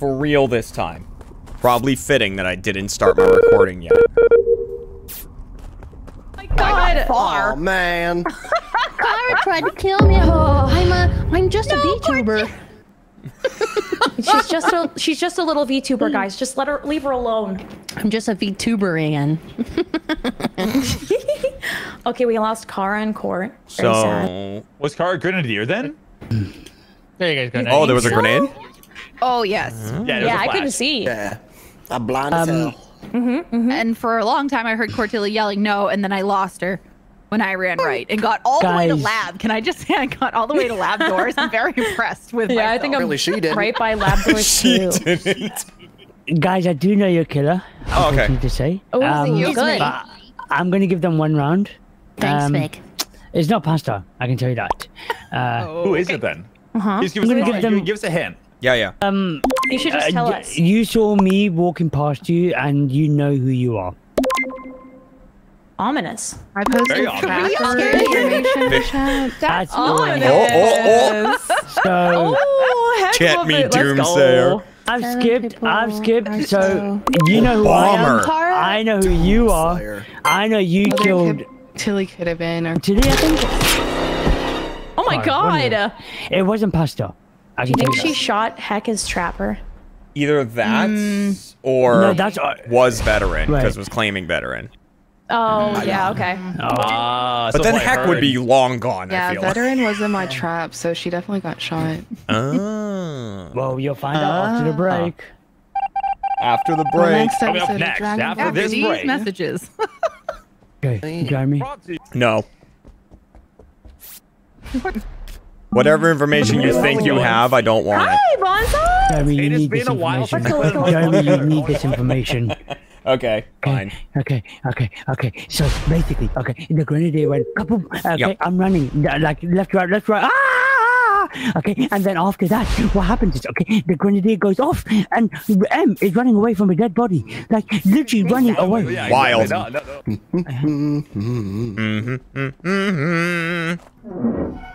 For real this time. Probably fitting that I didn't start my recording yet. my God. Oh man. Kara tried to kill me. Oh I'm a, I'm just a VTuber. She's just a she's just a little VTuber, guys. Just let her leave her alone. I'm just a VTuber, Ian. Okay, we lost Kara in Court. Very sad. So, Was Kara a grenadier then? There you guys go. oh, there was a grenade. Oh yes. Yeah, there was yeah, a I couldn't see. Yeah. I'm blind as hell. And for a long time, I heard Cordelia yelling no, and then I lost her when I ran right and got all the way to lab. Can I just say I got all the way to lab doors? I'm very impressed with Yeah, I think I'm Really, she didn't. right by lab doors She too. didn't. Guys, I do know you're killer. Oh, okay. unfortunately To say. Oh, Um, you It's good? I'm going to give them one round. Thanks, Um, Vik. It's not pasta. I can tell you that. Uh, Who is it then? Uh-huh. Just give us, a, give them- give us a hint. Yeah, yeah. um, You should just uh, tell y- us. You saw me walking past you, and you know who you are. Ominous. I posted Very ominous. tracker information in the chat. That's all. ominous. Oh, oh, So Oh, heck of me, it. Doomsayer. I've skipped. I've skipped. So so- you know who Bomber. I am. I know who you are. Slayer. I know you Well, killed could- Tilly could have been, or Tilly. I think Oh my Fine, god. whatever. it wasn't pasta. I Do you think she that. shot Heck as Trapper? Either that or No, that's uh, was veteran Right. because was claiming veteran. Oh, yeah, okay. Ah, But so then Heck would be long gone. I yeah, feel. veteran was in my trap, so she definitely got shot. Oh. Well, you'll find out after the break. After the Well, break. next Coming up episode of next, Dragon after Ball After this these break. messages. Okay, Jeremy. Brought to you- No. Whatever information you think you have, I don't want it. Hey, Bonzo! Jeremy, you It need this been a while information. since Let's go, let's go, Jeremy, you need this information. Okay, fine. Okay, okay, okay. So basically, okay, the grenadier went kaboom. Okay, Yep. I'm running like left, right, left, right. Ah! Okay, and then after that, what happens is okay, the grenadier goes off, and M is running away from a dead body, like literally running away. Yeah, Wild. exactly. No, no, no. Mm-hmm.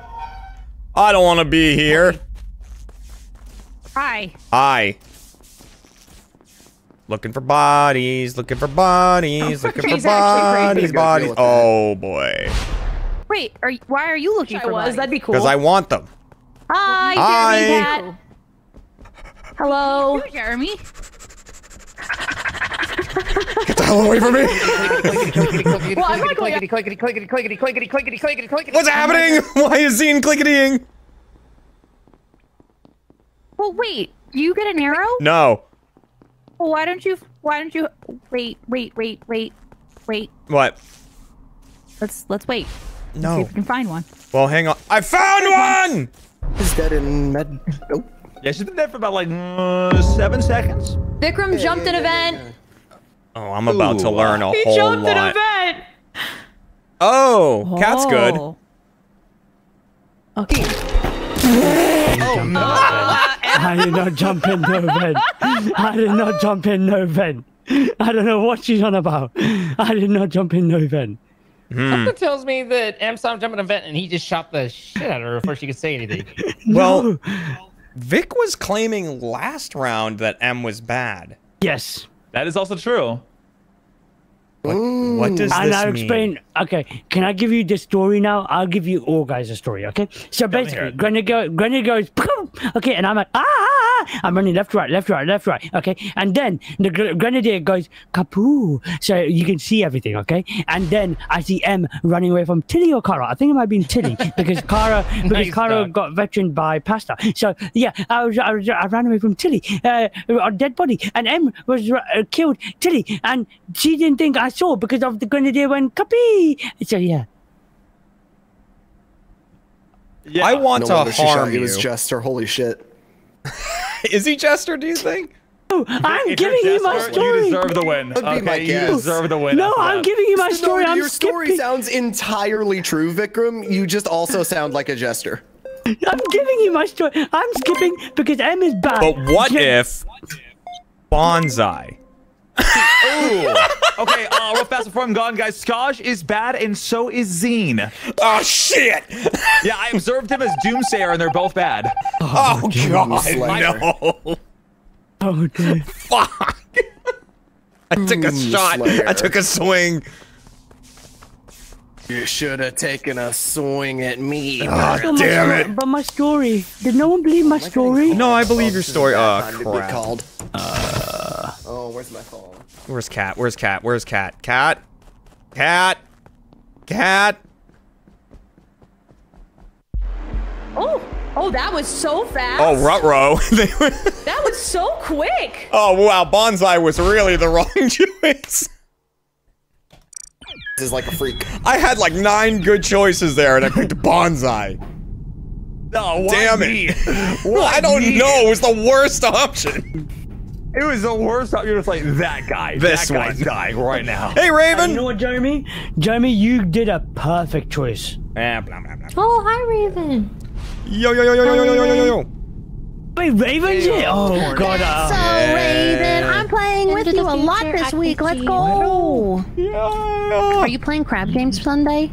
I don't want to be here. Hi. Hi. Looking for bodies, looking for bodies, oh, looking for bodies, bodies. Deal with that. Oh boy. Wait, are you, why are you looking I for was. bodies? That'd be cool. Because I want them. Hi, Hi. Jeremy Kat. Hello. You, Jeremy. Get the hell away from me. Well, I'm not going What's happening? Why is Zine clicketying? Well, wait. You get an arrow? No. Well, why don't you? Why don't you? Wait, wait, wait, wait, wait. What? Let's let's wait. See No. if we can find one. Well, hang on. I found one! He's dead in med. Nope. Yeah, she's been there for about like uh, seven seconds. Vikram jumped an event. Oh, I'm about to learn a He whole jumped an lot. event. Oh, cat's oh. good. Oh. Okay. I did not jump in no vent. I did not jump in no vent. I don't know what she's on about. I did not jump in no vent. Hmm. Something tells me that M saw him jump an event and he just shot the shit out of her before she could say anything. Well, Vik was claiming last round that M was bad. Yes. That is also true. What, what does And this I'll mean? explain. Okay, can I give you the story now? I'll give you all guys a story. Okay, so me hear basically, it. Granny go, Granny goes, "Poof!" okay, and I'm like, ah, ah, ah, I'm running left, right, left, right, left, right. Okay, and then the gr- grenadier goes kapoo, so you can see everything. Okay, and then I see M running away from Tilly or Kara. I think it might have been Tilly because Kara because Nice Kara dog. got veteran by Pasta. So yeah, I was I, was, I ran away from Tilly, uh, a dead body, and M was uh, killed Tilly, and she didn't think I saw because of the grenadier went kapee. So yeah. Yeah. I want No to wonder she shot harm you you. as Jester. Holy shit. Is he Jester, do you think? I'm If giving you my story. You deserve the win. That'd be my Okay, you deserve the win. no, I'm that. giving you my No, story. I'm your story sounds entirely true, Vikram. You just also sound like a jester. I'm giving you my story. I'm skipping because M is bad. But what Yeah. if Bonsai? Ooh. okay, uh, real fast before I'm gone, guys. Skadj is bad, and so is Zine. Oh shit! Yeah, I observed him as Doomsayer, and they're both bad. Oh, oh god, Slayer. no! Oh, dear. Fuck. I took a Ooh, shot. Slayer. I took a swing. You should have taken a swing at me. Ah, but God damn sto- it. But my story. Did no one believe my story? No, I believe your story. Oh, ah, Time to be crap. called. Uh, oh, where's my phone? Where's Kat? Where's Kat? Where's Kat? Kat? Kat? Kat? Oh, oh, that was so fast. Oh, Rutro. They That was so quick. oh, wow. Bonsai was really the wrong choice. This is like a freak. I had like nine good choices there, and I picked Bonsai. No, why Damn me? it. Why I don't me? know. It was the worst option. It was the worst. You're just like that guy. This that guy's one. dying right now. Hey, And you know what, Jeremy? Jeremy, you did a perfect choice. Eh, blah, blah, blah. Oh, hi, Ravin. Yo, yo, yo, yo, yo, yo, yo, yo, yo, yo. Wait, Ravin's it? Oh, God. So, Uh, Ravin, I'm playing with you the a lot this I week. Let's go. Yeah. Are you playing crab games Sunday?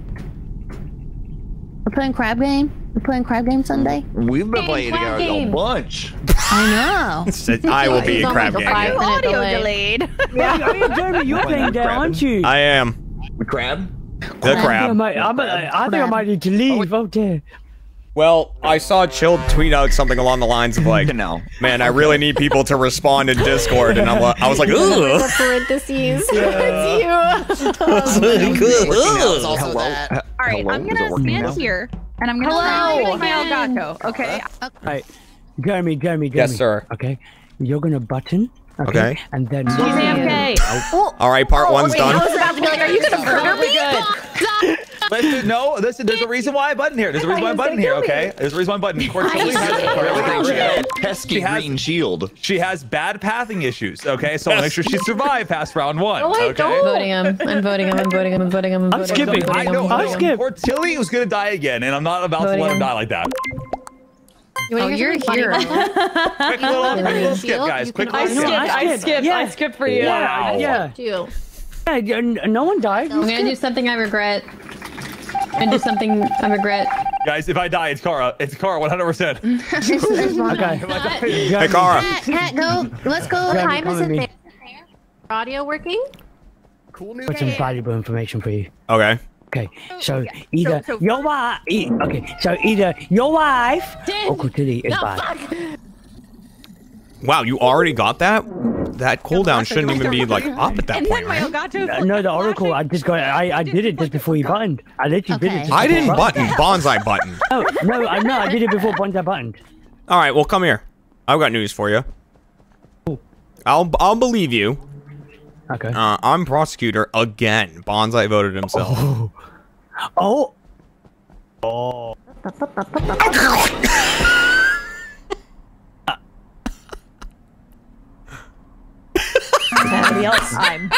We're playing crab game. We're playing crab game Sunday. We've been playing playing crab together a game. bunch. I know. I will be He's a on crab like a game. five- minute Audio delay. delayed. yeah, Jeremy, you're playing there, aren't you? I am The crab? the I think I, crab. might, I, might- I think I might need to leave. Oh, dear. Well, I saw Chilled tweet out something along the lines of like, No. "Man, I really need people to respond in Discord," and I'm, li- I was like, "Ugh." Parentheses. It's also Hello? that. All right, Hello? I'm gonna working stand now? here, and I'm gonna Hello say my. Elgato. Okay. Right. Uh, Jeremy, Jeremy, Jeremy. Yes, sir. Okay. You're going to button. Okay. Okay. And then. He's AFK. Oh. All right, part oh, one's wait, I done. was about to be like, are you gonna murder me? Listen, no, listen, there's a reason why I button here. There's a reason why I button here, okay? There's a reason why I'm button. Cordelia has, see it. pesky green shield. She has bad pathing issues, okay? So I'll make sure she survived past round one, No, I okay? don't. voting him. I'm voting him. I'm voting him. I'm voting him. I'm I'm voting him. skipping. I'm I voting know, him. I'll I'm voting him. skip. Or Tilly was gonna die again, and I'm not about to let him him. die like that. You oh, you're something here. funny? Quick little, quick little skip, guys. Quick can I little No, skipped. skip. I I skipped. skipped. Yeah. I skipped for you. Wow. Yeah. Yeah. yeah, No one died. I'm gonna do something I regret. And do something I regret. Guys, if I die, it's Kara. It's Kara, 100%. It's, it's Okay. Hey, Jeremy, Kara. Kat, cat, go. Let's go. Jeremy, Time is with it me. there? Audio working? Cool news. Got some valuable information for you. Okay. Okay, oh, so either so- your wife, okay, so either your wife or Courtilly is bad. Wow, you already got that? That cooldown shouldn't even be like up at that And point, then my right? Elgato. Uh, no, the oracle. I just got. I I did it just before you buttoned. I literally did it. Just I didn't button. Bonsai button. No, no, I no, I did it before Bonza buttoned. All right, well, come here. I've got news for you. I'll I'll believe you. Okay. Uh, I'm prosecutor again. Bonsai voted himself. Oh. Oh, Everybody else. I'm.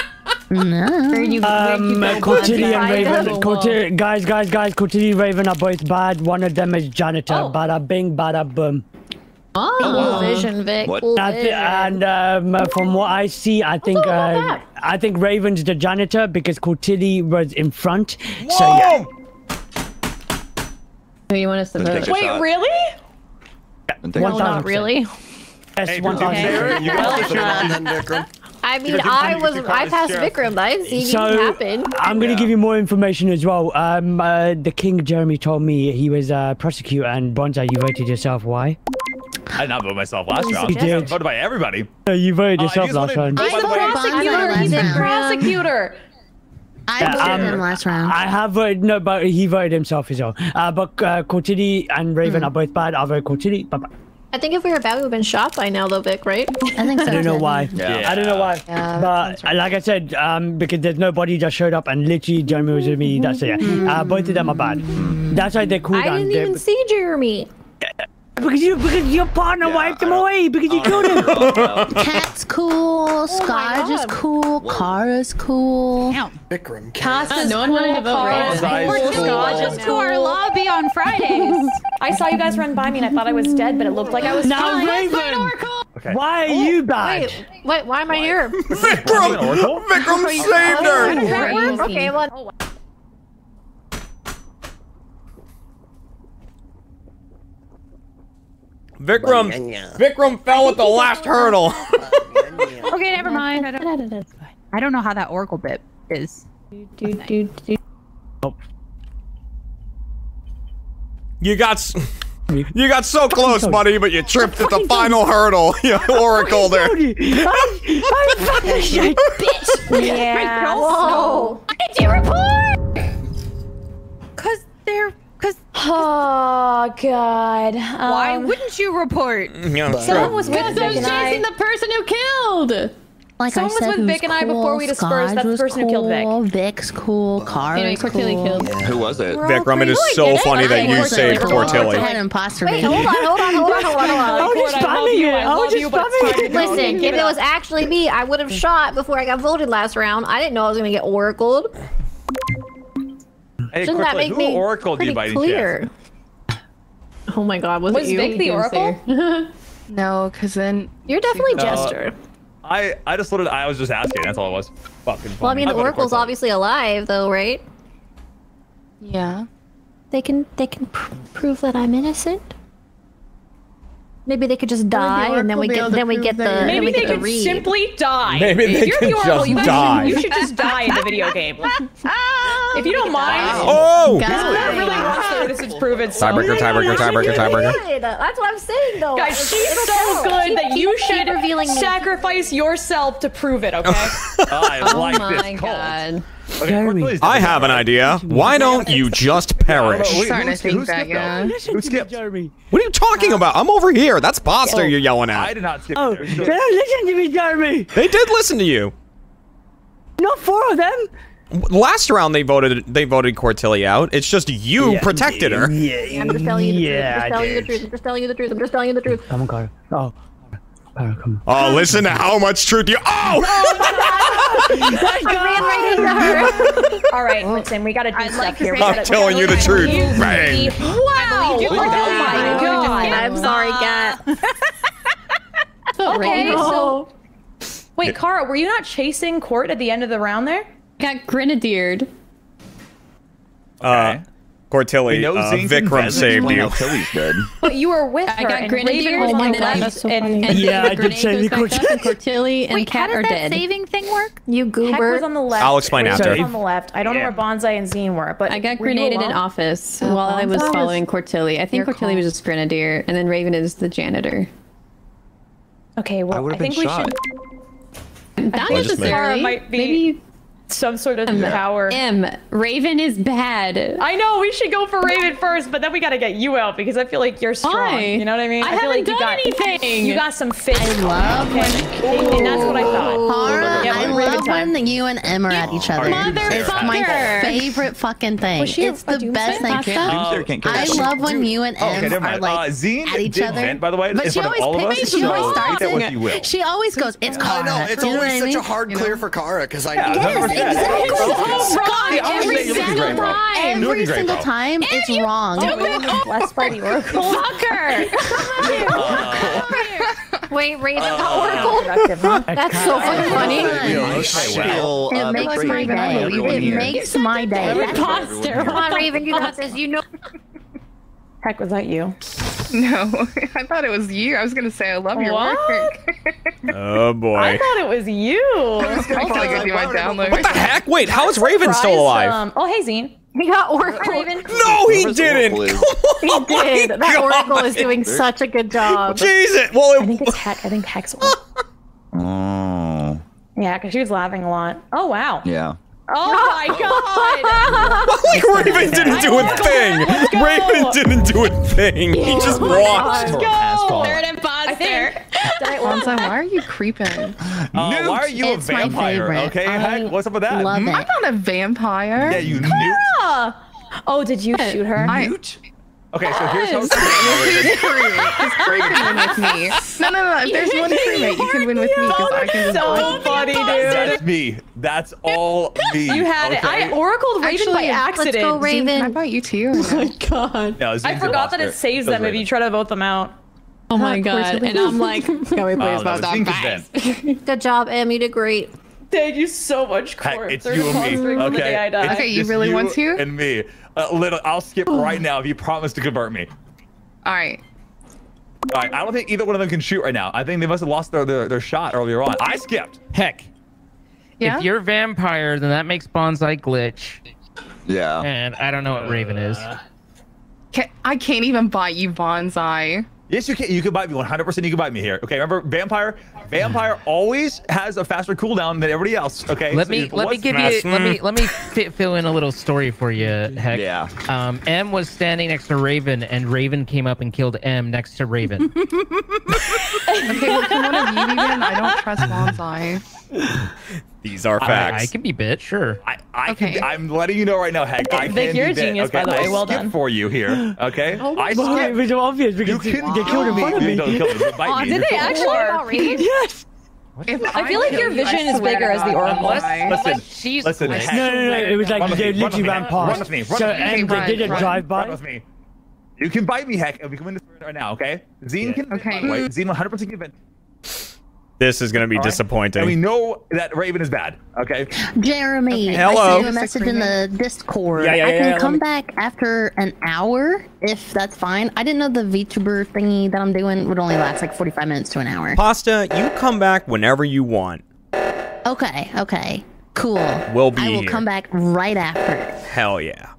No. Where you, um, you Courtilly Ravin. double guys, guys, guys. Courtilly, Ravin are both bad. One of them is janitor. Oh. Bada bing, bada boom. Oh, vision, Vik. What? Cool vision. and um, from what I see, I think uh. I think Ravin's the janitor because Courtilly was in front. So yeah. Who do you want us to Take vote? Wait, shot. really? And take One a No, not really. Yes, Hey, one thousand. Sarah, you guys should- And then Vikram. I mean, I was I passed this Vikram. I didn't see it So happen. I'm going to give you more information as well. Um, uh, the King Jeremy told me he was a prosecutor, and Bonza, you voted yourself. Why? I did not vote myself last round. You did. Voted by everybody. Uh, you voted Uh, yourself you just last round. By I the Prosecutor. Bonza He did prosecutor. I Yeah, voted um, him last round. I have voted no, but he voted himself as well. Uh, but uh, Courtilly and Ravin Hmm. are both bad. I vote Courtilly. Bye bye. I think if we were bad, we would have been shot by now, though, Vik, right? I think so. I don't know why. Yeah. I don't know why. Yeah, but uh, like I said, um, because there's nobody just showed up and literally Jeremy was with me. That's it. Uh, both of them are bad. That's why they're cool I didn't even see Jeremy. Because you because your partner Yeah, wiped I him away because you oh. killed him. Oh, Kat's cool. Oh Skadj is God. cool. Kara's cool. Vikram. Cass is no one wanted cool, to vote Kara's Ravin. cool, Bonsai's cool. Skadj is to our cool. lobby on Fridays. I saw you guys run by me and I thought I was dead, but it looked like I was now fine. Ravin, Okay. why are you bad? Wait, wait, why am I here? Vikram! Oracle? Vikram saved her! Okay, well, Vikram! Vikram fell at the last hurdle. Okay, never mind. I don't, I don't know how that Oracle bit is. Do, do, do. You got you got so close, buddy, but you tripped at the final hurdle. You Oracle there. Yeah. Whoa. Why did you report? Cause they're cause Oh God. why Um, wouldn't you report? Yeah, that's Someone was with Because I Vik was and I. chasing the person who killed. Like Someone I was with who's Vik and I before we dispersed. Skadj That's the was person who killed Vik. cool, Vik's cool. Car Anyway, is Courtilly cool. killed. Who was it? Vik, it is so funny that you saved Courtilly. Had imposter Wait, hold on, hold on, hold on, hold on, hold on. I was just Cord, I love you, it. I I was love just you, but it's spamming time to it. go. Listen, if it was actually me, I would have shot before I got voted last round. I didn't know I was gonna get oracled. Hey, Shouldn't that make who me oracled you pretty by any clear? chance? Oh my god, was, Was it you? Vik the You didn't say Oracle? No, because then You're definitely No. Jester. I I just wanted. I was just asking. That's all it was. Fucking. Well, I mean, the voted oracle's obviously alive, though, right? yeah. They can they can pr- prove that I'm innocent. Maybe they could just die, and then we get then we get the then Maybe we they get the could read. simply die. Maybe if they you're could the Oracle, just you, die. Should, you should just die in the video game. Oh if you don't mind. Oh! Scott really wants to this is proven. So. Tiebreaker, tiebreaker, tiebreaker, tiebreaker. That's what I'm saying, though. Guys, she's it'll so count. good Keep- that you keep should revealing me. sacrifice yourself to prove it, okay? I Oh like my this cult. god. Okay, I have an idea. Why don't you just perish? Wait, Starting who to think that, skipped, yeah. Who skipped? Jeremy. What are you talking oh. about? I'm over here. That's Foster oh. you're yelling at. I did not skip. Oh, there. no, listen to me, Jeremy. They did listen to you. Not four of them. Last round they voted they voted Courtilly out. It's just you protected her. Yeah, I'm just telling you the yeah, truth. I'm just telling you the truth. I'm just telling you the truth. I'm just telling you the truth. Come on, Carter. Oh, Carter, come Oh, listen to how much truth you. Oh! I ran right into her. All right, listen, we gotta do I'd stuff like here. I'm telling you the truth. You- Bang. Wow! Oh my god! I'm sorry, Kat. Okay, Rainbow. so wait, Kara, were you not chasing Court at the end of the round there? Got grenadiered. Uh, Courtilly, We know uh, Vikram saved explain you. how Tilly's dead. But you were with her. I got and grenadiered, on and the I- left, that's so and, and Yeah, I did Grenade say goes we back could- up, and Courtilly and Wait, how Kat does that dead. saving thing work? You Heck goober. was on the left. I'll explain Ravin after. was on the left. I don't know where Bonsai and Zine were, but I got were you grenaded in alone? office while I was following Courtilly. I think Your Courtilly was just grenadier, and then Ravin is the janitor. Okay, well, I, would've been think we shot. should. Not Well, just necessarily. Kara might be- Maybe Some sort of power. M. Ravin is bad. I know we should go for Ravin first, but then we gotta get you out because I feel like you're strong. Why? You know what I mean? I feel haven't like you done got anything. You got some fit. I love when and that's what I thought. Tara, Yeah, I Ravin love time. when you and Em are at each other. It's my favorite fucking thing. Was she a- it's the best thing. pasta? Doomsayer can't kill I love when you and Oh, okay, Em are like uh, Zine at each other. vent, by the way, but in she always all of picks- us. she always starts take that it. what you will. She always goes, "It's I know. It's always such a hard clear for Kara because I Yeah, do that's that. what I said. exactly. Oh, God, every saying you're looking single time, every single time, it's wrong. Blessed by the Oracle. Wait, Ravin Uh, got oracled? Productive, huh? That's so fucking funny. Still, It uh, makes my day. everyone It here. makes my day. Come on, Ravin, you got this. You know. Heck, was that you? No, I thought it was you. I was gonna say I love your What? work. Oh boy! I thought it was you. I was gonna call you my download. What the heck? Wait, how is Ravin still alive? Um, oh, hey, Zine. He got oracled. Ravin. No, he Whoever's didn't. Oracle He did. That God. oracle is doing such a good job. Jesus. Well, I think it, it's Heck. I think Heck's one. Oh, Yeah, because she was laughing a lot. Oh, wow. yeah. Oh, my God. like Ravin didn't do a thing. Ravin didn't do a thing. He just walked. Let's go. Third imposter. I think. Did Bonsai, why are you creeping? Uh, why are you It's a my vampire? favorite. Okay, heck, what's up with that? Love Hmm? it. I'm not a vampire. Yeah, you newt. Ah. Oh, did you shoot her? I- Newt? Okay, so here's how. Who's crewmate? Just Greg can win with me. No, no, no. If there's one crewmate, you can win with me because I can just so funny, dude. That's me. That's all me. You had it. I okay? oracled Ravin Actually, by let's accident. go, Ravin. Can I bite you too? Oh my God. No, I forgot that it saves Does them if you try to vote them out. Oh my god. And I'm like, can we please no, vote on Zine can fast? vent. Good job, Em. You did great. Thank you so much, Heck, Court. it's They're you and me. impostering from the day I Okay. Okay, you just really want to? And me. Uh, little, I'll skip right now if you promise to convert me. All right. All right, I don't think either one of them can shoot right now. I think they must have lost their, their, their shot earlier on. I skipped. Heck. Yeah? If you're vampire, then that makes Bonsai glitch. Yeah. And I don't know what Ravin is. Ca- I can't even buy you bonsai. Yes, you can. You can bite me 100%. You can bite me here. Okay, remember, vampire. Vampire always has a faster cooldown than everybody else. Okay. Let so me let me was- give you let me let me fi- fill in a little story for you. Heck. Yeah. Um, M was standing next to Ravin, and Ravin came up and killed M next to Ravin. Okay, well, can one of you even? I don't trust bonsai. These are facts. I can be bit, sure. I, I Okay. can, I'm letting you know right now, Heck. I Vik, can you're be a bit, genius, okay? by the way. I Well skipped done. for you here. Okay. Oh I my god, it was skipped. obvious You because can they killed in front of me. don't kill me. you Bite Aw, me. did they actually about Ravin? Yes. If I feel like kill your you, vision is bigger as the God, oracle. bonsai. Listen, she's listen, I No, no, no. It was like they literally with me, ran Run with me. Run So with me. and they did a run, drive Run by. with me. You can bite me, Heck, we can win this right now, okay? Zine can. Okay. Zine 100% given. This is gonna be All right? disappointing. And we know that Ravin is bad, okay? Jeremy, Okay. Hello. I sent you a message in the Discord. Yeah, yeah, I yeah, can yeah, come me- back after an hour if that's fine. I didn't know the VTuber thingy that I'm doing would only last like 45 minutes to an hour. Pasta, you come back whenever you want. Okay, okay, cool. We'll be I will here. come back right after. Hell yeah.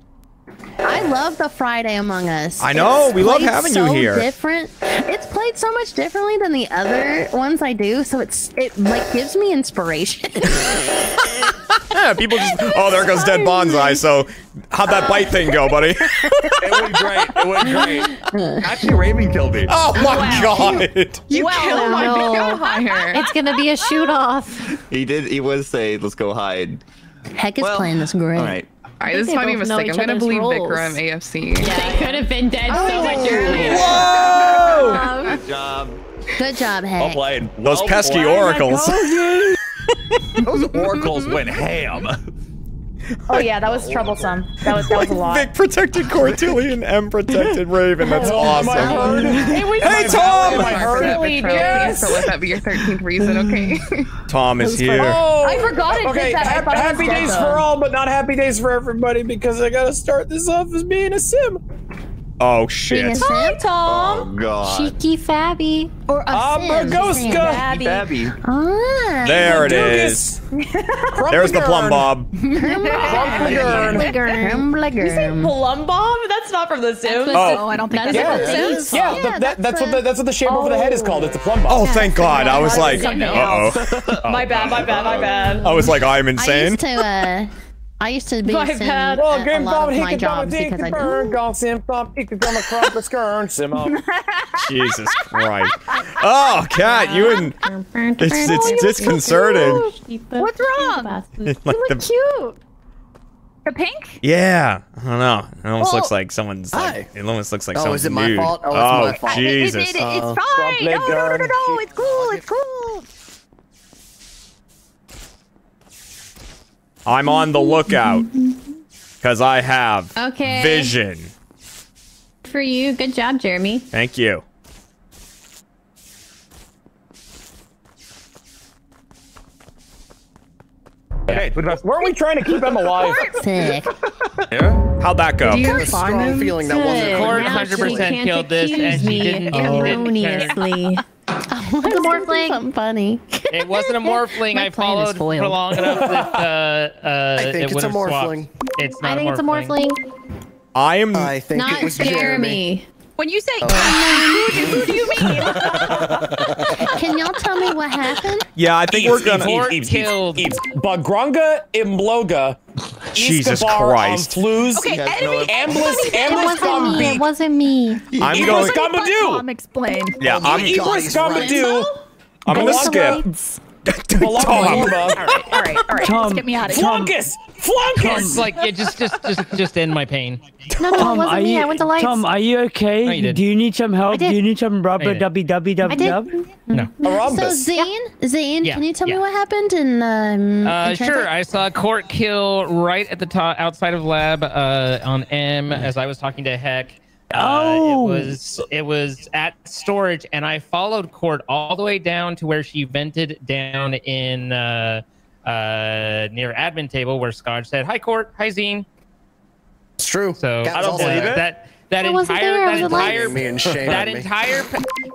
I love the Friday Among Us. I know, It's we love played having you here. Different. It's played so much differently than the other ones I do, so it's it like gives me inspiration. Yeah, people just oh there goes dead bonsai. So how'd that bite thing go, buddy? It went great. It went great. Actually, Ravin killed me. oh my god. You killed my no. vampire. It's gonna be a shoot off. He did. He was say, "Let's go hide." Heck is Well, playing this great. All right. All right, this might be a mistake. I'm gonna believe roles. Vikram AFC. Yeah, They could have been dead so much oh, earlier. Whoa! Good job. Good job, Well Heck. played. Those Well pesky played. oracles. Those oracles went ham. Oh yeah, that was troublesome. That was that was a lot. Vik protected Cortillion, M protected Ravin. That's oh awesome. It was Hey Tom! Am I heard it, Silly, yes. Please don't let that be your 13th reason, okay? Tom is here. Oh, I forgot it Okay, did that. I hap- thought it was happy days for all, but not happy days for everybody because I gotta start this off as being a sim. Oh Being a shit. sim Hi Tom. Oh God. Cheeky Fabby. or a I'm a sim. ghost Sim. guy. Abby. Ah. There it is. There's the plumb bob. Crumblegurn. Plum bomb? That's not from The Sims. Oh. I don't think That's that's what it. it is. Yeah, Yeah, th- that, that's that's what the that's what the shape over the head is called. It's a plumb bob. Oh, thank God. I was like, Something uh oh. My bad, my bad, my bad. I was like, I'm insane. I insane. used to uh I used to be My a sim bad. a lot of my could jobs because I burn, gone sim pump, he could come across the sim. Jesus Christ. Oh, cat, you and it's it's disconcerting. What's wrong? Like the, Cute. The pink? yeah, I don't know. It almost Well- looks like someone's. Like, it almost looks like Oh, someone's is it my nude. fault? Oh, it's oh my fault. It- it- Jesus. it- it's Uh, fine. Play No, no, no, no, no. It's cool. It's cool. I'm on the lookout because I have Okay. vision. For you. Good job, Jeremy. Thank you. Okay, what about Weren't we trying to keep him alive? sick. How'd that go? I have a strong feeling that wasn't. Court 100% she killed this, and accuse she didn't- she didn't erroneously. What's morphling? Something funny. It wasn't a morphling. My I plan followed for long enough that uh, uh, I think it it's a have swapped. morphling. It's not I think a it's a morphling. morphling. I am. I think Not it was Jeremy. Jeremy. When you say Oh. who, do, who do you mean? Can y'all tell me what happened? yeah, I think we're gonna. Court killed. Bagrunga Imbloga. Jesus Iskabar Christ. On Flus. Okay, guys know enemy. it. Amblis, It Amblis wasn't me. It Gumbeak. wasn't me. I'm Ibris going. Gambadu. Tom, explain. Yeah, I'm. God, Ibris he's right. Gambadu. I'm gonna Go skip. Lights. Balamba. All right, all right, all right. Tom, Let's get me out of here. Flunkus. Flunkus. It's like yeah, just just just just end my pain. No, no, it Tom, are wasn't me. you, I went to lights. Tom, are you okay? No, you. Do you need some help? Do you need some rubber No, you dubby dubby dub did. dub? No. So Zane, Zane, Yeah, can you tell yeah. me what happened in um? Uh, in sure. I saw Court kill right at the top outside of lab uh, on M as I was talking to Heck. Uh, Oh. it was it was at storage, and I followed Court all the way down to where she vented down in uh, uh, near admin table where Skadj said, "Hi, Court. Hi, Zine." It's true. So I don't believe there. it. that that I wasn't entire that entire Me and Shane that entire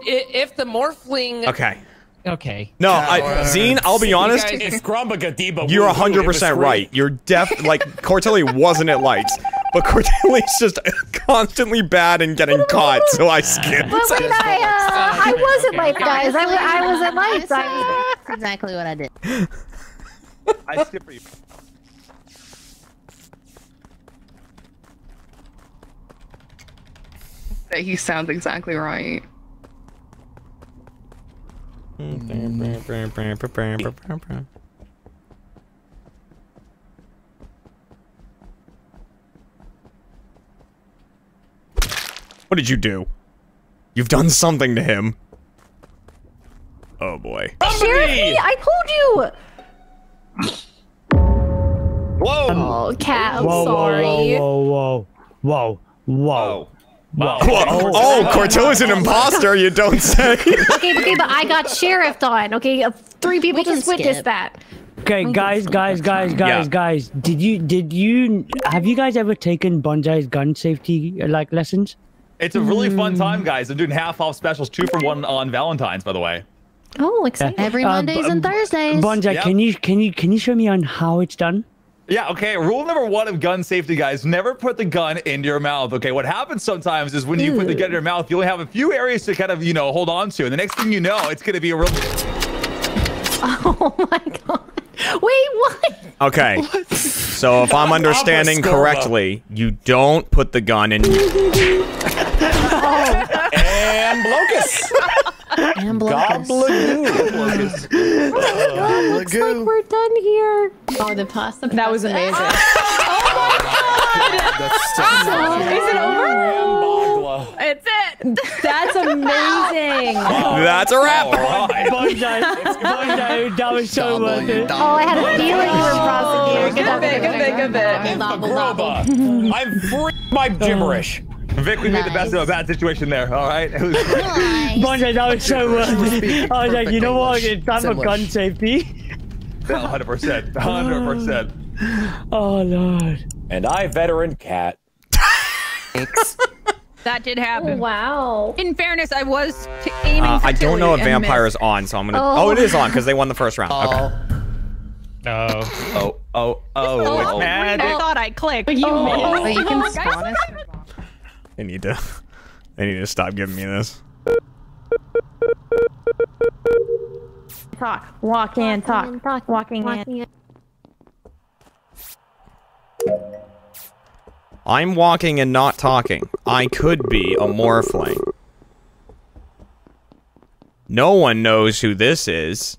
if the morphling Okay. Okay No, I, Zine, I'll be honest. guys- If Grumba Gadiba You're woo-hoo, it was 100% right. You're def like Courtilly wasn't at lights, but Courtilly's just constantly bad and getting caught, so I skipped. But wait, I, uh, I wasn't lights, guys. I, I was at lights. I, That's exactly what I did. I skip for you. That he sounds exactly right. What did you do? You've done something to him. Oh boy. Sheriff, I told you. Whoa! Oh, cat, I'm Whoa, sorry. whoa, whoa, whoa, whoa, whoa, Wow. Oh, oh Courtilly's an imposter, you don't say. okay, okay, but I got sheriffed on. Okay, uh, three people just witnessed skip. that. Okay, guys, guys, guys, guys, Yeah. guys. Did you, did you, have you guys ever taken Bonsai's gun safety uh, like lessons? It's a really fun time, guys. I'm doing half off specials, two for one on Valentine's, by the way. Oh, exciting. Every Uh, Mondays b- and Thursdays. Bonsai, Yep. can you, can you, can you show me on how it's done? Yeah, okay. Rule number one of gun safety, guys: never put the gun into your mouth. Okay, what happens sometimes is when you put the gun in your mouth, you only have a few areas to kind of, you know, hold on to, and the next thing you know, it's gonna be a real. Oh my god. Wait, what? Okay. So if I'm understanding correctly, you don't put the gun in. Oh. And Blocus. and Blockus. Oh looks like we're done here. Oh, the pasta. That was amazing. Oh my god. That's so Is it over? Oh, it's it. That's amazing. Oh, that's a wrap. All right. Bonsai, Bonsai, that was so Double, worth it. Oh, I had a feeling you were prosecutor. Good bit, good bit, good bit. Grumba. I'm free by gibberish. Vik, we made the best of a bad situation there. All right. It was great. Bonsai, that was so worth it. I was like, you know what? English. It's time for gun English. safety. 100%. 100%. Oh, Lord. And I, veteran cat. That did happen. Wow. In fairness, I was t- aiming Uh, for I don't know if Vampire missed. is on, so I'm gonna. Oh. Oh, it is on because they won the first round. Okay. Oh, oh oh, oh. Oh, it's magic. I thought I clicked. But you oh. missed. But you can Guys, spawn us. They need to. They need to stop giving me this. Talk. Walk in. Talk. Talk. Walking in. Walking in. I'm walking and not talking. I could be a morphling. No one knows who this is.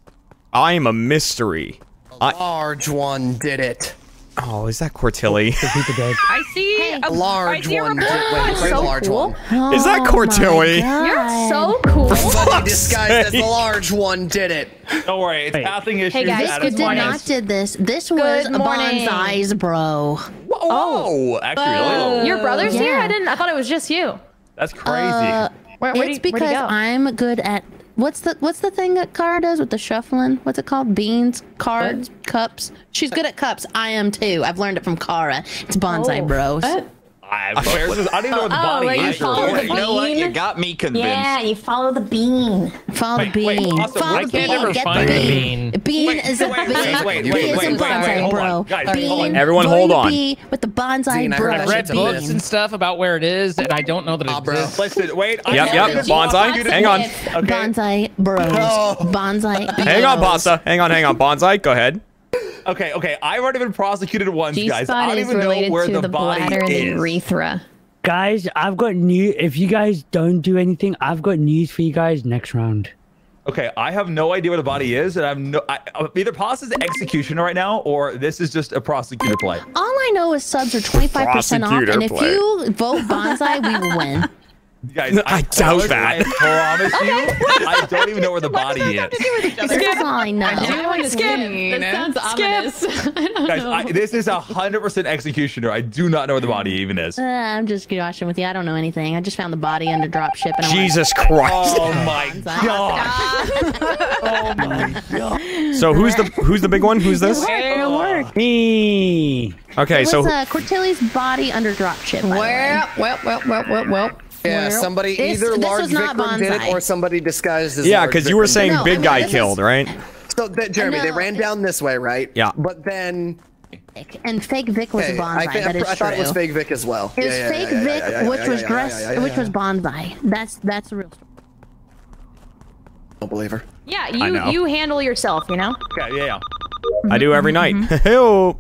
I'm a mystery. I- Large one did it. Oh, is that Courtilly? I see A a large I one did. Wait, say the large cool. one. Is that Oh my Courtilly? You're so God. cool. Somebody disguised as the large one did it. Don't worry. It's Wait. pathing issues. guys, at Visca did not did this. This was Good morning. Bonsai's bro. Oh, actually, really? Your brother's here? I didn't. I thought it was just you. That's crazy. Uh, Where, where it's you, because? I'm good at what's the what's the thing that Kara does with the shuffling? What's it called? Beans, cards, cups. She's good at cups. I am too. I've learned it from Kara. It's bonsai Oh. bros. What? I, where's? I don't even know what the Oh, body where you is. follow or- the You know what? You bean? got me convinced. Yeah, you follow the bean. Follow Wait, the wait, bean. Follow I the can't bean. ever Get find the bean. bean. Bean Wait, is a wait, bean. wait, wait, wait, wait, wait, wait, bonsai hold on. bro. Guys, hold on. Everyone hold on. bee with the bonsai Dean, I heard bros. that I've read books and stuff about where it is, and I don't know that it Ah, exists. Listen, wait. Yep, yep. Bonsai. Hang on. Okay. Bonsai bros. Bonsai. Hang on, bros. Pasta. Hang on, hang on. Bonsai, go ahead. Okay, okay. I've already been prosecuted once, G guys. I don't even know where to the, the, body bladder and the is. urethra. Guys, I've got new. If you guys don't do anything, I've got news for you guys next round. Okay, I have no idea where the body is, and I'm no. I, uh, either Pasta's the executioner right now, or this is just a prosecutor play. All I know is subs are 25% off, Prosecutor and if play. you vote bonsai, we will win. Guys, I doubt that. I promise you, I don't even know where the body is. This is all I know. That sounds ominous. Guys. I, this is a hundred percent executioner. I do not know where the body even is. Uh, I'm just joshing with you. I don't know anything. I just found the body under drop ship. And I went, Jesus Christ. Oh my god! oh my god! So who's the who's the big one? Who's this? It worked. Me. Okay, it so was uh, Courtilly's body under drop ship. by the way. Well, well, well, well, well, well. Yeah, somebody this- either this large was not did it or somebody disguised as yeah, because you were saying did it. No, I big mean, guy this is- killed, right? So, that, Jeremy, they ran down this way, right? Yeah. But then, And fake Vik was okay, a I, bonsai. think, that is I thought it was fake Vik as well. It was Yeah, yeah, fake yeah, yeah, Vik, yeah, yeah, which yeah, was yeah, dressed, yeah, yeah, which yeah. was bonsai. That's that's the real story. Don't believe her. Yeah, you you handle yourself, you know. Okay, yeah, yeah. I do every night. Mm-hmm. Ew.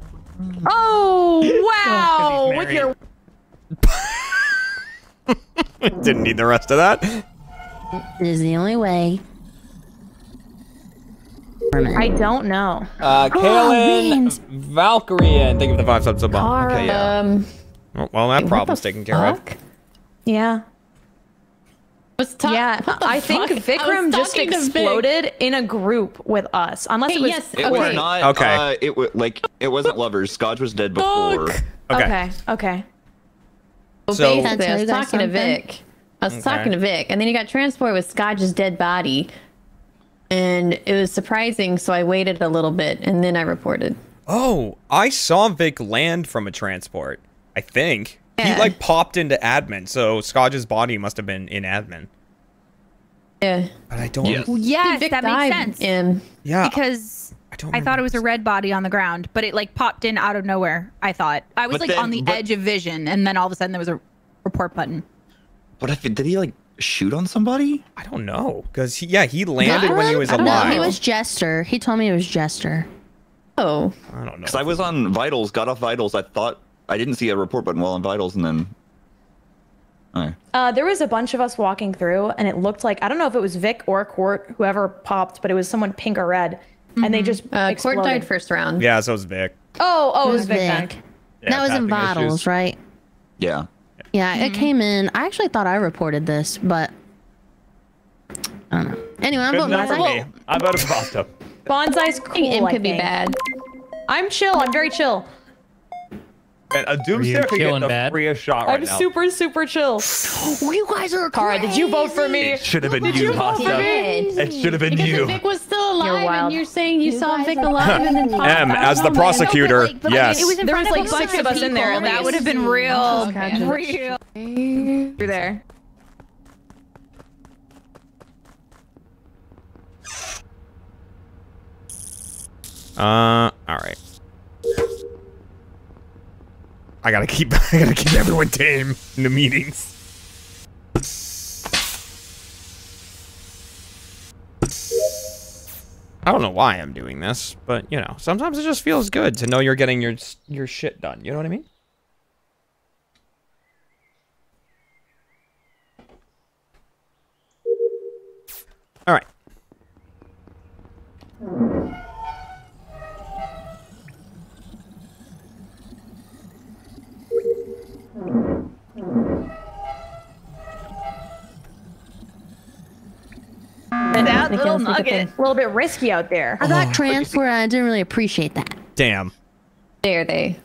Oh wow! With your Didn't need the rest of that. It is the only way. I don't know. Uh, Kaylin Valkyrian. Thank you for the five subs. Okay, yeah. Um, Well, well, that problem's taken care of. fuck? Yeah. Was ta- Yeah, what the I think fuck? I Vikram just talking Vik. exploded in a group with us. Unless Hey, it was yes, It Okay. was not. Okay. Uh, it was like it wasn't lovers. Skadj was dead before. Okay. okay. Okay. Well, So- basically, Can I I was talking to? Vik. I was Okay. talking to Vik, and then he got transported with Skadj's dead body, and it was surprising. So I waited a little bit, and then I reported. Oh, I saw Vik land from a transport. I think he like popped into admin, so Skadj's body must have been in admin. Yeah. But I don't. Yes. Yes, Vik that died makes sense. in- Yeah. Because I don't. I thought it was a red body on the ground, but it like popped in out of nowhere. I thought I was But like then- on the but- edge of vision, and then all of a sudden there was a report button. But if did he like shoot on somebody? I don't know because he, yeah, he landed when he was I don't know. alive. No, he was Jester. He told me it was Jester. Oh, I don't know. Because I was on vitals, got off vitals. I thought I didn't see a report button while on vitals, and then. Alright. Uh, there was a bunch of us walking through, and it looked like I don't know if it was Vik or Court, whoever popped, but it was someone pink or red, and they just uh, Court died first round. Yeah, so it was Vik. Oh, oh, it It was was Vik. Vik. Yeah, that was in bottles, issues. right? Yeah. Yeah, it came in. I actually thought I reported this, but I don't know. Anyway, I'm Good voting enough for Bonsai. me. I voted for Pasta. Bonsai's I think cool. M I could be think. bad. I'm chill. I'm very chill. And a Are you could get the bad? freest shot right I'm now. super, super chill. you guys are Kara, did you vote for me? It should have been Did you, you vote for Pasta. me? It should have been Because you. if Vik was still alive, You're and you're saying you, saw Vik alive, and then popped M, as the my- prosecutor, like, but, like, yes. It was in There was, like, six of us in there, That would have been real, Gotcha. real. You're there. Uh, all right. I gotta keep. I gotta keep everyone tame in the meetings. I don't know why I'm doing this, but you know, sometimes it just feels good to know you're getting your your shit done. You know what I mean? All right. That little nugget. A little bit risky out there. I got transport and I didn't really appreciate that. Damn. Dare they?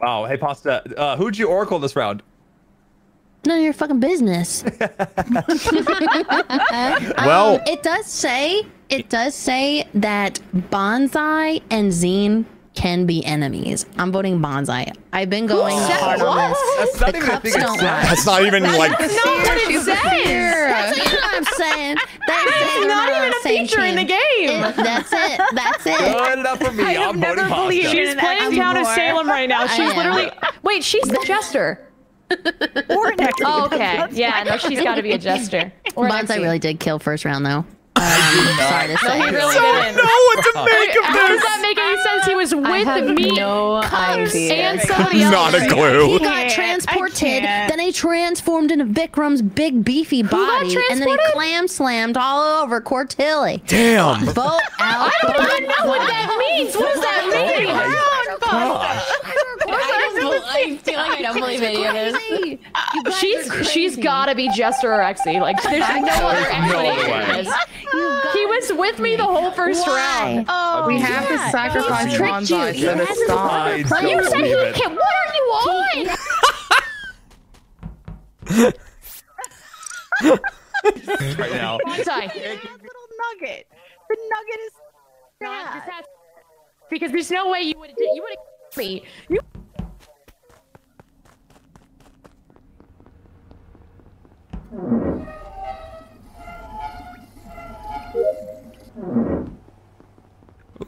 Wow. hey, Pasta. Uh, who'd you oracle this round? None of your fucking business. Well- Um, it does say it does say that bonsai and zine can be enemies. I'm voting bonsai. I've been going hard on this. That's not The even cups don't lie. That's not even like. That's not what it says. That's you what I'm saying. They say It's not even a same feature in the game. It- that's it. That's it. Good enough for me. I I'm have voting never Pasta. believed She's playing X Count of. Salem right now. She's literally. Wait, she's the jester. Or an Oh, okay. Yeah, no, she's got to be a jester. Or Bonsai really did kill first round though. Um, sorry to No, say. he really didn't. know what to make of How does this. that make any sense? He was with me no idea. and somebody else. Not a clue. He got transported, then he transformed into Vikram's big beefy body, and then he transported? clam slammed all over Courtilly. Damn. Vote out. I don't even know what that means. What does that mean? I don't I'm feeling I don't believe any of this. She's she's gotta be Jester or Exy. Like there's no other explanation way. For. He was with me the whole first round. Oh, uh, We have to sacrifice tricked bonsai you. He the hasn't stop. You said he it. can. What are you on? right now. Bonsai. That little nugget. The nugget is. Not has- because there's no way you would you would have me. You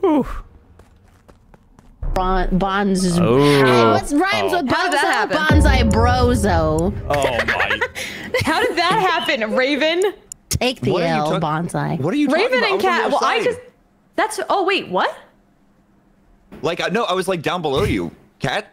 Ooh. Bon- Bonds is. Oh. Hey, what's rhymes Oh. with How did that happen? Bonsai Brozo. Oh my. How did that happen, Ravin? Take the What L, Bonsai. What are you talking Ravin and I was on Kat. your Well, I just that's oh wait, what? like I no, I was like down below you. Kat,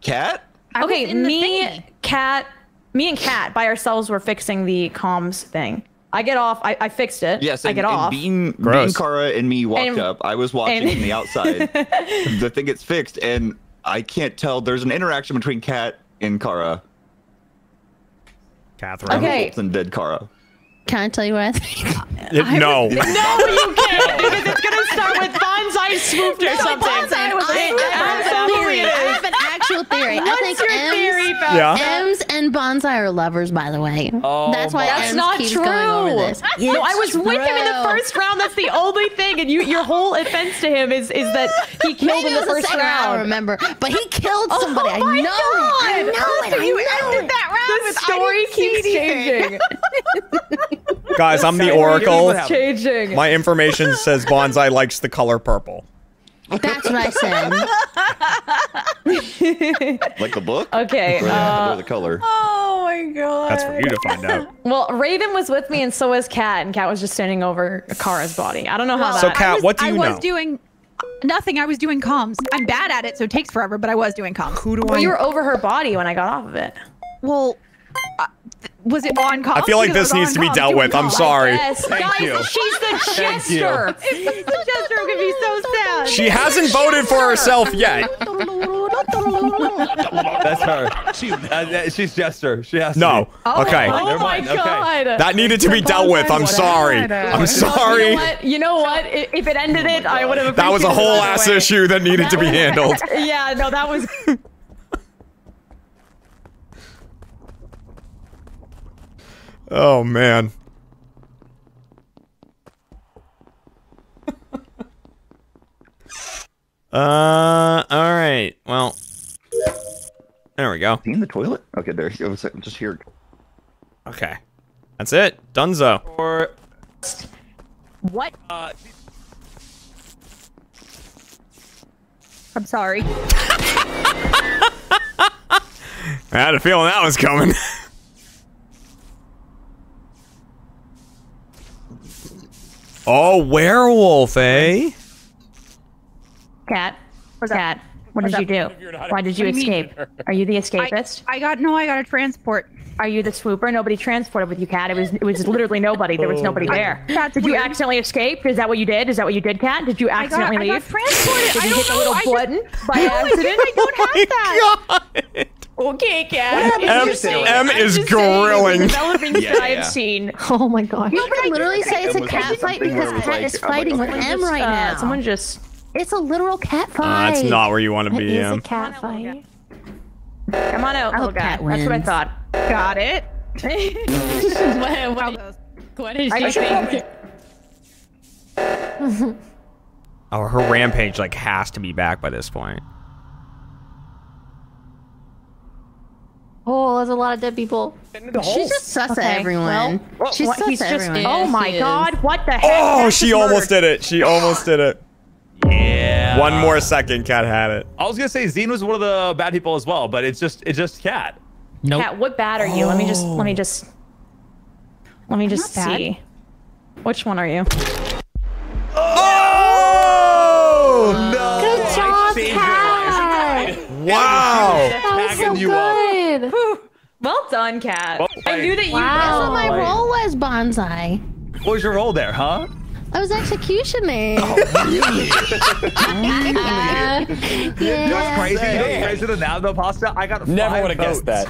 Kat. Okay, me. Kat, me and Kat by ourselves were fixing the comms thing. I get off. I, I fixed it. Yes, I and, get and off. Bean, Bean, Gross. Kara, and me walked And- up. I was watching and- from the outside. the thing gets fixed, and I can't tell. There's an interaction between Kat and Kara. Catherine. Okay. And dead Kara. Can I tell you what uh, I think? It- no. no, you can't because it's gonna start with bonsai swooped or something. Bonsai was It I have a absolutely theory. I is. have an actual theory. I What's think your M's, theory, Beth? Yeah. M's and Bonsai are lovers, by the way. Oh That's why my- That's M's not keeps true. going over this. no, I It's was with him in the first round. That's the only thing, and you, your whole offense to him is is that he killed Maybe in it the was first the second, I don't remember. But he killed Oh somebody. I know my. I God. know it. I You know ended it. that round The with story I didn't see keeps changing. Guys, I'm the Sorry, Oracle. changing. My information says Bonsai likes the color purple. That's what I said. Like the book? Okay, Or uh, the color? Oh my god. That's for you to find out. well, Ravin was with me, and so was Kat, and Kat was just standing over Kara's body. I don't know how Well, So, that. Kat, I was, what do I you was doing nothing. I was doing comms. I'm bad at it, so it takes forever. But I was doing comms. Who do I. well, you were over her body when I got off of it. Well, th- was it on comms? I feel like this needs to be comms dealt with. I'm comms. sorry. Yes, Thank guys, you. she's the Thank jester. If the jester could be so sad. She hasn't voted for herself yet. That's her. She, uh, she's Jester. She has to No. be. Okay. Oh Never my mind. Okay. That needed to be dealt with. I'm sorry. I'm You sorry. know what? You know what? If it ended it, I would have. That was a whole ass way. issue that needed to be handled. Yeah, no, that was. Oh man. uh, all right. Well, there we go. In the toilet? Okay, there. It was just here. Okay, that's it. Dunzo. Or What? uh, I'm sorry. I had a feeling that was coming. oh, werewolf, eh? Kat. What's Kat. What did you do? Why did you What mean? escape? Are you the escapist? I got no. I got a transport. Are you the swooper? Nobody transported with you, Kat. It was it was literally nobody. There was nobody there. That's Did you accidentally escape? Is that what you did? Is that what you did, Kat? Did you I got, accidentally I got transported. Did I you don't hit the little I button by accident? I don't have that. Okay, Kat. M- I'm just saying- M I'm is grilling. The developing Yeah, that I've seen. Oh my god. You but I can literally say it's a cat fight because Kat like- is I'm like, fighting with. M right uh, now. Someone just. It's a literal cat Uh, fight. that's not where you want to It be, is a cat fight. Come on out, I little hope guy. Kat That's what I thought. Got it. what, what, what did I she think? Oh, her rampage like has to be back by this point. Oh, there's a lot of dead people. She's just sus Okay, at everyone. well, She's what- sus he's at just- everyone. Oh Yeah, my she is. god, what the heck? Oh, she almost murdered. did it. She almost did it. yeah. One more second, Kat had it. I was gonna say Zine was one of the bad people as well, but it's just it's just Kat. Nope. Kat, what bad are you? Let me just let me just let me just not bad. see. Which one are you? Oh! No. Good job, Kat. Wow! That was so Tagging you up. good. Well done, Kat. Well I knew that you That's what my role was, Bonsai. What was your role there, huh? I was executioner. Uh, You know what's crazy? You know what's crazy to now, though, Pasta? I got Never would have guessed that.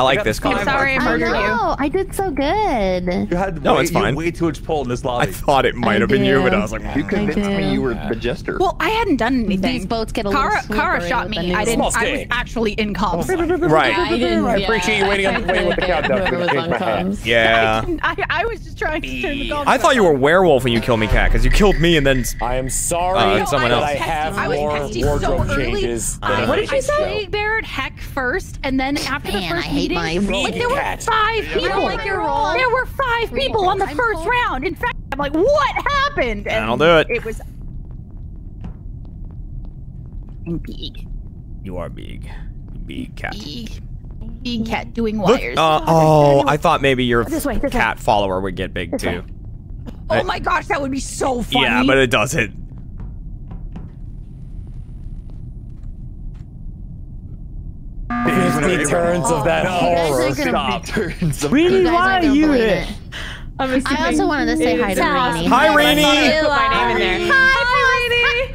I like this I'm sorry I I murdered you. know. I did so good. You had No, way, it's you had fine. way too much pull in this lobby. I thought it might I have been you, but. I was like, You convinced me you were the jester. Well, I hadn't done anything. These boats get a little Kara, Kara shot me. I didn't. I was actually in comms. right. I didn't. I appreciate you waiting on- waiting with the countdown Whoever for me was to on change my Yeah. I, I was just trying to turn the comms. I thought you were werewolf when you killed me, Kat, because you killed me and then. I am sorry Uh, that someone else. I have more wardrobe changes. What did you show. say? Barrett Heck first, and then after the first I hate meeting, my like there were five You don't people. like your role? There were five people on the I'm first cold. round. In fact, I'm like, what happened? And I'll do it. It was big, You are big. Big cat. big, big cat doing Look. wires. Uh, oh, I thought maybe your This way, this way. cat follower would get big too. oh my gosh, that would be so funny. Yeah, but it doesn't. Fifty turns of that oh, You guys horror. are gonna Stop. Turns of- Really? You guys Why aren't are gonna you believe here? it. I also wanted to say hi to Rainy. Hi, Put Rainy. my name in there.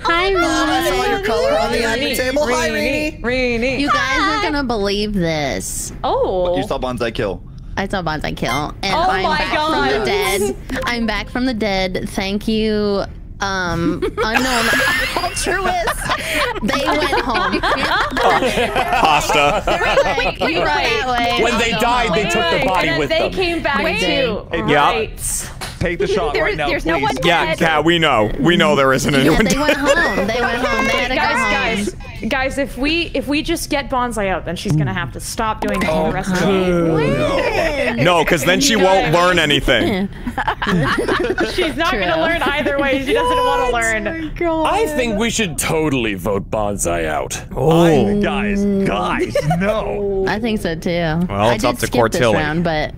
Hi, I saw Rainy. your color on the end table. Hi, Rainy. Rainy. You guys aren't gonna believe this. Oh. You saw Bonsai kill. I saw Bonsai Kill, and Oh I'm my back God. from the dead. I'm back from the dead. Thank you, um, unknown altruist. They went home. Pasta. Right, you were that way. When they died, they took the body with they them. They came back Wait. too. Yeah. Right. Take the shot There- right now, there's please. no one Yeah, dead. cat. We know. We know there isn't Yeah, anyone. they went home. They went home. They had to go home. Guys, guys, guys, if we if we just get Bonsai out, then she's gonna have to stop doing it for the oh, rest of the game. No, because then she won't learn anything. She's not True. gonna learn either way. She doesn't want to learn. Oh I think we should totally vote Bonsai out. Oh. Guys, guys, no. I think so too. Well, I it's did up to skip this round, but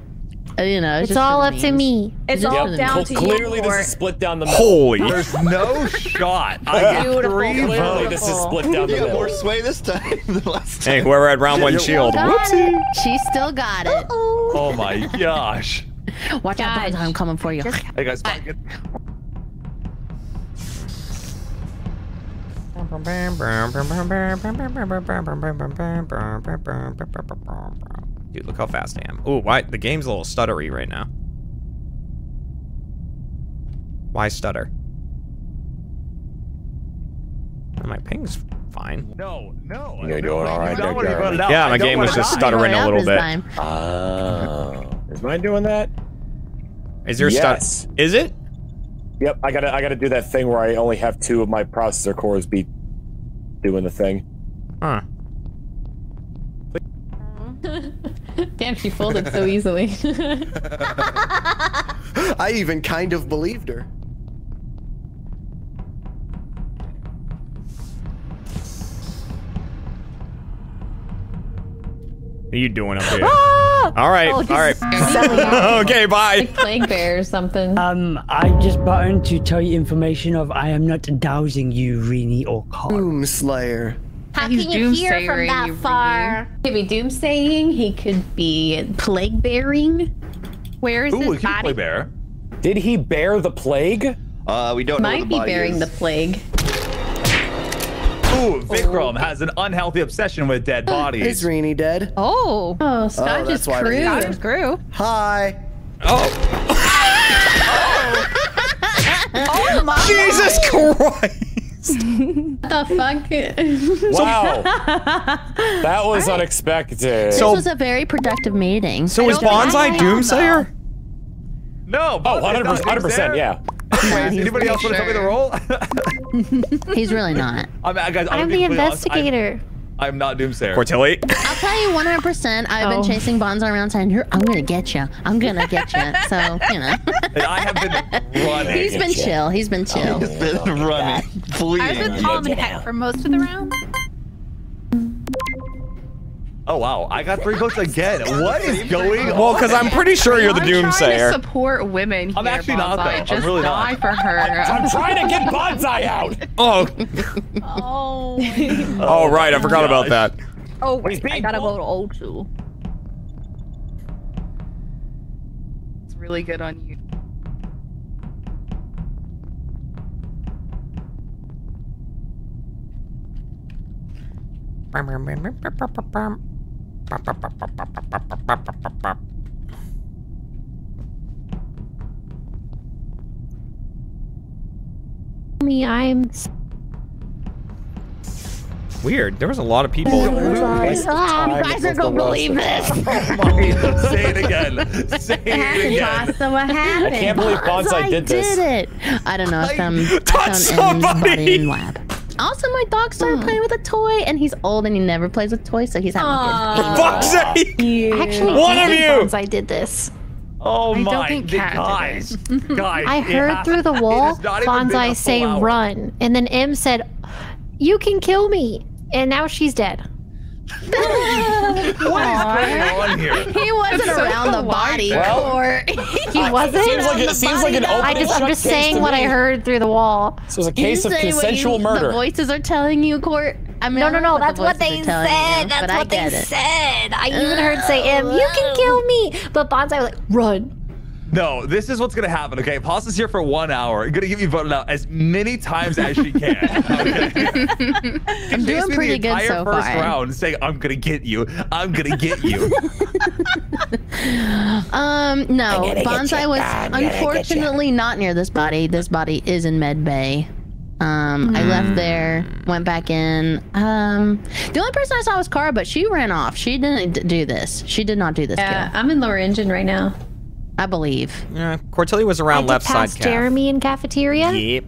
you know, It's just all up the to me. It's Just all for down Well, to clearly you. this is split down the middle. Holy. There's no shot. I get Beautiful. three Clearly votes. this is split down the You got more sway this time than last time. Hey, whoever had round one shield. Got it. She still got it. Oh my gosh. Watch out, Guys. I'm coming for you. Hey guys, fine, get- Dude, look how fast I am. Ooh, why? The game's a little stuttery right now. Why stutter? Oh, My ping's fine. No, no. You're doing all right, I there, wanna be Gary. voted out. Yeah, my game was just die. stuttering a little bit. time. Oh. Is mine doing that? Is your Yes. stutter? Is it? Yep, I gotta I gotta do that thing where I only have two of my processor cores be doing the thing. Huh. Damn, she folded so easily. I even kind of believed her. What are you doing up here? all right, Oh, all right. okay, bye. like plague bear or something. Um, I just button to tell you information of I am not dowsing you, Reeny or Carl. Doom Slayer. How He's can you hear from that far? He could be doomsaying. He could be plague bearing. Where is Ooh, his we play body? bear. Did he bear the plague? Uh, we don't know Might what be body bearing is. the plague. Ooh, Vikram has an unhealthy obsession with dead bodies. Is bodies. Rainy dead? Oh, Oh, Skadj that's just why crew. we- God grew. Hi. Oh, Oh my! Jesus Christ. What the fuck? Wow. that was unexpected. This So- was a very productive meeting. So is don't Bonsai I am, Doomsayer? No, oh, Bonsai's 100%, 100% yeah. Wait, does anybody else want to tell me the role? He's really not. I'm, uh, guys, I'm, I'm the investigator. I'm, I'm not Doomsayer. Courtilly? I'll tell you 100%. I've been Oh. chasing Bonsai around saying, "You're- I'm gonna get you. I'm gonna get you. So, you know. And I have been running. He's been chill. He's been chill. He's been oh running, Please. I was fleeing. with Tom and Heck for most of the round. Oh wow, I got three votes again. What is going on? Well, because I'm pretty sure you're the I'm trying to Doomsayer. support women here, I'm actually not, Bonsai. though. I'm Just really die not. for her. I'm trying to get Bonsai out. Oh, Oh. oh, right. I forgot about oh, that. Oh, He's wait, I being gotta pulled. go to old school. It's really good on you. Me, I'm. Weird. There was a lot of people. Oh, you guys are gonna believe this. Say it again. Say it again. Pasta, what happened? I can't believe Bonsai, did this. Did it. I don't know if I'm. I found somebody in lab. Also, my dog started hmm. playing with a toy, and he's old and he never plays with toys, so he's having a good day. Fuck's sake! Actually, One of think you! I did this. Oh I don't my think Cat guys, guys! I heard has- through the wall has not even been a Bonsai say hour. run, and then M said, "You can kill me," and now she's dead. What is going on here? He wasn't around the body, Well- or He wasn't. Seems like it seems like an open I just, I'm just saying to what I heard through the wall. This was a case of You say consensual you- murder. The voices are telling you, Court. I mean, No, I no, don't no. That's the what they said. you, That's what they it. said. I even heard say M. You can kill me, but Bonsai was like, run. No, this is what's gonna happen. Okay, Pasta's here for one hour. Gonna give you voted out as many times as she can. Okay? I'm doing Chased me pretty the good entire so first far. round, saying, "I'm gonna get you. I'm gonna get you." Um, no, gonna Bonsai was I'm gonna get you. unfortunately not near this body. This body is in med bay. Um, I Hmm. left there, went back in. Um, the only person I saw was Kara, but she ran off. She didn't d- do this. She did not do this Yeah, kill. I'm in lower engine right now. I believe. Yeah, Courtilly was I around did left side pass calf. Jeremy in cafeteria. Yep.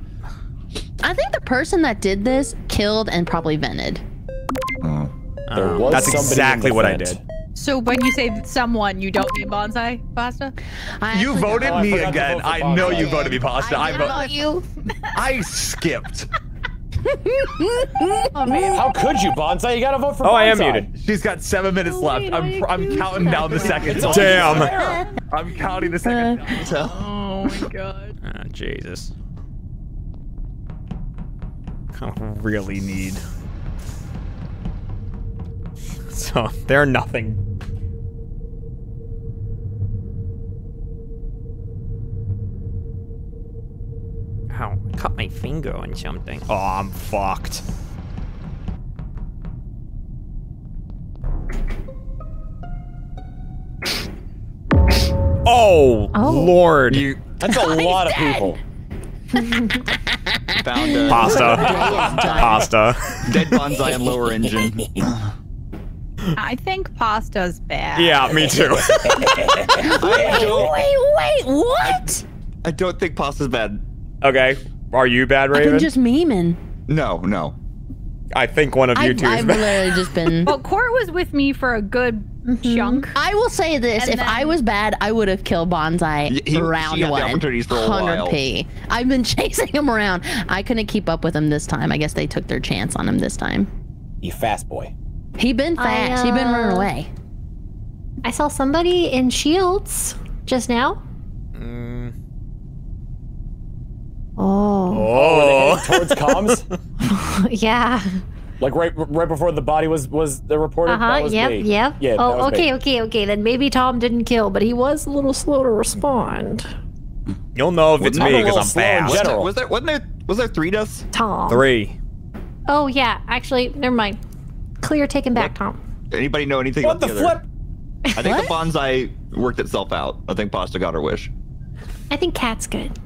I think the person that did this killed and probably vented. Hmm. There Oh, was that's exactly the what I did. So when you say someone, you don't mean bonsai pasta? You voted Oh, I me again. vote I know Bonsai. you voted me, Pasta. I, voted you. I skipped. How could you, Bonsai? You gotta vote for Oh, I am muted. She's got seven minutes left. I'm I'm counting down the seconds. Damn. I'm counting the seconds. down. Oh my god. Ah, Jesus. I really need. So they're nothing. Ow, I cut my finger on something. Oh, I'm fucked. Oh, oh. Lord. You, that's a lot of people. Found uh, Pasta. Pasta. Dead bonsai and lower engine. I think pasta's bad. Yeah, me too. wait, don't, wait, what? I don't think pasta's bad. Okay. Are you bad, I've Ravin? been just memeing. No, no. I think one of you I've, two is I've bad. literally just been. Well, Court was with me for a good chunk. I will say this: And if I was bad, I would have killed Bonsai Y- he- round she had the one. opportunities for a while. p. I've been chasing him around. I couldn't keep up with him this time. I guess they took their chance on him this time. You fast boy. He been I, fast. he been running uh, away. I saw somebody in shields just now. Mm. Oh. Oh. Towards comms, yeah. like right right before the body was was the reported. Uh that huh. was Yep. me. Yep. Yeah. oh, okay. me. Okay. Okay. Then maybe Tom didn't kill, but he was a little slow to respond. You'll know if it's I'm me because I'm slow in fast. Was there, general. was there wasn't there was there three deaths? Tom. Three. Oh yeah. Actually, never mind. Clear. Taken back, Tom. Anybody know anything What about the the, other? flip? I think the bonsai worked itself out. I think Pasta got her wish. I think Kat's good.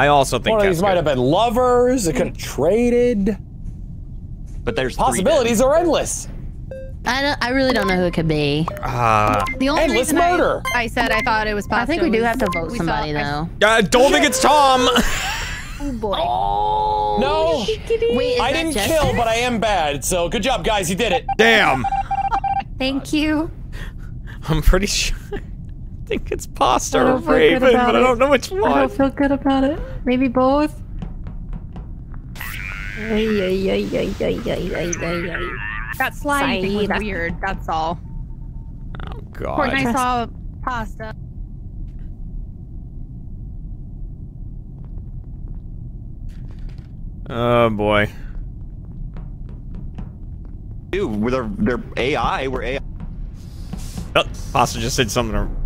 I also think One of Kat's these might have been lovers. It could have traded. But there's three Possibilities are endless. I don't, I really don't know who it could be. Ah. The only Endless reason murder. I, I said I thought it was pasta. I think we do have to vote somebody saw- though. I don't think it's Tom. Oh boy. No, Wait, is I didn't Jester? kill, but I am bad. So good job, guys. You did it. Damn. Thank you. I'm pretty sure think it's pasta or Ravin, but it. I don't know which one. I don't feel good about it. Maybe both. that slide thing was weird. That's all. Oh god. Courtney I saw pasta. Oh boy. Dude, they're, they're AI. We're AI. Oh, pasta just said something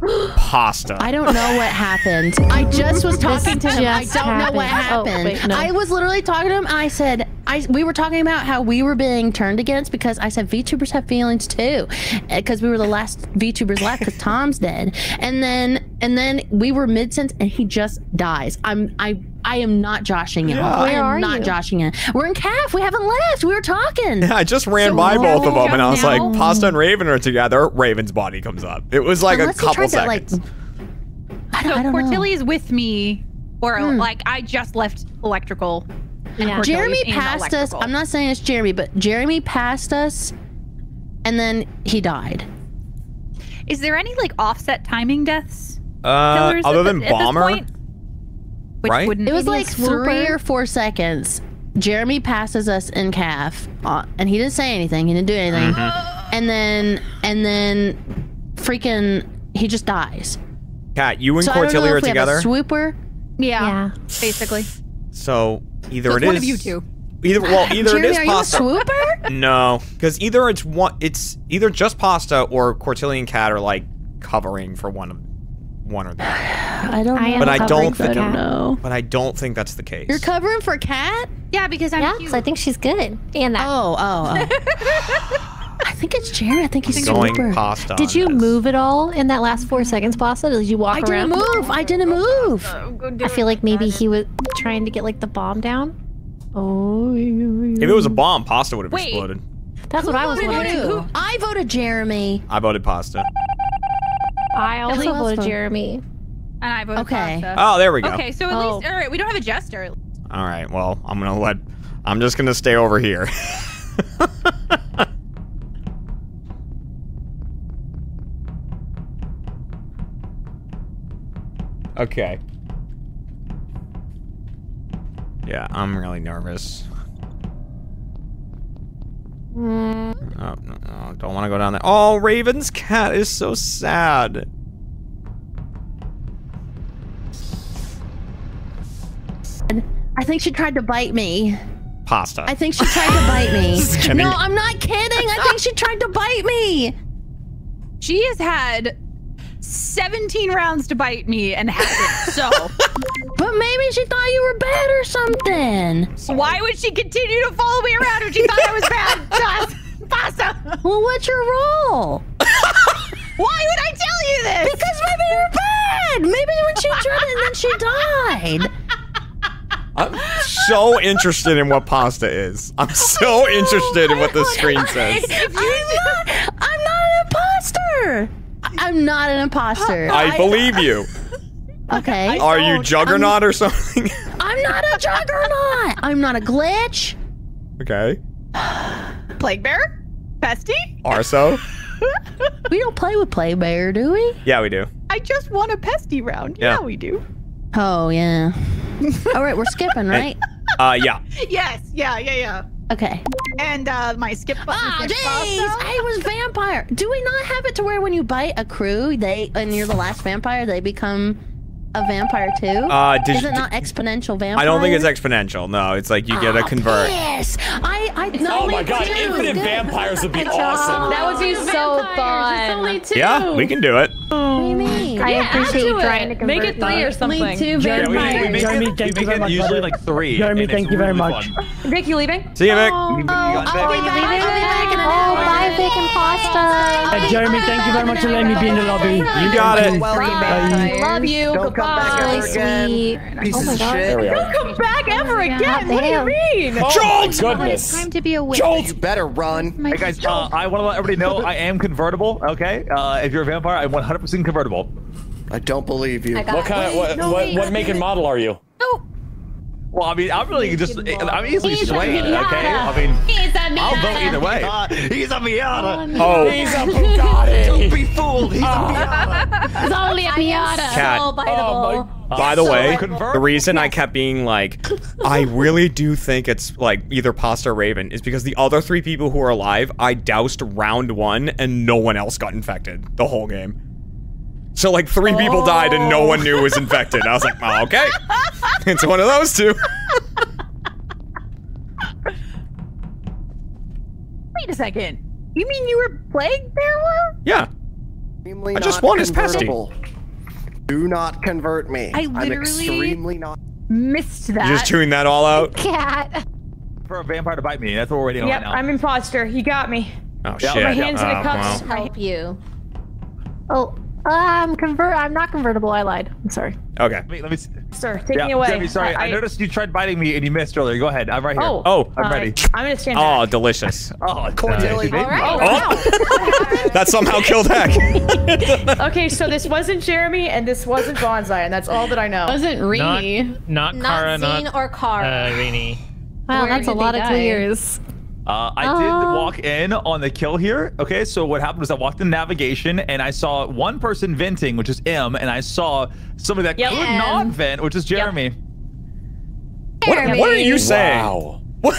to- Pasta. I don't know what happened. I just was talking to him. I don't know what happened. Oh, wait, no. I was literally talking to him. I said, I we were talking about how we were being turned against because I said VTubers have feelings too, because we were the last VTubers left because Tom's dead. And then and then we were mid sentence and he just dies. I'm I I am not joshing it. Yeah. I am are not you? joshing it. We're in calf. We haven't left. We were talking. Yeah, I just ran So by both of them, and I was like, Pasta and Ravin are together. Ravin's body comes up. It was like Unless a he couple tried to, like, seconds. so I don't Courtilly is with me, or Hmm. like I just left electrical. and Courtilly's Jeremy passed us. I'm not saying it's Jeremy, but Jeremy passed us, and then he died. Is there any like offset timing deaths? Uh, killers other at than the- at this Bomber, point? Right? wouldn't It was like three or four seconds. Jeremy passes us in calf, uh, and he didn't say anything. He didn't do anything. Mm-hmm. And then, and then, freaking, he just dies. Kat, you and so I Courtilly are if have a together. swooper. Yeah, basically. So either So it it's one of you two. Either well, either Jeremy, it is are you a pasta. swooper? No, because either it's one. It's either just pasta or Courtilly and Kat are like covering for one of one or the other. I don't know. I am But I don't for think. Kat. know. But I don't think that's the case. You're covering for Kat? Yeah, because I'm Yeah, 'cause I think she's good. And that. Oh, oh, oh. I think it's Jeremy. I think he's going swooper. pasta. Did you this. move at all in that last four seconds, Pasta? Did you walk I around? I didn't move. I didn't move. I feel like maybe he was trying to get like the bomb down. Oh, If it was a bomb, pasta would have Wait. exploded. that's what I was Who wondering. I voted Jeremy. I voted pasta. I also Everyone else voted voted- Jeremy. And I voted Okay. pasta. Oh, there we go. Okay, so at Oh. least all right, we don't have a jester. All right. Well, I'm gonna let. I'm just gonna stay over here. okay. Yeah, I'm really nervous. Mm. Oh, no, no, don't want to go down there. Oh, Ravin's cat is so sad. I think she tried to bite me. Pasta. I think she tried to bite me. No, I'm not kidding. I think she tried to bite me. She has had 17 rounds to bite me and hasn't. So But maybe she thought you were bad or something. why would she continue to follow me around if she thought I was bad? Just pasta. Well, what's your role? Why would I tell you this? Because maybe you're bad. Maybe when she tried and then she died. I'm so interested in what pasta is. I'm oh so interested in what the screen says. I'm not, I'm not an imposter. I'm not an imposter. I believe you. Okay. Are you Juggernaut or something? I'm not a juggernaut. I'm not a glitch. okay. Plague Bear? Pesty? Arso? We don't play with Play Bear, do we? Yeah, we do. I just won a Pesty round. Yeah. Yeah, we do. Oh yeah. All right, we're skipping, right? Uh, yeah. Yes, yeah, yeah, yeah. Okay. And uh my skip button. Oh, jeez! I was vampire. Do we not have it to where when you bite a crew, they and you're the last vampire, they become a vampire too? Uh, did Is it not exponential vampire? I don't think it's exponential. No, it's like you get a convert. Yes, I I know. Oh my god, too. infinite Good. vampires would be awesome. That would be so fun. Yeah, we can do it. What do? I Yeah, appreciate you trying it. to Make it three me. or something. Lead two Yeah, we, we vampires. make Jeremy, it, we thank you make very much, usually like three. Jeremy, thank it's you very much. fun. Vik, you leaving? See you, Vik. Oh, You got oh, Vik? I'll be back. I'll be back Oh, bye, Vik and Pasta. Uh, Jeremy, thank you very much for letting me be in the lobby. You got it. Bye. Love you. Don't come back ever again. sweet. Pieces Oh my of God. shit. There we are. Come back ever again. What do you mean? Oh Jolt! goodness. Time to be a witch. You better run. Hey guys, uh, I want to let everybody know I am convertible. Okay, uh, if you're a vampire, I'm 100% convertible. I don't believe you. What kind of what what, what make and model are you? Well, I mean, I'm really just, I'm easily He's a swayed. Okay, I mean, He's a I'll vote either way. He's a Miata. Oh, He's a Bugatti. Don't be fooled. He's a ah. Miata. It's only a Miata. Kat. So biteable. by the oh, way, convert- the reason I kept being like, I really do think it's like either Pasta or Ravin is because the other three people who are alive, I doused round one and no one else got infected the whole game. So like three people died and no one knew was oh. infected. I was like, oh, okay, it's one of those two. Wait a second. You mean you were plague bear? Yeah. Extremely I just not won as Pesty. convertible. Do not convert me. I I'm literally- extremely not. Missed You that. just tune that all out. Kat. For a vampire to bite me, that's what we're waiting on right now. I'm imposter. You got me. Oh Yeah. shit. My hands in Oh, the uh, cuffs. well. Help you. Oh, I'm convert. I'm not convertible. I lied. I'm sorry. Okay. Wait, let me. See. Sir, take yeah, me away. Jeremy, sorry. I, I- noticed you tried biting me and you missed earlier. Go ahead. I'm right here. Oh, Oh. I'm uh, ready. I'm gonna stand Oh, back. delicious. Oh, Cordelia. nice. All right. Oh, that somehow killed Heck. okay, so this wasn't Jeremy and this wasn't Bonsai, and that's all that I know. Wasn't Not, Reeny. not Not Kara, Zine not or Kara. uh, Reeny. wow, Where that's a lot of die? clears. Uh, I did Uh. walk in on the kill here. Okay, so what happened was I walked in navigation and I saw one person venting, which is M, and I saw somebody that Yep. could M. not vent, which is Jeremy. What, what are you saying? Wow.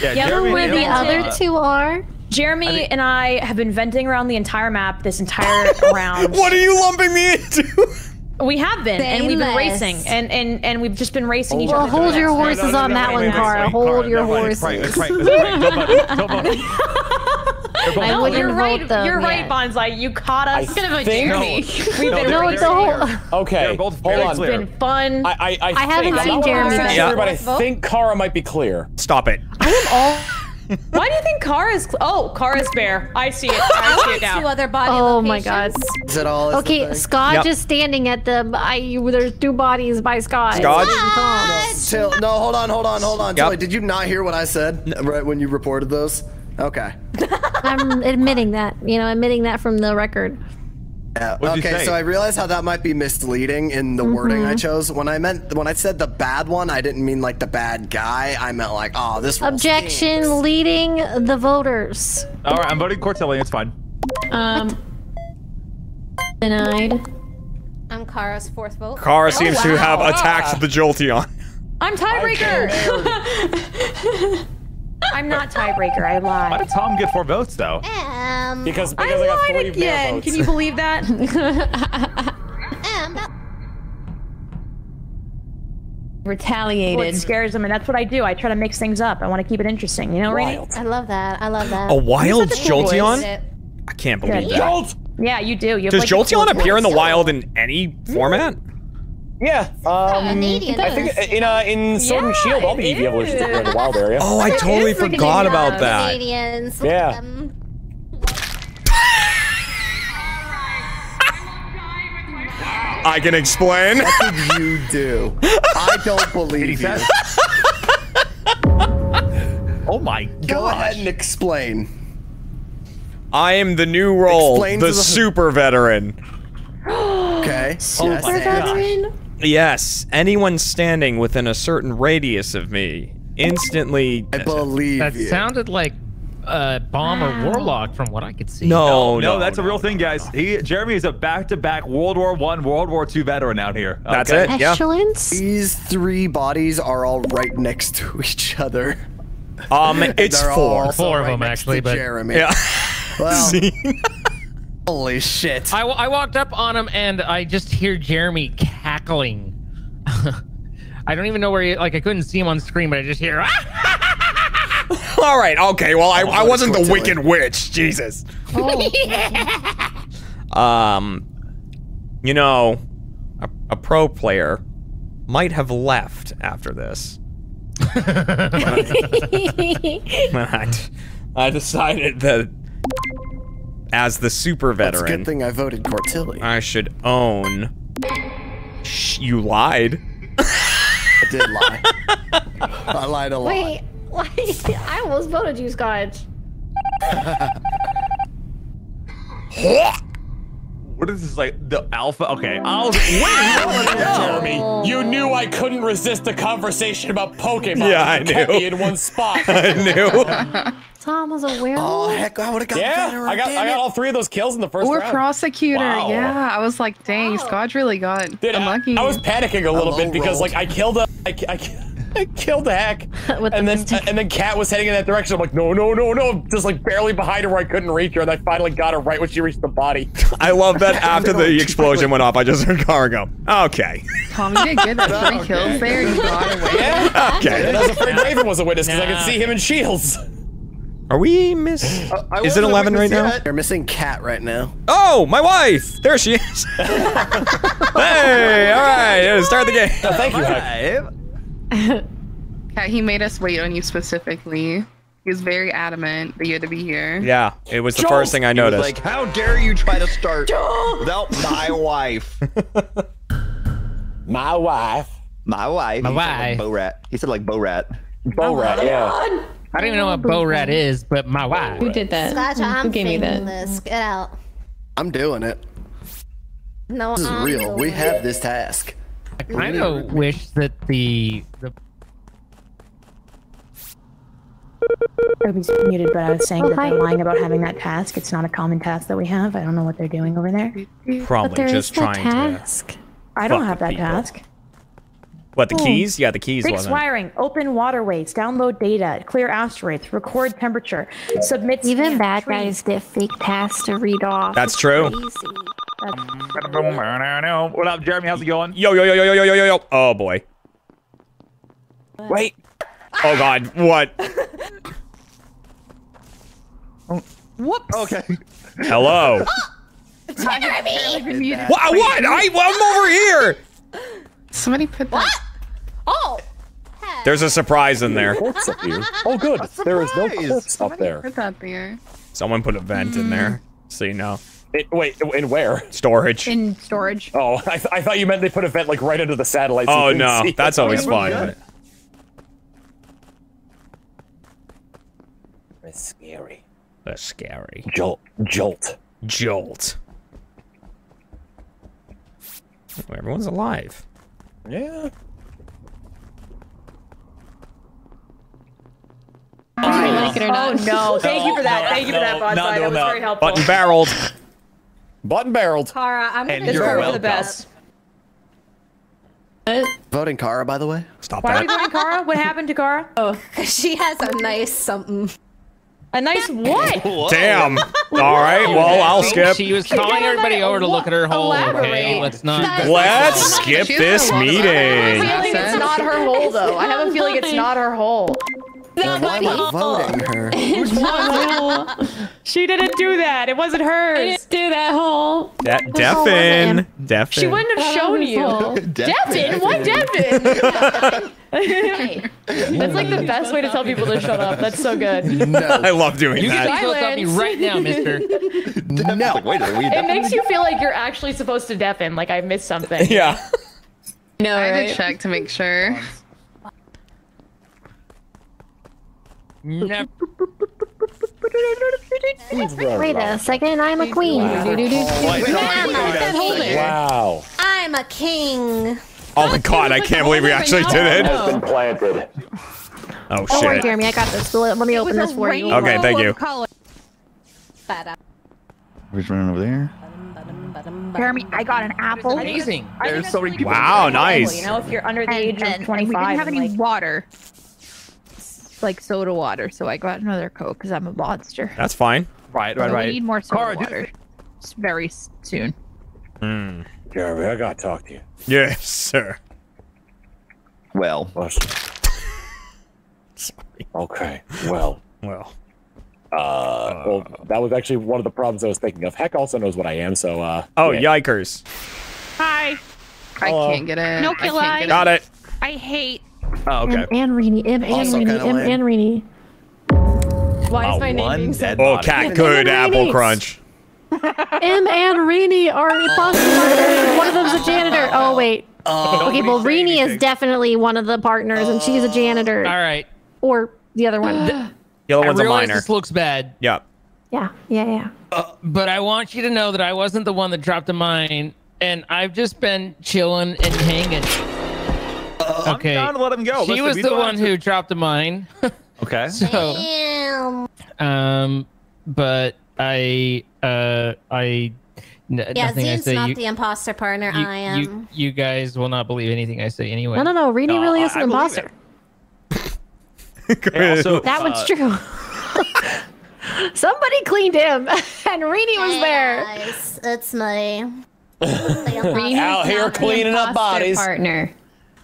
Yeah, Yeah, Jeremy. Where and the other uh, two are? Jeremy and I have been venting around the entire map this entire round. What are you lumping me into? We have been, and we've been racing, and, and and we've just been racing each Well, other. hold your No, no, horses no, no, on that one, wait, wait, Kara. Hold your horses. Right, right, right. I No, wouldn't you're right. them You're right, yet. Bonsai. You caught us. I think. We've No, been No, racing. it's a whole. Okay. Both hold on. It's clear. been fun. I, I, I, I haven't seen Jeremy 100% back. sure, but I think Kara might be clear. Stop it. I am all. Why do you think Kara's? Cl- oh, Kara's bear. I see it. I see it now. Two other body Oh my god. Is it all? is Okay. Skadj Yep. is standing at the. I there's two bodies by Skadj. Skadj? Till, no, hold on, hold on, hold on. Yep. Tilly, did you not hear what I said right when you reported those? Okay. I'm admitting that. You know, admitting that from the record. Yeah. What'd okay, so I realized how that might be misleading in the wording I chose. When I meant when I said the bad one, I didn't mean like the bad guy. I meant like, oh, this one Objection stinks. leading the voters. All right, I'm voting Courtilly. It's fine. Um, denied. I'm Kara's fourth vote. Kara seems to have wow. attacked the Jolteon. I'm tiebreaker. I'm not tiebreaker. I Why lied. did Tom get four votes though? Um, Because, I because I, got lied three again. votes. Can you believe that? what Retaliated. scares them, and that's what I do. I try to mix things up. I want to keep it interesting. You know, Rainy? Wild. I love that. I love that. A wild such cool. Jolteon? I can't believe Good. that. Jolt! Yeah, you do. You Does like, Jolteon appear in the wild in any format? Yeah. Um, Canadian I think in uh, in Sword and Yeah, Shield, all the it Eevee evolutions are in the wild area. Oh, I totally is like an forgot Indian about that. Canadians. Yeah. I can explain. What did you do? I don't believe you. Oh my god. Go ahead and explain. I am the new role, Explain the the- super veteran. Okay. Oh yes, my gosh. Yes, anyone standing within a certain radius of me instantly. I believe That you. sounded like a bomb or warlock from what I could see. No, no, no, that's a real thing, guys. He Jeremy is a back-to-back World War One, World War Two veteran out here. That's okay? it. Yeah. These three bodies are all right next to each other. Um, it's four. Four of right them, actually, but- Jeremy. Yeah. Well, See? Holy shit. I, I walked up on him and I just hear Jeremy cackling. I don't even know where he like I couldn't see him on screen, but I just hear! All right. Okay. Well, I, I wasn't the Wicked Witch. Jesus. Um, you know, a, a pro player might have left after this. I, I decided that as the super veteran. It's a veteran, good thing I voted Courtilly. I should own. Shh, you lied. I did lie. I lied a lot. Wait, wait. I almost voted you, Skadj. What is this like the alpha? Okay, I'll wait. Jeremy, you knew I couldn't resist a conversation about Pokemon. Yeah, I You knew. me in one spot. I knew. Tom was a Oh heck, I would have got yeah, better. I got I got all three of those kills in the first Or round. prosecutor. Wow. Yeah, I was like, dang, Skadj really got Dude, I- unlucky. I, was panicking a little low bit because rolled. like I killed a I, I, I killed the hack, With the and then mystic. and then Kat was heading in that direction. I'm like, no, no, no, no, just like barely behind her where I couldn't reach her, and I finally got her right when she reached the body. I love that after the explosion went off, I just heard Kara go, okay. Tom, you did good. That three kills there. You got away. Yeah, Okay. and I was afraid Ravin was a witness because I Nah. could see him in shields. Are we miss? Uh, I Is it 11 right witness now? yet. You're missing Kat right now. Oh, my wife! There she is. hey, all right, yeah, start the game. thank you, Heck. Yeah, he made us wait on you specifically. He was very adamant that you had to be here. Yeah, it was the Joel! first thing I He was noticed. like, how dare you try to start without my wife? My wife. My wife. My He wife. Like Borat. He said like Borat. Bo oh Rat, yeah. I don't even know what Borat is, but my wife. Who did that? Skadj, Who I'm gave me that? this. Get out. I'm doing it. No, This is I'm real. We doing have this task. I kind of wish that the the Ruby's muted, but I was saying Oh, that hi. they're lying about having that task. It's not a common task that we have. I don't know what they're doing over there. Probably But there just is no trying to. task. I don't have that people. task. What, the keys? Yeah, the keys. Fix wiring, open waterways, download data, clear asteroids, record temperature, submit. Even bad trees. guys get fake tasks to read off. That's true. That's what up, Jeremy? How's it going? Yo, yo, yo, yo, yo, yo, yo, yo. Oh, boy. Wait. Oh, God. What? oh. Whoops. Okay. Hello. Jeremy! What? what? I, I'm over here! Somebody put that. Oh, There's a surprise in there. Corpse up here. Oh, good. There is no corpse up there. Put that there. Someone put a vent in there, so you know. It, wait, in where? Storage. In storage. Oh, I, th- I thought you meant they put a vent like right under the satellite. so you Oh no, see it. that's always fun. That's scary. That's scary. Jolt. Jolt. Jolt. Oh, everyone's alive. Yeah. Whether like Oh no! Thank you for that. No, Thank you for that, no, That was that. very helpful. Button barreled. Button barreled. Kara, I'm And gonna This you're part the welcome. best. Voting Kara, by the way. Stop Why are we voting Kara? What happened to Kara? Oh, she has a nice something. A nice what? Damn. All right. Well, I'll skip. She was calling everybody over to look at her hole. Okay, let's not. Let's skip this got a lot of I have a meeting. feeling it's not her hole, though. I have a feeling it's not her hole. Then why am I voting her? She didn't do that. It wasn't hers. Do that hole. De- Deafin. Deafin. She wouldn't have shown you. Devin? What Devin? That's like the best way to tell people to shut up. That's so good. I love doing that. You can that. go stop me right now, Mister. No. Like, wait a minute. we It makes you feel like you're actually supposed to deafen, like I missed something. Yeah. No, I had right? to check to make sure. Never. Wait a second, I'm a queen. Wow. I'm a king. Oh my god, I can't believe we actually did Has it. been planted. Oh, oh Don't worry. Jeremy, I got this. Let let me open this for you. Okay, thank you. Who's running over there? Jeremy, I got an apple. Amazing. There's so many people. Wow, You know, if you're under the age of and we 25. didn't have any water. Like soda water, so I got another Coke because I'm a monster. That's fine. Right, So right, We need more soda Kara, do- water. It's very soon. Hmm. Jeremy, I gotta talk to you. Yes, sir. Well, Sorry. Okay. Well. Well. Uh, well, that was actually one of the problems I was thinking of. Heck also knows what I am, so uh. Oh, yeah. yikers. Hi. I Hello. can't get it. No I kill can't eye. get Got it. I hate. Oh, okay. M and Reeny, M and Also M and Reeny. Why is Oh, my name being said? Oh, cat good apple crunch. M and Reeny are imposter partners. One of them's a janitor. Oh wait. okay, well say Reeny is definitely one of the partners, and she's a janitor, All right. or the other one. Yellow I one's a realize minor. this looks bad, Yeah. yeah, yeah, yeah. Uh, but I want you to know that I wasn't the one that dropped a mine, and I've just been chilling and hanging. Okay. I'm down to let him go. She Listen, was the one to- who dropped a mine. Okay. so, Damn. um, but I, uh, I. N- Yeah, nothing I say. not you, the imposter partner. you, I am. You, you guys will not believe anything I say anyway. no, no, no. Reeny No, really is an imposter. Also, That uh, one's true. Somebody cleaned him, and Reeny was there. Guys, it's my Reeny's Out here cleaning up bodies. Partner.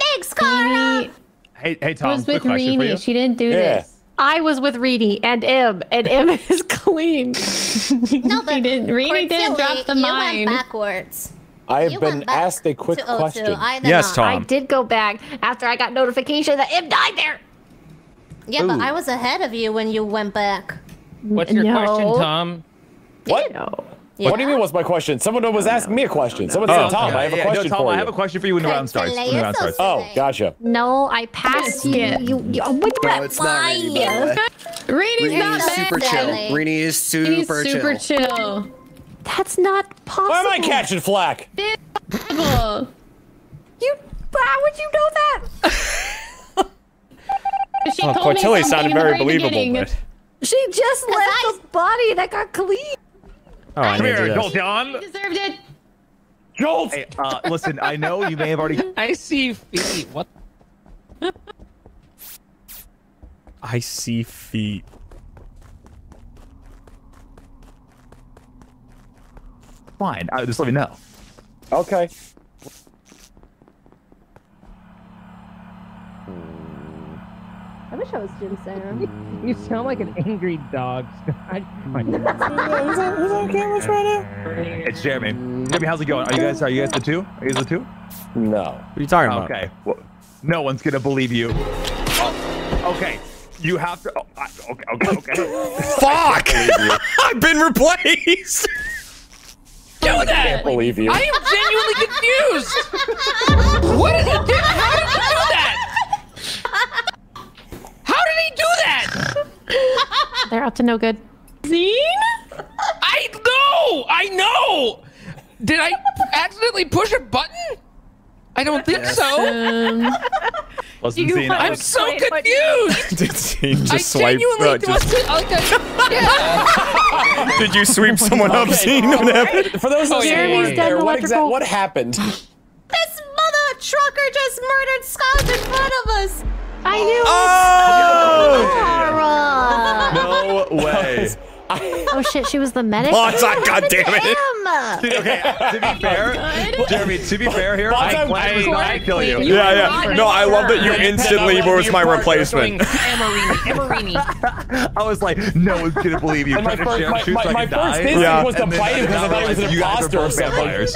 Thanks, Kara. Hey, hey, It Tom. was with question for you. Reeny. She didn't do Yeah. this. I was with Reedy and M, and M is clean. No, but didn't- Reeny didn't Courtilly, drop the you mine. went backwards. I have You been asked a quick question. I did Yes, not. I did go back after I got notification that M died there. Yeah, but I was ahead of you when you went back. What's your question, Tom? What? What do you mean? What's my question? Someone was asking me a question. Someone said, Oh, "Tom, yeah, I have a yeah, no, question Tom, for I you." have a question for you when the round starts. When the round starts. Oh, gotcha. No, I passed you. You, you, oh, what No, it's not Rainy, by the way. Rainey's Rainy not is super chill. bad. Rainy is super, super chill. chill. That's not possible. Why am I catching flack? Possible. You, how would you know that? she Oh, told me Courtilly sounded very very believable, beginning. but She just left the body that got clean. Oh, I Come here, to do Jolt this. John. Deserved it. Jolt. Hey, uh, listen, I know you may have already. I see feet. What? I see feet. Fine. Uh, just let me know. Okay. I wish I was Jim Sam. You sound like an angry dog. I, It's Jeremy. Jeremy, how's it going? Are you guys? Are you guys the two? Are you guys the two? No. What are you talking about? Okay. Well, no one's gonna believe you. Oh, okay. You have to. Oh, I, okay. Okay. Okay. Fuck! I've been replaced. do that. I can't believe you. I am genuinely confused. what did he do? How did he do that? How did he do that? They're up to no good. Zine? I know. I know. Did I accidentally push a button? I don't think so. Listen, You Zine, I I'm so confused. Did he just I swipe? genuinely uh, just- was like a, yeah. did you sweep someone up, Okay, Zine? What happened? For those Oh, listening yeah, who yeah, weren't yeah. there, what exact Electrical. what happened? This mother trucker just murdered Scott in front of us. I knew it. Oh! Laura. No way. Oh shit, she was the medic. Bonsai, ah, God damn it! Him. Dude, okay, to be fair, Jeremy, to be fair here, my Bonsai, plan was not to kill you. You Yeah, yeah. No, I love that you sure. instantly was my replacement. Emerini, Emerini. I was like, no one's gonna believe you. And my first- my- my- I my first instinct Yeah. was to And then bite him 'cause I thought he was an you guys are imposter or both something. vampires.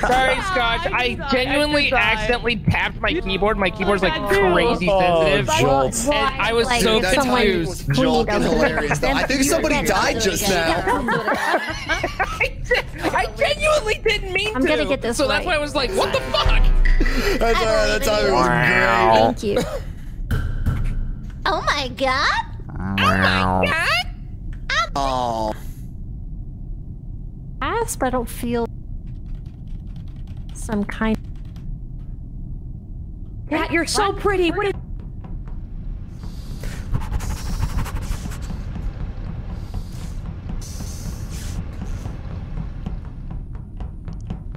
Sorry, Skadj. I genuinely accidentally tapped my keyboard. My keyboard's like crazy Oh, sensitive. Jolt. I was so confused. Jolt is hilarious though. I think somebody died just now. I genuinely didn't mean I'm to. gonna get this So that's right. why I was like, what the fuck? That's all right. That's how it was Thank you. Oh my god. great. Oh, Asp, I don't feel some kind. Kat, you're so pretty. What is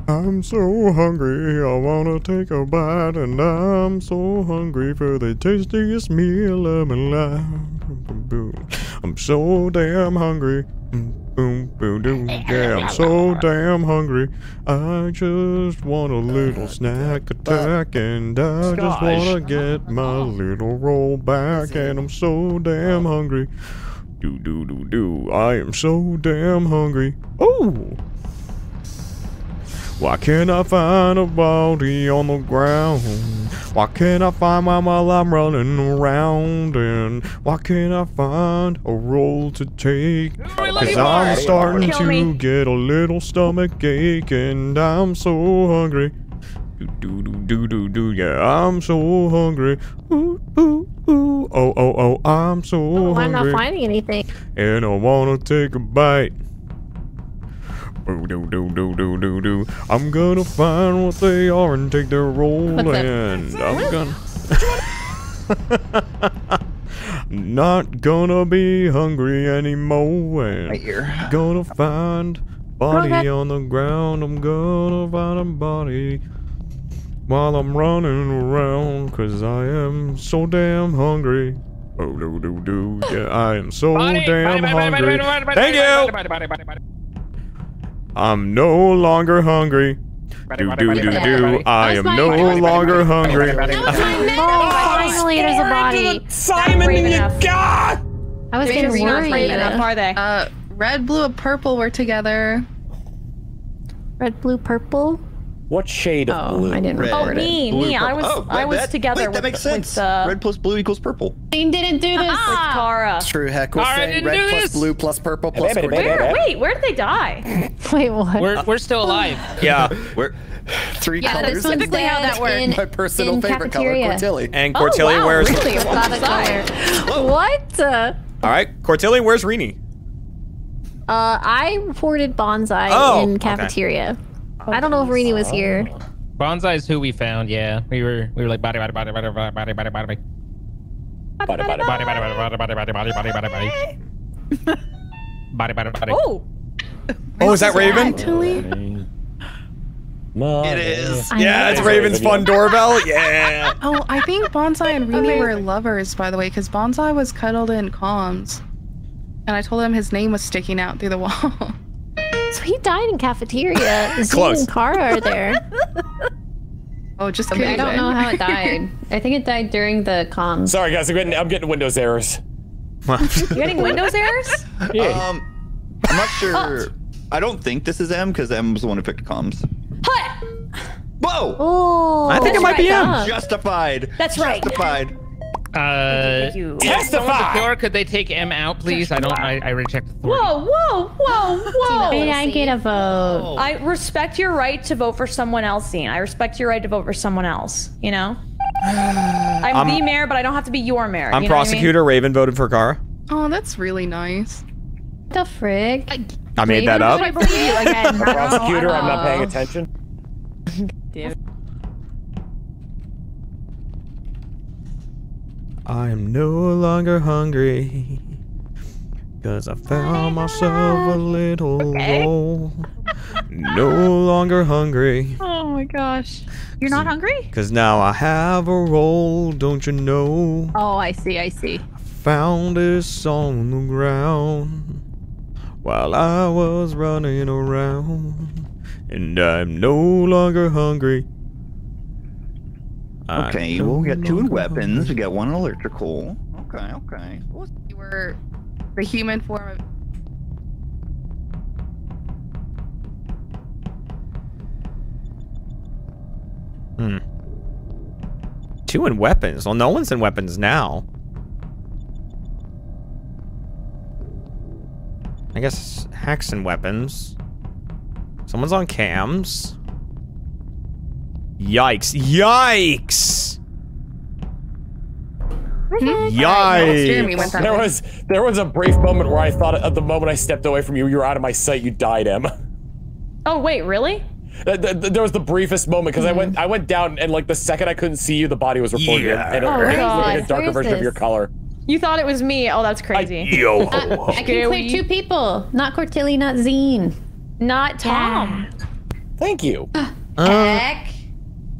I'm so hungry, I wanna take a bite, and I'm so hungry for the tastiest meal of my life. Boom, boom. I'm so damn hungry. Boom, boom, boom. Yeah, I'm so damn hungry. I just want a little snack attack, and I just wanna get my little roll back, and I'm so damn hungry. Do do do do. I am so damn hungry. Oh. Why can't I find a body on the ground? Why can't I find one while I'm running around? And why can't I find a role to take? Cause I'm starting to get a little stomach ache and I'm so hungry. Do do do do do do yeah, I'm so hungry. Ooh ooh ooh oh oh oh I'm so Oh, I'm not finding anything. And I wanna take a bite. Boo do do do do do do. I'm gonna find what they are and take their role What's that? and I'm gonna not gonna be hungry anymore and Right here. gonna find body Okay. on the ground. I'm gonna find a body while I'm running around cause I am so damn hungry. Oh do do do yeah I am so Body, damn body, body, hungry. body, body, body, Thank body, you. I'm no longer hungry. body, Do body, do body, do body, do. body. I am no Body, body, longer hungry. Oh, finally, there's a body. Simon, brave you enough. got. I was Maybe getting we're not brave worried. enough. are they? Uh, red, blue, and purple were together. Red, blue, purple. What shade of Oh, blue? I didn't Red. record Oh, it. me, Blue, me. I was, Oh, I was that- together wait, with, that makes with, sense. uh, Red plus blue equals purple. Dean didn't do this. with Kara. True heck was Alright, saying didn't red do plus this. blue plus purple plus Hey, baby, baby, Cordelia. Where? Wait, where did they die? Wait, what? We're we're still alive. Yeah. we're Three Yeah, colors. this one's Typically how that dead works. in- My personal in favorite cafeteria. color, Courtilly. And Oh, Courtilly wow, wears. really? Got. What? Uh, All right, Courtilly, where's Reeny? I reported bonsai Oh, in okay. Cafeteria. I don't know if Reeny was here. Bonsai is who we found. Yeah, we were we were like body body body body body body body body body Bada, bada, body body body body body body body body body body body body body. Oh, Oh, is that Ravin? Actually, It is. Yeah, it's Ravin's fun doorbell. Yeah. oh, I think Bonsai and Reeny were lovers, by the way, because Bonsai was cuddled in comms, and I told him his name was sticking out through the wall. So he died in cafeteria. Zane Close. and Kara are there. oh, just I don't know how it died. I think it died during the comms. Sorry, guys. I'm getting, I'm getting Windows errors. You're getting Windows errors? Yeah. Um, I'm not sure. I don't think this is M because M was the one who picked comms. Whoa! Oh, I think it might be him. Justified. That's right. Justified. Uh, you. yeah, someone's a Testify. killer. Could they take M out, please? I don't. I, I reject authority. Whoa, whoa, whoa, whoa! Did I get a vote? I respect your right to vote for someone else, Dean. I respect your right to vote for someone else. You know. I'm, I'm- the mayor, but I don't have to be your mayor. I'm you know what I mean? prosecutor. Ravin voted for Kara. Oh, that's really nice. What the frig? I made that Should I up. believe you again? Prosecutor, I'm not paying attention. I am no longer hungry. Cause I found myself a little low. No longer hungry. Oh my gosh. You're not hungry? Cause now I have a roll, don't you know? Oh, I see. I see. I found this on the ground while I was running around. And I'm no longer hungry. I'm Okay, no we'll get two in weapons. We get one in electrical. Okay, okay. You were the human form of. Hmm. Two in weapons. Well, no one's in weapons now. I guess hacks and weapons. Someone's on cams. Yikes. Yikes! Yikes! There was there was a brief moment where I thought at the moment I stepped away from you, you were out of my sight. You died, Em. Oh wait, really? Th- th- th- There was the briefest moment because I went hmm. I went down and like the second I couldn't see you, the body was reported Yeah. and it, Oh, it was like a darker Where is version of your color. You thought it was me? Oh, that's crazy. Yo. Uh, I can clear two people. Not Courtilly, not Zine. Not Tom. Thank you. Uh, Heck.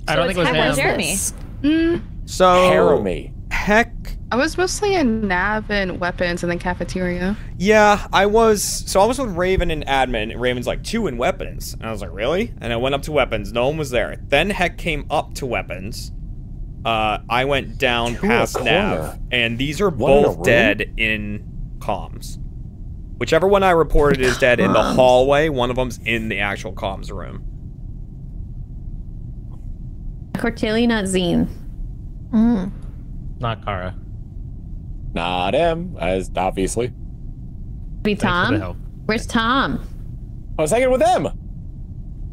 I don't think it was it's Heck Jeremy. Mm, so Harrow me. heck I was mostly in nav and weapons and then cafeteria. Yeah, I was. So I was with Ravin and admin. And Ravin's like two in weapons, and I was like, really? And I went up to weapons. No one was there. Then Heck came up to weapons. Uh, I went down Two in a past. Nav, and these are One both room? dead in comms. Whichever one I reported is dead in the hallway. One of them's in the actual comms room. Courtilly, not Zine. Mm. Not Kara. Not Em, as obviously. Be Thanks for the Tom. Where's Tom? I was hanging with them.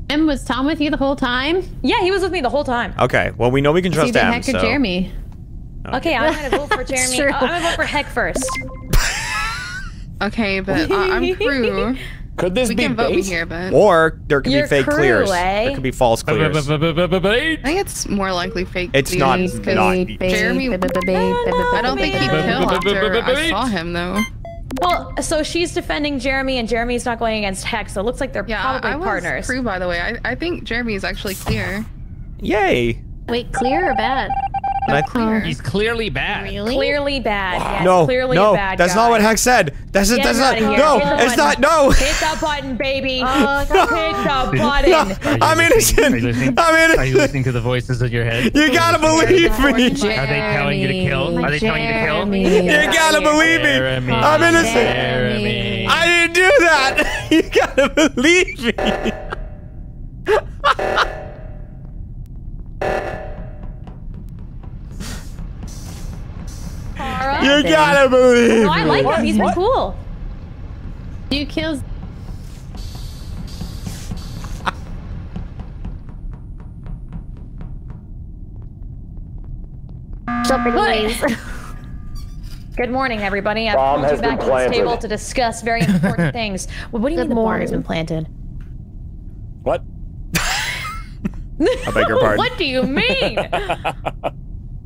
Em, was Tom with you the whole time? Yeah, he was with me the whole time. Okay, well we know we can So you trust did M. Heck or So. Jeremy? Okay, I'm gonna vote for Jeremy. true. Uh, I'm gonna vote for Heck first. Okay, but uh, I'm crew. Could this we be can vote me bait? here, but Or there could Your be fake crew, clears. eh? There could be false clears. I think it's more likely fake. It's not- not- Jeremy. I don't think he'd kill after I saw him though. Well, so she's defending Jeremy, and Jeremy's not going against Heck, so it looks like they're Yeah, probably I was partners. crew by the way. I, I think Jeremy is actually clear. Yay! Wait, clear or bad? And I- Clear. He's clearly bad. Really? Clearly bad. Yes, no, clearly no, bad that's guy. not what Heck said. That's it. Get That's not. No, it's button. not. No. Hit the button, baby. Oh, Hit the button. No, I'm innocent. Are you listening? I'm innocent. Are you listening to the voices in your head? You gotta believe me. Are they telling you to kill? Are they telling you to kill? You gotta believe me. Jeremy. I'm innocent. Jeremy. I didn't do that. You gotta believe me. happened. gotta believe No, I like him. He's been cool. You kills. Jump anyways. Good morning, everybody. I've Bomb pulled you back to this table to discuss very important things. Well, what do you Good mean the bomb has been planted? What? I beg your pardon. what do you mean?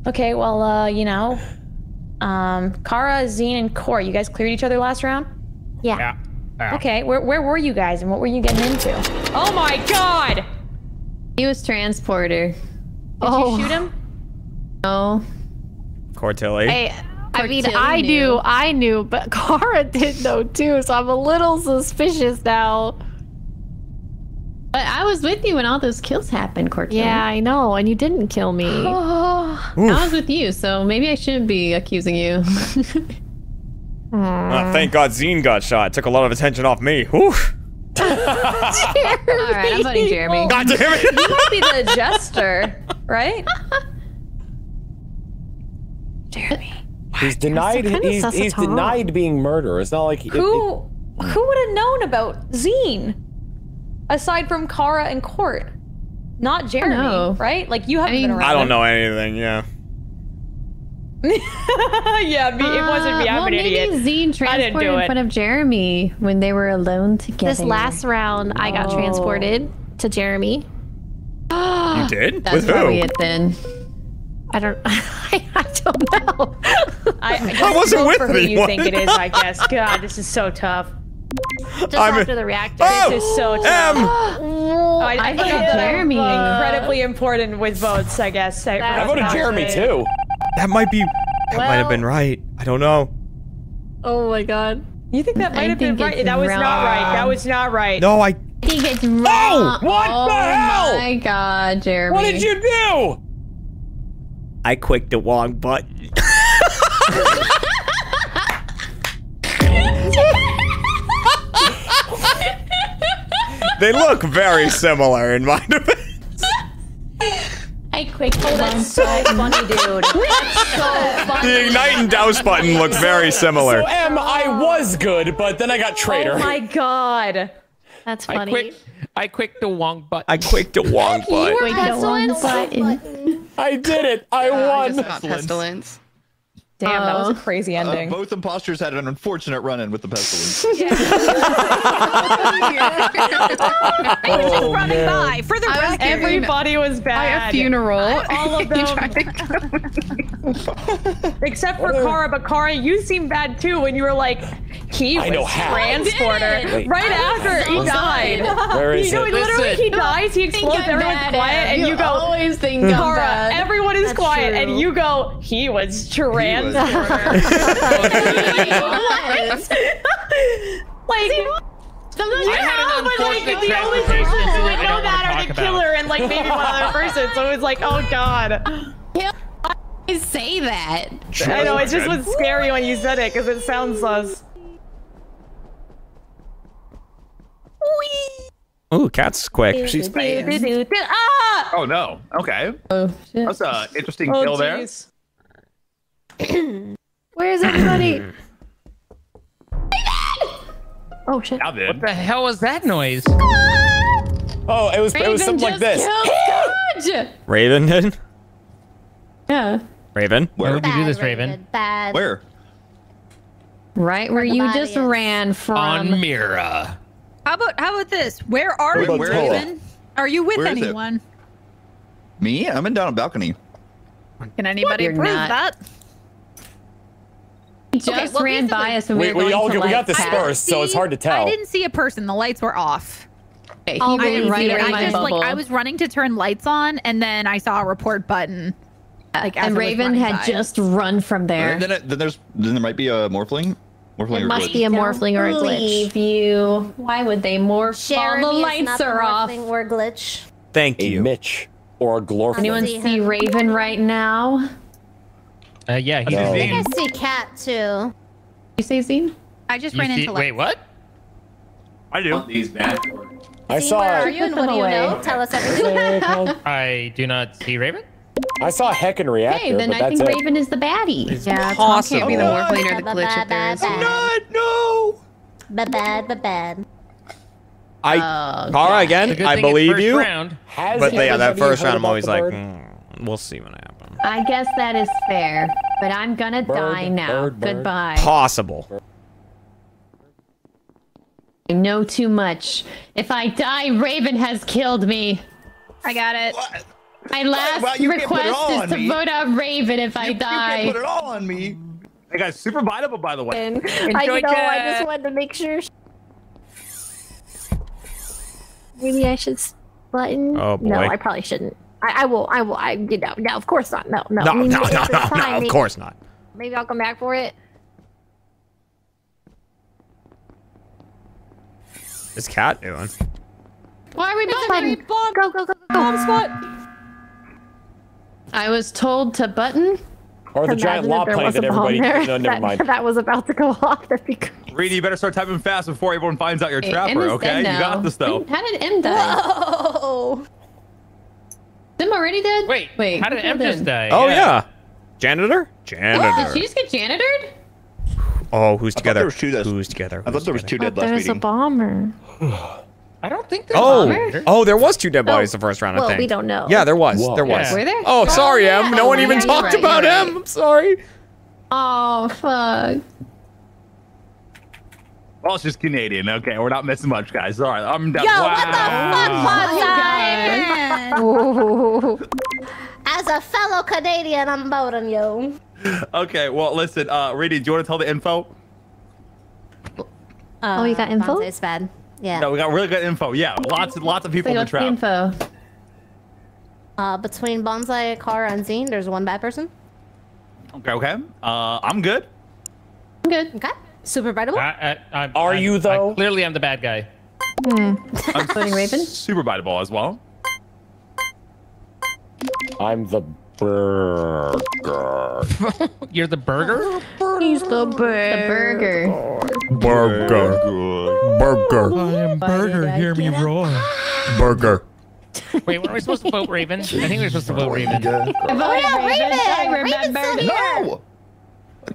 okay, well, uh, you know, um, Kara, Zine, and Core, you guys cleared each other last round? Yeah. Yeah. Yeah. Okay, where, where were you guys and what were you getting into? Oh my god! He was transporter. Did Oh. you shoot him? No. Courtilly. Hey, I mean, Courtilly I knew. knew, I knew, but Kara did know too, so I'm a little suspicious now. But I was with you when all those kills happened, Cortez. Yeah, I know, and you didn't kill me. I was with you, so maybe I shouldn't be accusing you. Uh, thank God Zine got shot. Took a lot of attention off me. Whew. All right, I'm voting Jeremy. God damn it. You might be the jester, right? Jeremy. He's denied. kinda He's, he's denied being murder. It's not like it- Who who would have known about Zine? Aside from Kara and Court. Not Jeremy, know. right? Like you haven't I been around. I don't know anything, yeah. yeah, me, it wasn't me. I'm Uh, well, an maybe idiot. Zine I didn't transported do in it. front of Jeremy when they were alone together. This last round, I got Oh. transported to Jeremy. You did? That's With who? probably it then. I don't. I, don't know. I, I wasn't with for who you anyone. think it is, I guess. God, this is so tough. Just I'm- after the reactor. Oh! This is so tough. M! Oh, I, I I voted Jeremy. I'm incredibly important with votes, I guess. I, I forgot voted Jeremy say. too. That might be. That might have been right. I don't know. Oh my god. You think that I might have been right? That was not right. That was not right. No, I. I think it's oh, wrong. What oh the hell? my god, Jeremy. What did you do? I clicked the wrong button. they look very similar in my defense. I quick Oh, that's so funny, dude. That's so funny. The ignite and douse button look very similar. So M, I was good, but then I got oh traitor. Oh my god. That's I funny. quick, I quick the wong button. I clicked the wrong button. Wait, the one button. I did it. I I just won. got pestilence. Damn, that was Oh. a crazy Uh, ending. both imposters had an unfortunate run-in with the pestilence. I was just running by. For the I was record, Everybody was By bad. a funeral. All of them. to. Except for Kara, but Kara, you seemed bad too when you were like, he I was know transporter. Wait. Right after he died. Where is you know, it? literally Listen. he dies, he explodes, everyone's quiet, and you, You go, always think Kara, bad. everyone is That's quiet, true. and you go, he was transporter. like, Sometimes you I know, but like unfortunate the only transportation person who would know that wanna are the about. killer and like maybe one other person. So it was like, oh god. I say that. I know, it just was scary when you said it because it sounds sus. Ooh, Kat's quick. She's Ah! Oh no. Okay. Oh shit. That's a interesting Oh, kill there. jeez. Where's everybody? oh shit. Now What the hell was that noise? Oh, it was it was Ravin something like just this. killed Skadj. Ravin did? Yeah. Ravin? Where? would you do this, Bad, Ravin? Bad. Where? Right where you just is. ran from. On Mira. How about how about this? Where are Where- you, where is Ravin? Are you with Where is it? anyone? Me? I'm in down a balcony. Can anybody You're prove not. that? He just Okay, well, ran by us when we, We, were we all to we got light dispersed, so it's hard to tell. I didn't see a person. The lights were off. Okay, he I ran right see it. in I my just bubble. like I was running to turn lights on, and then I saw a report button. Like as and I was Ravin had by. just run from there. Then, it, then there's then there might be a morphling. Morphling It or must glitch. be a morphling or a glitch. Believe you. Why would they morph? Jeremy All the lights not the are off. morphling or glitch. Thank a you. Mitch or a glorfling. Anyone see see. Ravin right now? Uh, yeah, he's No. I think I see Kat too. You say Zine? I just You ran see- into wait, what? I do. These bad for I See, saw where are you and what do you know? Tell us everything. I do not see Ravin. I saw Heck and Reactor, Okay, then but I that's think it. Ravin is the baddie. Yeah, Tom Tom can't be the possible. war cleaner, the glitch if there is. Not no. The bad, the bad. I, Oh, Kara, God. again, I believe you. round. Has But yeah, that first round, I'm always like, mm, we'll see when happens. I guess that is fair, but I'm gonna Bird, die now. bird, bird. Goodbye. Possible. I know too much. If I die, Ravin has killed me. I got it. My last Well, you can't put it request is to me. vote out Ravin if I die. You can't put it all on me. Hey guys, super biteable by the way. And I, Enjoy you know, I just wanted to make sure. Maybe I should button. Oh, boy. No. I probably shouldn't. I, I will. I will. I you know. No, of course not. No, no. No, I mean, no, no, no, time, no, of maybe- course not. Maybe I'll come back for it. What's Kat doing? Why are we both Button. Go, go, go, go, go. spot. I was told to button. Or the giant Imagine law if plane that everybody. there No, never that, mind. that was about to go off. That'd be great. Reeny, you better start typing fast before everyone finds out you're Hey, trapper. Okay, you got this though. How did M die? Oh. Is M already dead? Wait, wait. how did who M just die? Oh yeah, janitor. Janitor. Oh, did she just get janitored? Oh, who's together? there two. Who's together? I thought there was two dead Oh, last there's a bomber. I don't think there's Oh, bomber. oh, there was two dead oh, bodies Oh, the first round. well, I think. we don't know. Yeah, there was. Whoa. There was. Yeah. Were there? Oh, sorry, yeah. Em. No one Oh, even yeah, you're talked right, about you're Em. right. I'm sorry. Oh fuck. Well, it's just Canadian. Okay, we're not missing much, guys. All right, I'm done. Yo, wow. what the fuck, Bonsai? Ooh. As a fellow Canadian, I'm voting you. Okay, well, listen, uh, Reeny, do you want to tell the info? Oh, you got info? It's bad. Yeah. No, we got really good info. Yeah, lots and lots of people So in the what's trap. info? Uh, between Bonsai, Kara, and Zine, there's one bad person. Okay, okay. Uh, I'm good. I'm good. Okay. Super biteable. I, I, I, Are I- you, though? I, clearly, I'm the bad guy. Hmm. I'm Voting Ravin? super biteable as well. I'm the burger. You're the burger. He's the The burger. burger. Burger. Burger. I am burger. Hear me roar. Burger. Wait, were we supposed to vote Ravin? I think we were supposed to vote Ravin. I voted Ravin. I Ravin's remember. still here. No.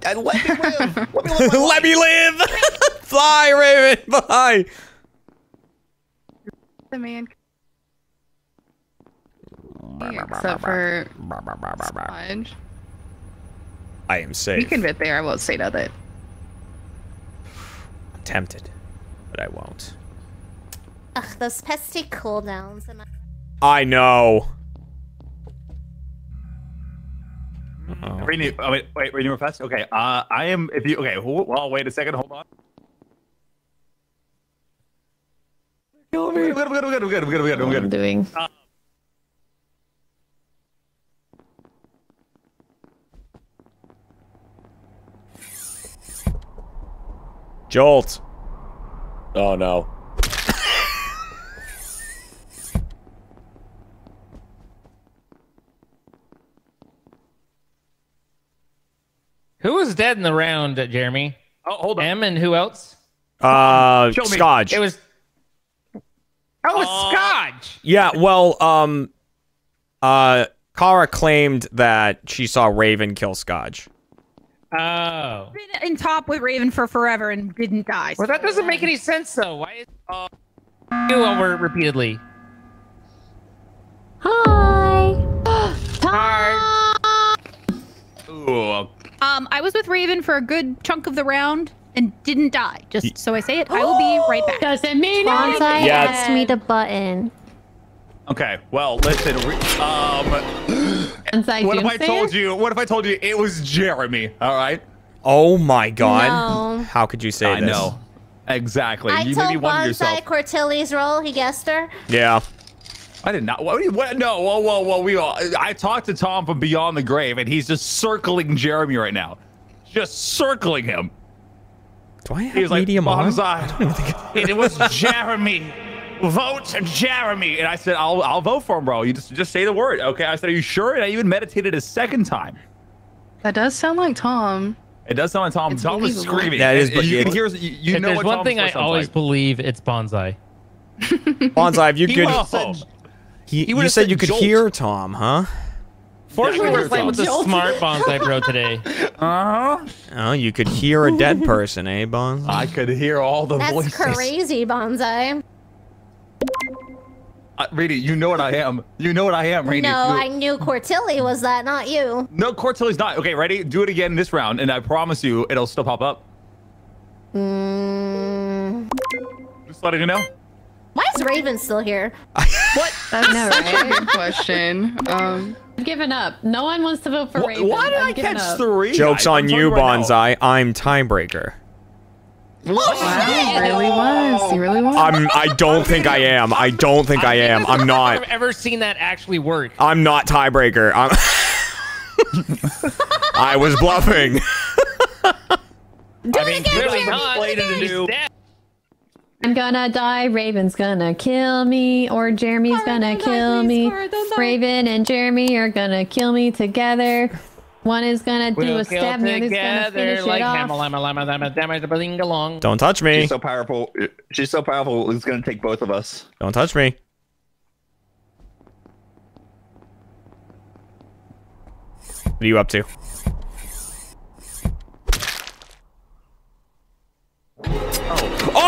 I let me live. Let me live Let me live. Fly, Ravin. Fly. The man. Except for Sponge. I am safe. You can fit there. I won't say nothing. Tempted, but I won't. Ugh, those pesky cooldowns. Am I- I know. Uh-oh. Reeny, oh, wait, wait, Reeny, we're fast. Okay, uh, I am. If you okay, hold, well, wait a second. Hold on. Kill me. We're good, we're good, we're good, we're good, we're good, we're good, we're What I'm good. doing. Jolt. Oh no. Who was dead in the round, uh, Jeremy? Oh, hold on. M and who else? Uh, Show me. Skadj. It was. Oh, it's Skadj. Yeah, well, um, uh, Kara claimed that she saw Ravin kill Skadj. Oh. Been in top with Ravin for forever and didn't die. Well, that doesn't make any sense, though. Why is uh, you over repeatedly? Hi. Hi. Ooh, Um, I was with Ravin for a good chunk of the round and didn't die. Just so I say it, I will be right back. Doesn't mean Bonsai Yeah. asked me to button. Okay, well, listen. Re- um, Inside what if I Doomsayer? told you? What if I told you it was Jeremy? All right. Oh my god. No. How could you say I this? know. Exactly. I you told maybe Bonsai yourself. Courtilly's role. He guessed her. Yeah. I did not. What, what? No. Whoa, whoa, whoa. We all. I talked to Tom from Beyond the Grave, and he's just circling Jeremy right now, just circling him. Do I have He was like, medium arm? Bonsai. it was Jeremy. Vote Jeremy. And I said, I'll, I'll vote for him, bro. You just, just say the word. Okay. I said, Are you sure? And I even meditated a second time. That does sound like Tom. It does sound like Tom. It's Tom was believable. screaming. That is, but you can hear. You, you if know there's what one Tom's thing I always like. believe, it's bonsai. Bonsai, if you could, would've said- he, he you would've said said you could Jolt. hear Tom, huh? Fortunately, we're playing with the smart bonsai bro today. Uh huh. Oh, you could hear a dead person, eh, Bon? I could hear all the That's voices. crazy, Bonsai. Uh, Reeny, you know what I am. You know what I am, Reeny. No, You- I knew Courtilly was that, not you. No, Courtilly's not. Okay, ready? Do it again this round, and I promise you, it'll still pop up. Mm, Just letting you know. Why is Ravin still here? What? That's know, such right? a good question. Um, I've given up. No one wants to vote for Wh- Ravin. why did I've I given catch up. three? Joke's on telling you, right. Bonsai. I'm tiebreaker. wow, he really was. He really was. I'm. I don't think I am. I don't think I am. I'm not. I've not. ever seen that actually work. I'm not tiebreaker. I'm. I was bluffing. I mean, clearly Jeremy, not. do it again. He's dead. I'm gonna die. Ravin's gonna kill me, or Jeremy's gonna kill me. Ravin and Jeremy are gonna kill me together. One is gonna do We'll a kill stab, the other's gonna together finish like it off. Don't touch me. She's so powerful. She's so powerful. It's gonna take both of us. Don't touch me. What are you up to?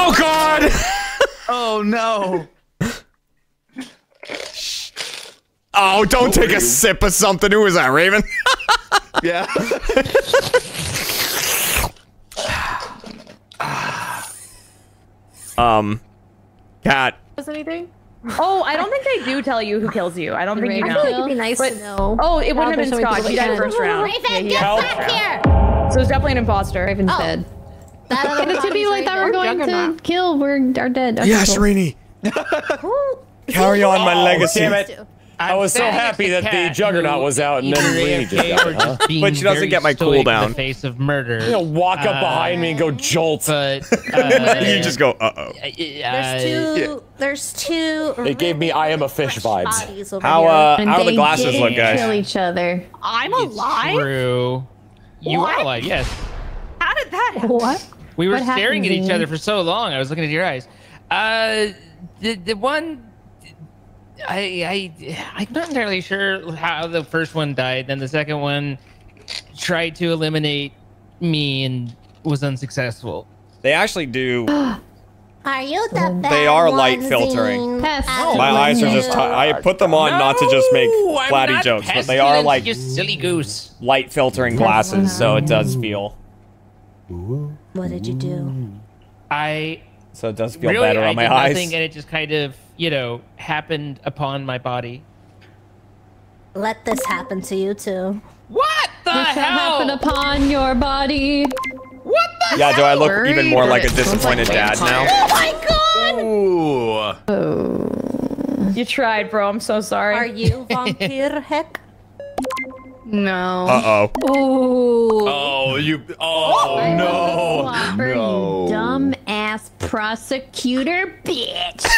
Oh God! Oh no! Oh, don't take a sip of something. Who is that, Ravin? Yeah. um, Kat. Was anything? Oh, I don't think they do tell you who kills you. I don't think you know. I feel like it'd be nice But- to know. Oh, it wouldn't have been so Scott. He died can. first round. Ravin, Yeah, he get back here. So it's definitely an imposter. Ravin's Oh. dead. That other And the two people I thought were going to kill were are dead. Okay, Yes, cool. Reeny. Carry on my Oh, legacy. damn it. I was so happy the that the Juggernaut was out and then either Reeny just got huh? But she doesn't get my stoic in cooldown. the face of murder. You know, walk up Uh, behind me and go jolt. But uh, You just go, uh oh. There's two. There's two. It gave me I am a fish vibes. How here. uh And how do the glasses look, guys? Kill each other. I'm alive. True. You What? are alive, yes. How did that happen? What? We were What staring at each other for so long. I was looking at your eyes. Uh, the the one, I I I'm not entirely sure how the first one died. Then the second one tried to eliminate me and was unsuccessful. They actually do. Are you the bad They are light filtering. Zine? My eyes are you. just. T- I put them on not to just make No, I'm flatty not jokes, but they are like you silly goose. light filtering glasses, so it does feel. What did you do? I So it does feel really better I on my did eyes. nothing, and it just kind of you know happened upon my body. Let this happen to you too. What the This shall happen hell? upon your body. What the? Yeah, do I look Worried even more like a it smells like disappointed dad now? Oh my god! Ooh. Oh. You tried, bro. I'm so sorry. Are you vampire heck? No. Uh oh. Ooh. Oh, you. Oh no. Whopper, No. you dumb ass prosecutor bitch.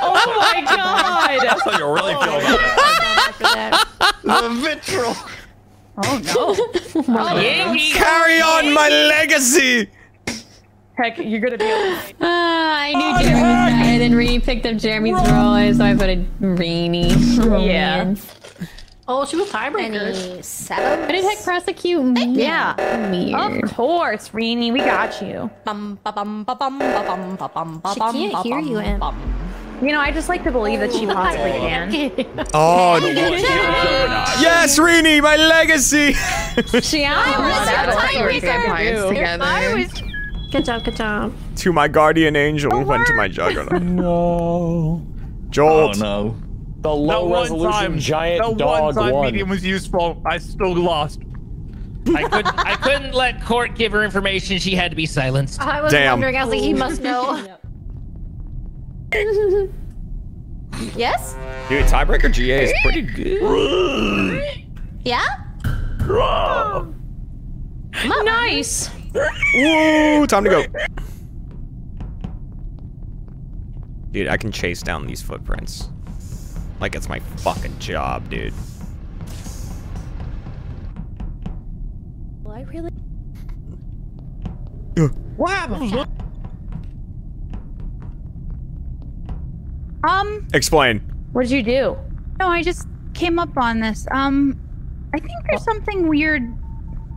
Oh my god! That's how you really feel about it. the vitriol. Oh no! Yankee. Carry on my legacy. Heck, you're gonna be. Okay. Ah, I knew Jeremy died, and Reeny picked up Jeremy's role, so I put a Reeny. Oh, Yeah. Man. Oh, she was tiebreaker. Any setups? But it heck prosecute me. Yeah. Weird. Of course, Reeny, we got you. She can't hear you, Em. You know, I just like to believe that she oh possibly can. Oh yes, Reeny, my legacy. She Vampires together. Good job, good job. to my guardian angel who went to my juggernaut. No. Oh no. The The low one resolution time, giant the dog one time won. medium was useful. I still lost. I couldn't. I couldn't let court give her information. She had to be silenced. I was Damn. wondering, I was like, he must know. Yes? Dude, tiebreaker GA is pretty good. Yeah? Nice. Woo, time to go. Dude, I can chase down these footprints. Like it's my fucking job, dude. Well, I really. What happened? Um, Explain. What did you do? no, I just came up on this. Um, I think there's something weird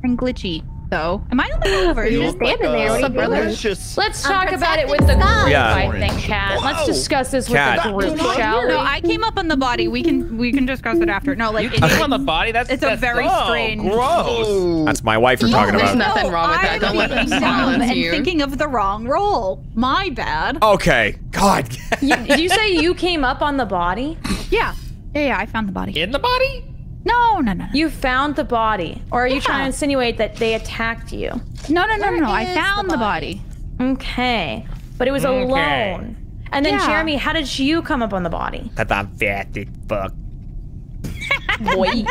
and glitchy, though. Am I on the wrong version? You're just standing there. What are you doing? Let's I'm talk about it with the protecting group, Yeah. I think, Kat. Let's discuss this with the group, shall we? No, I came up on the body. We can we can discuss it after. No, like You it- came on the body. That's it's a very oh, strange. Gross. That's my wife you're talking about. There's about. nothing wrong with that. I'm Don't let us thinking dumb and thinking of the wrong role. My bad. Okay. God. You- did you say you came up on the body? Yeah. Yeah, yeah, I found the body. In the body? No, no, no. You found the body, or are you Yeah. trying to insinuate that they attacked you? No, no, no, no, Where no. I found the the body. Okay, but it was Okay. alone. And then Yeah. Jeremy, how did you come up on the body? That pathetic fuck. Boy.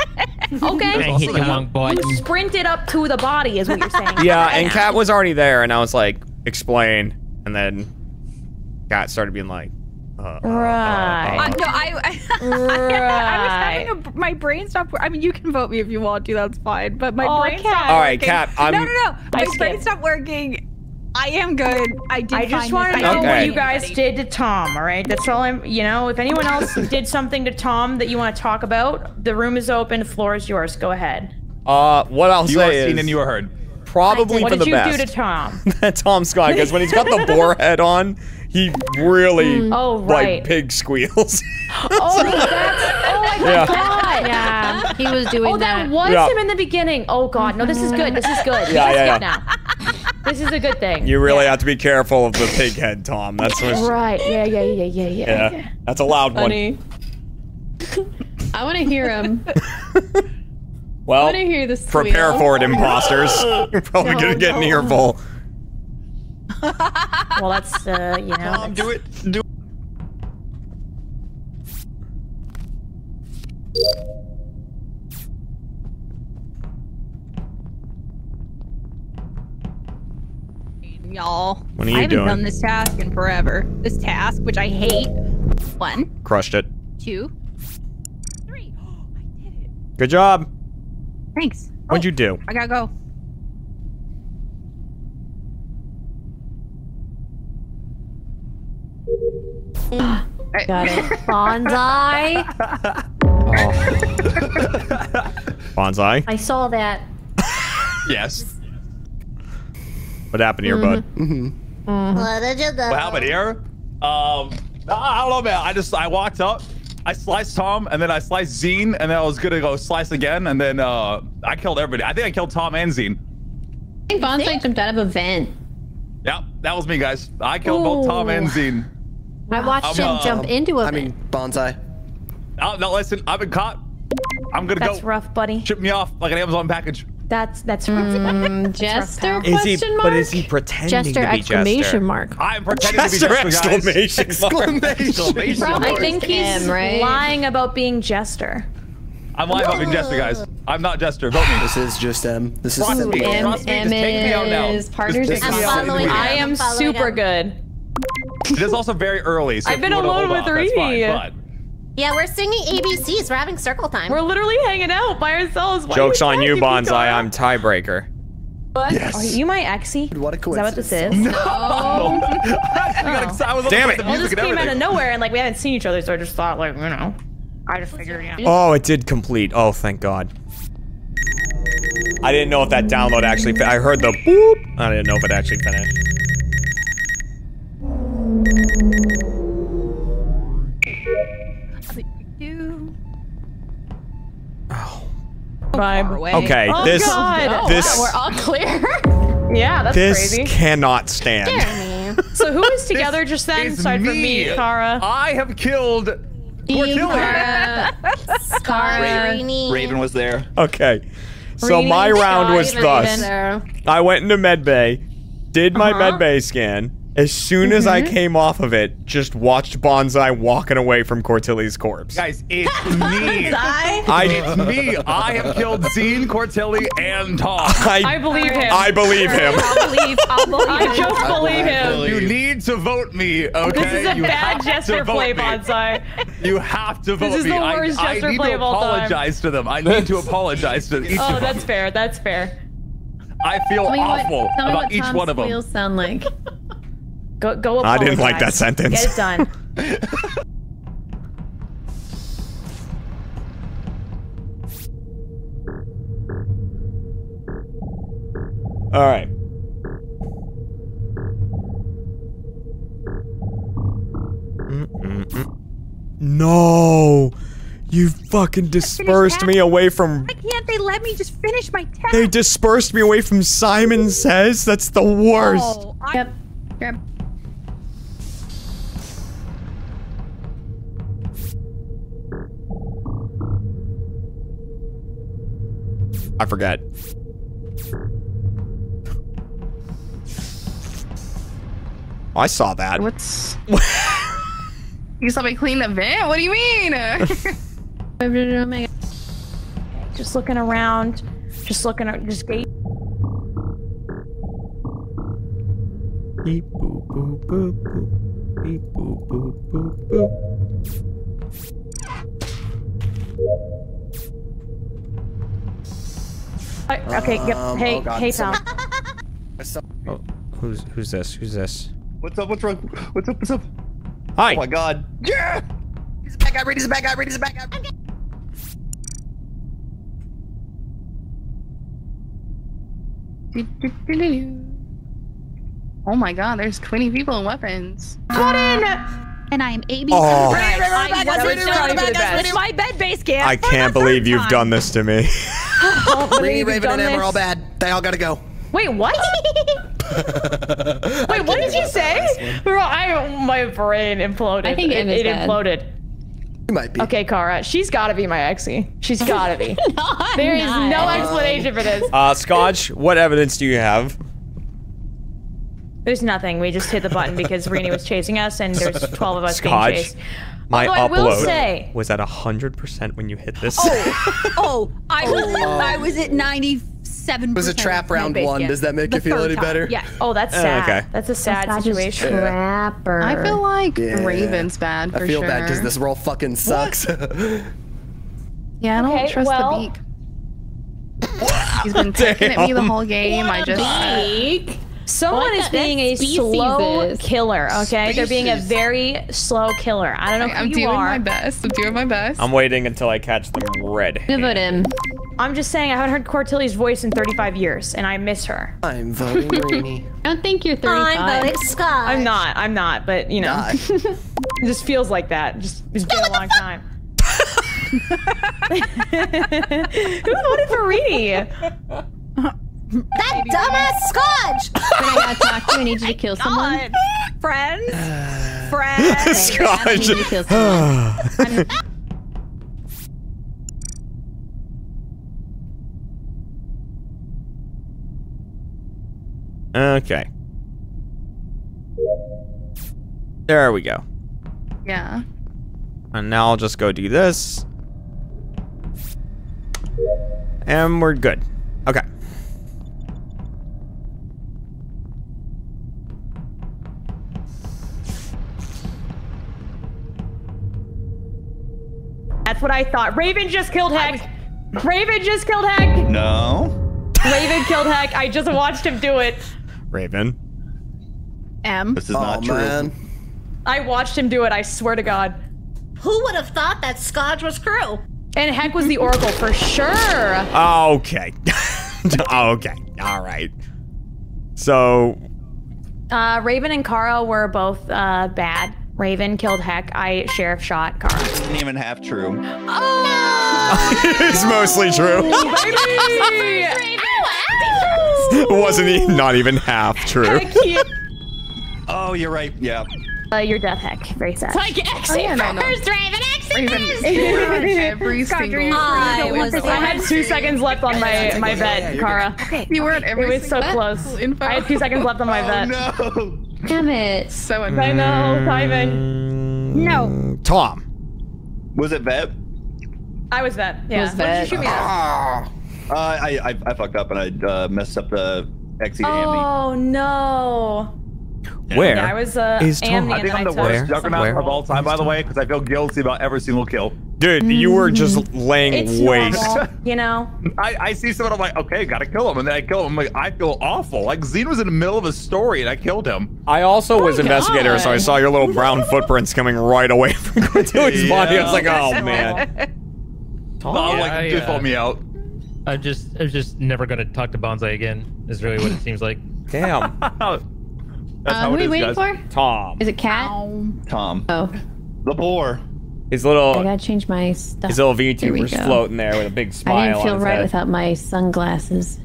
Okay. I hit the wrong button. You sprinted up to the body, is what you're saying. Yeah, and Kat was already there, and I was like, explain. And then Kat started being like, uh, uh, uh, Right. Uh, no, I, I, I was having a, my brain stopped. wor- I mean, you can vote me if you want to. That's fine. But my Oh, brain Kat. stopped. All right, working. Kat, I'm- no, no, no. My I brain stopped working. I am good. I did. I just find want to know I what you guys did to Tom, all right? That's all I'm, you know, if anyone else did something to Tom that you want to talk about, the room is open, the floor is yours. Go ahead. uh, what I'll You are say seen and you are heard. probably for the best. What did the you best. do to Tom? Tom Scott, because when he's got the boar head on, he really hmm. Oh, like pig squeals. Oh, that's, oh my Yeah. god. Yeah, he was doing that. Oh, that that. was Yeah. him in the beginning. Oh god, no, this is good. This is good. This Yeah, is yeah, good now. This is a good thing. you really yeah. have to be careful of the pig head, Tom. That's what's, Right. Yeah, yeah, yeah, yeah, yeah. yeah, that's a loud one. Funny. I want to hear him. Well, I want to hear the prepare for it, imposters. You're probably gonna get an earful. Well, that's uh, you know. Tom, do it. Do y'all. What are you I haven't doing? done this task in forever. This task, which I hate. One, Crushed it. two, three. I did it. Good job. Thanks. What'd Oh, you do? I gotta go. Got it. Bonsai. Bonsai. I saw that. Yes. What happened here, bud? What did you do? What happened here? Um, I don't know, man. I just I walked up, I sliced Tom, and then I sliced Zine, and then I was gonna go slice again, and then uh, I killed everybody. I think I killed Tom and Zine. I think Bonsai jumped out of a vent. Yep, that was me, guys. I killed both Tom and Zine. I watched I'm, him uh, jump into a I mean, bonsai. Oh, no, listen, I've been caught. I'm gonna That's go. rough, buddy. Ship me off like an Amazon package. That's that's rough. Mm, Jester? Is he? Question But is he pretending Jester to be exclamation Jester? mark. I'm pretending Jester to be Jester, guys. exclamation mark. Exclamation Probably I think he's him, right? lying about being Jester. I'm lying about being Jester, guys. I'm not Jester. Vote me. This is just M. This is Trust me. M, Trust me, M just take me out now. is Just partners take I'm following I am super him. good. It is also very early, so I've been alone hold with off, that's fine, but- Yeah, we're singing ABCs. We're having circle time. We're literally hanging out by ourselves. Why Joke's on you, attacking Bonsai. I'm tiebreaker. What? Yes. Are you my exie? What a Is that what this is? coincidence. Oh. I got oh. excited. I was Damn looking it. at the music this and came out of nowhere, and like we hadn't seen each other, so I just thought, like, you know, I just figured, yeah. Oh, it did complete. Oh, thank God. I didn't know if that download actually. I heard the boop. I didn't know if it actually finished. Do. Vibe. away. Okay, Oh this God. this We're all clear. Yeah, that's this crazy. cannot stand. Jeremy. So who is together just then, It's aside from me, Kara? I have killed Cordelia. Kara. Kara. Reeny. Ravin was there. Okay, so Reading my round was thus. I went into medbay, did my Uh-huh. medbay scan. As soon as I mm-hmm. came off of it, just watched Bonsai walking away from Courtilly's corpse. Guys, it's me. I It's me. I have killed Zine, Courtilly, and Tom. I I, believe him. I believe him. I'll believe. I'll believe. I just believe him. You need to vote me, okay? This is a you bad have to Jester play, me. Bonsai. You have to vote me. This is the I- worst I, Jester need play of all time. I need to apologize to them. I need to apologize to each Oh, of that's fair. That's fair. I feel Tell me what, awful about each Tom's one of them. squeals sound like. Go, go apologize. I didn't like that sentence. Get it done. All right. Mm -mm -mm. No. You fucking dispersed me away from- Why can't they let me just finish my task? They dispersed me away from Simon Says? That's the worst. Oh, yep. Yep. I forget. I saw that. What's? you saw me clean the vent? What do you mean? Just looking around. Just looking at just gate. Beep boop boop boop boop. Beep boop boop boop boop. Okay, yep. Um, hey, oh God, hey, so- pal. Oh, who's who's this? Who's this? What's up? What's wrong? What's up? What's up? Hi. Oh my god. Yeah! He's a bad guy, Reeny's a bad guy, Reeny's a bad guy. Oh my god, there's 20 people and weapons. Put in! And I am AB. Oh. Right, Right, I right, wasn't right, sure about that. right. It's my bed base camp. I can't believe you've done this to me. Reeny, Ravin, and Em are all bad. They all gotta go. Wait, what? Wait, what did you say? Bro, I my brain imploded. I think it, Em it imploded. You might be. Okay, Kara, she's got to be my exie. She's got to be. No, I'm There is no explanation for this. Uh, Skadj, what evidence do you have? There's nothing. We just hit the button because Reeny was chasing us, and there's 12 of us Skadj, being chased. my Although I will upload say- was at hundred percent when you hit this. Oh, oh I oh, was Oh. I was at 97. It was a trap round one. Does that make you feel any better? Yeah. Oh, that's Oh, sad. okay. That's a sad That's situation. Trapper. I feel like Yeah. Ravin's bad for I feel sure. bad because this roll fucking sucks. Yeah, I don't Okay, trust well- the beak. He's been picking at me the whole game. I just. Beak. Someone What is the- being a slow is. killer, okay? They're being a very slow killer. I don't know who I'm you doing are. my best. I'm doing my best. I'm waiting until I catch the red. Good vote him. I'm just saying I haven't heard Courtilly's voice in 35 years, and I miss her. I'm voting Reeny. I don't think you're 35. I'm voting Scott. I'm not. I'm not. But you know, it just feels like that. Just it's been a long time. Who voted for Reeny? That dumbass Skadj! But I gotta talk to you. I need you to kill someone. God. Friends. Friends. I need you to kill someone. okay. There we go. Yeah. And now I'll just go do this. And we're good. Okay. That's what I thought. Ravin just killed Heck. Ravin just killed Heck. No. Ravin killed Heck. I just watched him do it. Ravin. M. This is oh not true. man. I watched him do it. I swear to God. Who would have thought that Skadj was crew? And Heck was the Oracle for sure. Okay. okay. All right. So, Uh, Ravin and Kara were both uh, bad. Ravin killed Heck. I sheriff shot Kara. Isn't even half true. it's mostly true. Wasn't he? not even half true. Oh, you're right. Yeah. uh, you're death Heck. Very sad. Like Oh, yeah, no, no. first, Ravin, exit Ravin. this! Every single. I was I had two seconds left on my my bet, Kara. Okay. You were at every It was so single close. info. I had two seconds left on my bet. No. Damn it. So I annoying. know, Simon. No. Tom. Was it Vet? I was vet. Yeah. Was What did you shoot me at? Uh, I, I I fucked up and I uh, messed up the Exy Oh no. Where Yeah, I was uh, is Tom? I think I'm the worst juggernaut Where? of all time, by the way, because I feel guilty about every single kill. Dude, you were just laying It's waste. normal, you know. I, I see someone, I'm like, okay, gotta kill him. And then I kill him. I'm like, I feel awful. Like, Zine was in the middle of a story and I killed him. I also was Oh investigator, so I saw your little brown footprints coming right away from Courtilly's body. I was like, oh Yeah. man. Oh, like, I, just uh, me out. I'm just, I'm just never gonna talk to Bonsai again. Is really what it seems like. Damn. That's Uh, how who are we is, waiting guys. for? Tom. Is it Kat? Tom. Oh, The boar. His little. I gotta change my stuff. his little There we VTuber's floating there with a big smile. I didn't feel on his right head. without my sunglasses.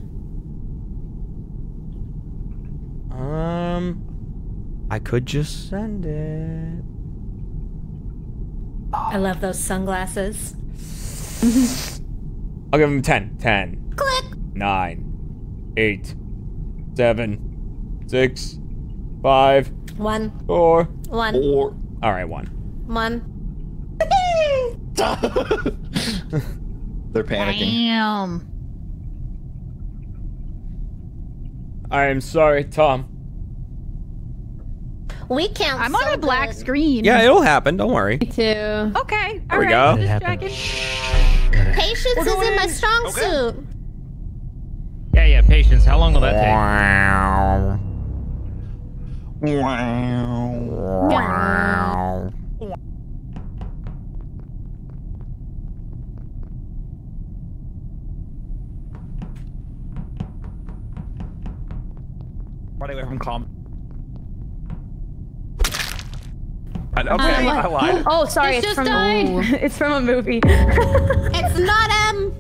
Um, I could just send it. I love those sunglasses. I'll give him 10. 10. Click. 9. 8. 7. 6. 5. One. 4. One. Four. All right, 1. One. They're panicking. Damn. I am sorry, Tom. We count. I'm on a black good. screen. Yeah, it'll happen. Don't worry. Me too. Okay. There we alright, go. Just. Patience is in my strong suit. Yeah, yeah. Patience. How long will that take? Wow. Wow. Running away from calm. Okay, Uh, I lied. Oh, sorry. It's It's, just from died. it's from a movie. It's not um.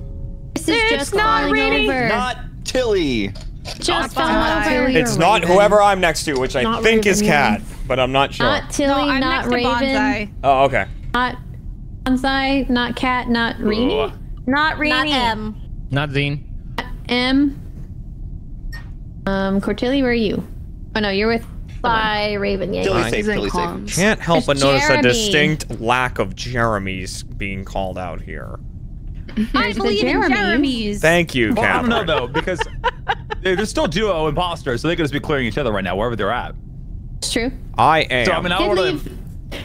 This is It's just not falling ready. over. Not Tilly. Just Fine. falling over. It's not whoever I'm next to, which I Not think is Ravin, Kat, but I'm not sure. Not Tilly, No, I'm not next Ravin, Bonsai. Oh, okay. not Bonsai, not Kat, not Reeny, Not Reeny. Not M. Not Zine. M. Um, Courtilly, where are you? Oh no, you're with. Bye, Ravin. Yeah. Tilly's Fine. safe. He's in safe. Can't help but It's notice a distinct lack of Jeremy's being called out here. I There's the believe in Jeremys. Jeremy's. Thank you, Well, I don't know though because they're they're still duo imposters, so they could just be clearing each other right now wherever they're at. It's true. I am. So I mean, I Did leave.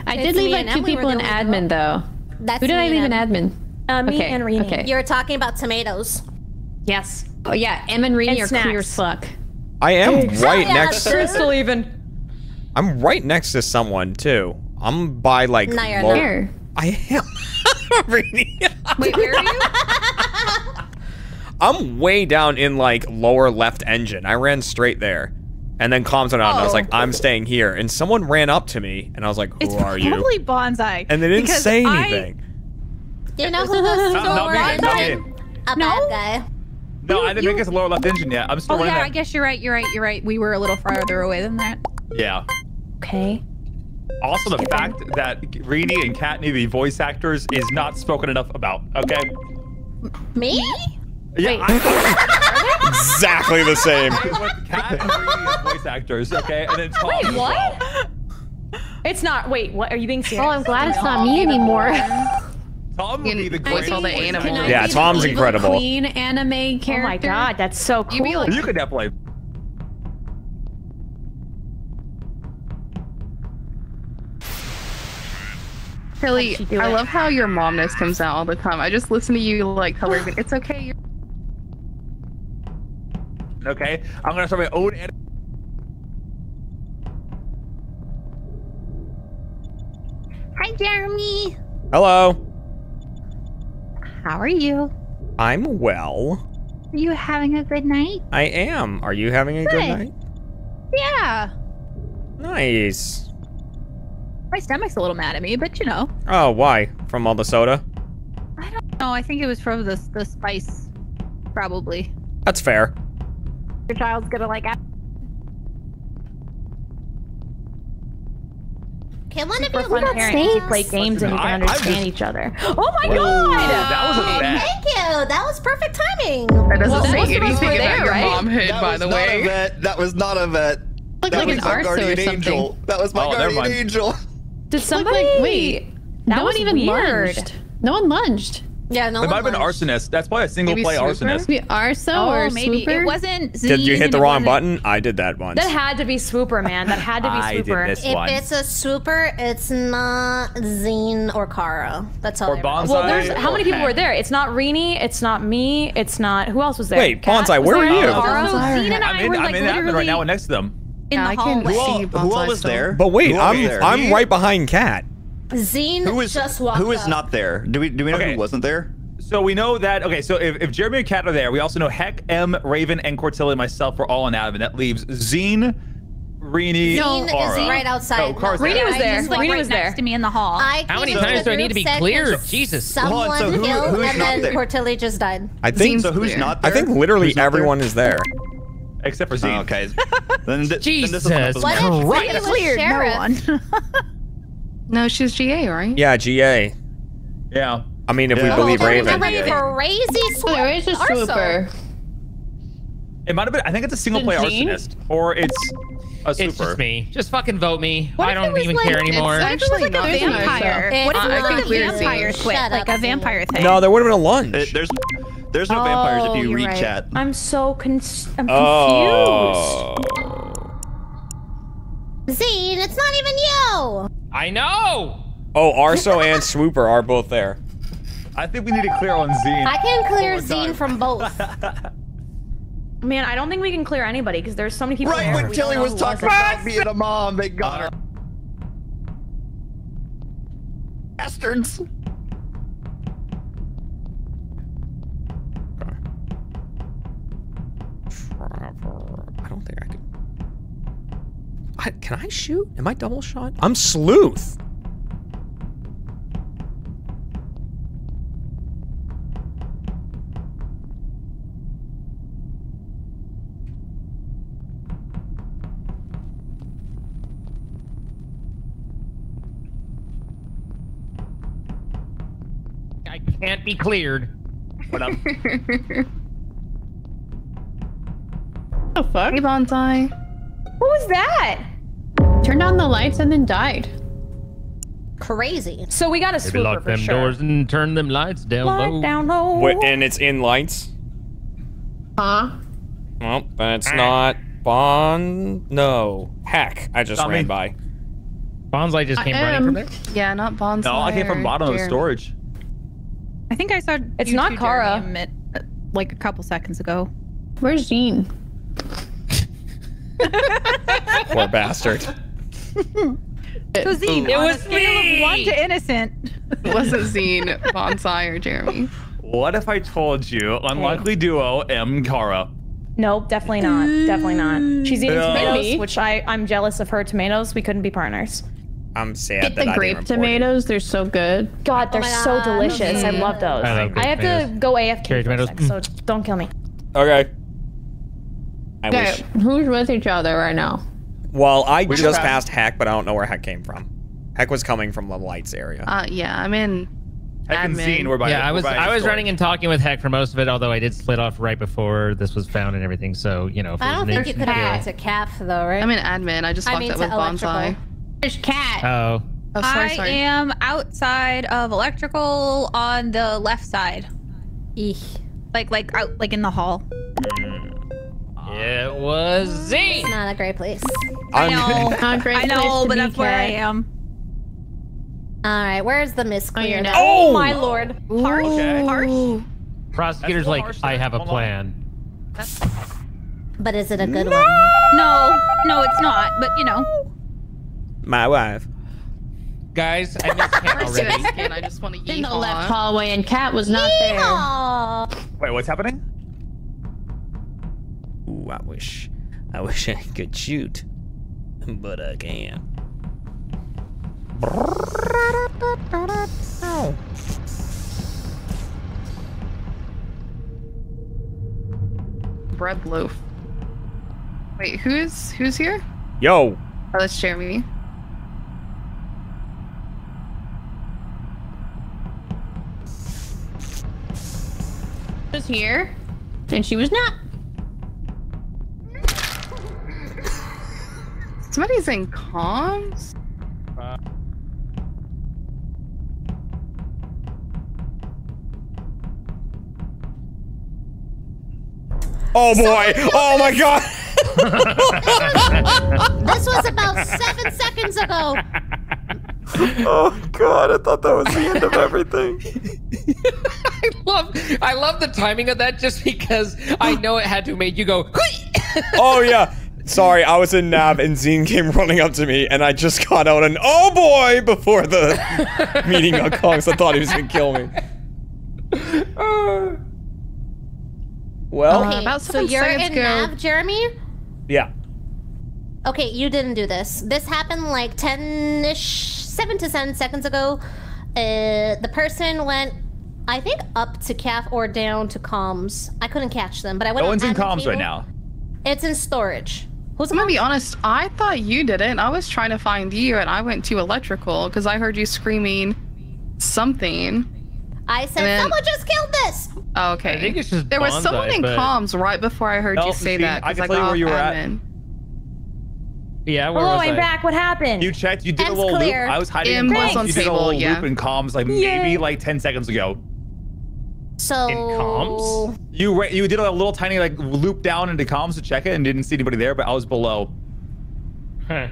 I did leave like two Emily people in the only admin though. That's Who did me I leave in admin? Uh, me Okay, and Reeny. okay. You're talking about tomatoes. Yes. Oh yeah, Em and Reeny And are clear as fuck. I am right yeah, next. sure. Crystal even. I'm right next to someone too. I'm by like. No, you're low- not. Where? I am. Really? Wait, where are you? I'm way down in like lower left engine. I ran straight there. And then comms went on, and I was Oh. like, I'm staying here. And someone ran up to me, and I was like, Who It's are you? It's probably Bonsai. And they didn't say I- anything. Do you know who was Not, not me. Not me. A No. bad guy. No, I didn't make it to lower left engine yet. I'm still Oh running yeah, that. I guess you're right. You're right. You're right. We were a little farther away than that. Yeah. Okay. Also, the fact that Reeny and Kat the voice actors is not spoken enough about. Okay. Me? Yeah. I, Exactly the same. with Kat and Reeny as voice actors. Okay, and then Tom. Wait, what? It's not. Wait, what? Are you being serious? Oh, I'm glad it's not me anymore. Tom would be the Voice greatest all the animals. Yeah, be the Tom's evil incredible. Queen anime character. Oh my god, that's so cool. You like- You could definitely. Tilly, she do I love how your momness comes out all the time. I just listen to you like tell Ravin, it's okay. You're Okay, I'm gonna start my own. Anim- Hi, Jeremy. Hello. How are you? I'm well. Are you having a good night? I am. Are you having a good Good. night? Yeah. Nice. My stomach's a little mad at me, but you know. Oh, why? From all the soda? I don't know. I think it was from the the spice, probably. That's fair. Your child's gonna like. Can one of For you fun look parents, you play games and you I- can I'm understand just- each other. Oh my Ooh, god! that was a bet. Thank you. That was perfect timing. That doesn't Well, say most of us anything were about there, your right? momhood, That by was the not way. a vet. That was not a vet. Looked that like was an my Arso or guardian something. angel. That was my Oh, guardian angel. Did somebody? like- wait. That no was one even weird. lunged. No one lunged. Yeah, no It might have been arsonist. That's probably a single Maybe play Swooper? arsonist. We Arso Oh, or maybe Swooper? it wasn't. Did you hit the wrong button? I did that once. That had to be Swooper, man. That had to be I did Swooper. this If one. it's a swooper, it's not Zine or Kara. That's all Or I. Bonsai. Well, there's how many people Kat. were there? It's not Reeny. It's not me. It's not who else was there? Wait, Kat Bonsai, where were you? Kara? So Zine and I I'm in, were I'm in admin right now next to them. in Yeah, the I can hallway. Who all, see who was there? But wait, Who all was I'm? I'm right behind Kat. Zine Who was just walked who is up. not there? Do we do we know Okay. who wasn't there? So we know that. Okay, so if, if Jeremy and Kat are there, we also know Heck, M, Ravin, and Courtilly and myself were all on admin. That leaves Zine, Reeny, Zine is Kara. right oh, outside. No, Kara's Reeny there. was there. Just, like, Reeny right was there. next to me in the hall. I How many times do I need to be said clear? Jesus. Someone Hold so who- killed, who's and not then there? Courtilly just died. I think So who's not there? I think literally Who's everyone is there. Except for Oh, Zine. okay. Then, th- Jesus then this will come up if. Zine was Cleared no one. No, she's GA, right? Yeah, GA. Yeah. I mean, if Yeah. we believe Oh, Ravin. Have a crazy sword. There is a swooper. It might have been. I think it's a single The player arsonist, or it's a super. It's just me. Just fucking vote me. What I don't even like- care it's anymore. Actually, like a not vampire. It's What if it was not like a vampire Zine. like a vampire thing? No, there would have been a lunge. It- there's there's no vampires if you oh, you're read right. chat. I'm so con- I'm confused. oh. Zine, it's not even you. I know. Oh, Arso and Swooper are both there. I think we need to clear on Zine. I can clear One Zine from both. Man, I don't think we can clear anybody because there's so many people Right there. when we Tilly don't was know who talking it. about being a mom, they got her. Bastards. I, can I shoot? Am I double shot? I'm sleuth. I can't be cleared. What up? the fuck? Hey, Bonsai. What was that? Turned on the lights and then died. Crazy. So we got a Maybe swooper lock for them sure. doors and turn them lights down Light low. down low. Wait, and it's in lights. Huh? Well, then it's not Bond. No, Hack. I just Not ran me. by. light just I came running from there. Yeah, not Bonds. No, I came from or bottom of the storage. I think I saw. It's you not Kara. Jeremy, a minute- like a couple seconds ago. Where's Jean? Poor bastard. So Zine, It was a scale me! one to innocent. Was it Zine, Bonsai, or Jeremy? What if I told you unlikely duo M Kara? Nope, definitely not. Definitely not. She's eating Yeah. tomatoes, which I I'm jealous of her tomatoes. We couldn't be partners. I'm sad Get that the I grape didn't report it. tomatoes. They're so good. God, they're oh my so God, delicious. I love those. I I, love grape have to go AFK Cherry tomatoes. sec, so don't kill me. Okay. I Okay, wish. who's with each other right now? Well, I We just just passed Heck, but I don't know where Heck came from. Heck was coming from the lights area. Uh, yeah, I'm in. Heck and Admin. Zine were by yeah, I was I was storage. running and talking with Heck for most of it, although I did split off right before this was found and everything. So you know, if I don't think you could have kill- to Calf though, right? I'm in admin. I just I fucked up to with Bonsai. electrical. There's cat. Oh, Oh, sorry, I sorry. am outside of electrical on the left side, Eek. like like out like in the hall. It was Z. It's not a great place. I know, Not great I know, place but that's where I am. All right, where's the miss Oh, clear not- Oh my oh. lord. Harsh, Okay. harsh. Prosecutor's like, harsh I have a plan. But is it a good one? No, no, it's not. But you know, My wife. Guys, I missed him already. and I just want to In the left hallway, and Kat was not there. Yeehaw. Wait, what's happening? Ooh, I wish. I wish I could shoot. But uh, I can't. bread loaf. Wait, who's who's here? Yo. Oh, that's Jeremy. was here, and she was not. Somebody's in comms. Oh boy. Oh my god. This was about seven seconds ago. oh god, I thought that was the end of everything. I love I love the timing of that just because I know it had to make you go. oh yeah. Sorry, I was in Nav and Zine came running up to me and I just got out an oh boy before the meeting got called 'cause I thought he was gonna kill me. Well, Uh, Okay, about so seven you're in ago- Nav, Jeremy? yeah. Okay, you didn't do this. This happened like 10-ish, 7 to 10 seconds ago. Uh, the person went, I think, up to calf or down to comms. I couldn't catch them, but I went No one's in comms table. right now. It's in storage. Who's I'm gonna be honest. I thought you did it. and I was trying to find you, and I went to electrical because I heard you screaming something. I said, then- someone just killed this! Oh, okay. I think it's just there was someone in but- comms right before I heard No, you say see, that. I 'cause can tell you got where you were off at. admin. Yeah, where Hello, was I'm I? back. What happened? You checked. You did a little clear. loop. I was hiding M in comms. You did a little yeah. loop in comms, like maybe like ten seconds ago. So... In comms? You ra- you did a little tiny like loop down into comms to check it and didn't see anybody there, but I was below. Huh.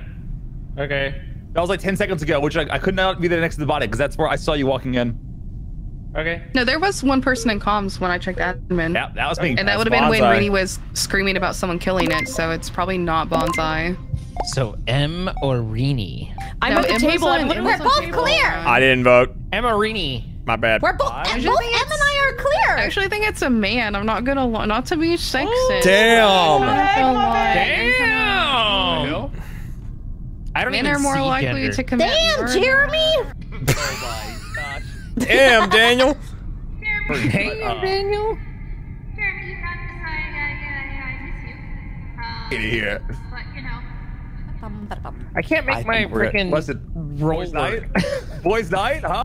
Okay. That was like ten seconds ago, which I, I could not be there next to the body because that's where I saw you walking in. Okay. No, there was one person in comms when I checked admin. Yeah, that was me. And that would have been when Bonsai. Reeny was screaming about someone killing it, so it's probably not Bonsai. So M or Reeny? I'm No, at the Em table. was I'm on- We're both table. clear! I didn't vote. M or Reeny? My bad. We're both... I Both just Em and I are clear! I actually think it's a man. I'm not gonna li- not to be sexist. Damn. Damn! I don't Men even are more see likely gender. to commit Damn, murder. Jeremy! Damn, Daniel. Damn, uh, Daniel. Get here. I can't make I my think we're at- freaking. What's it? Boys night? Boys night? Huh?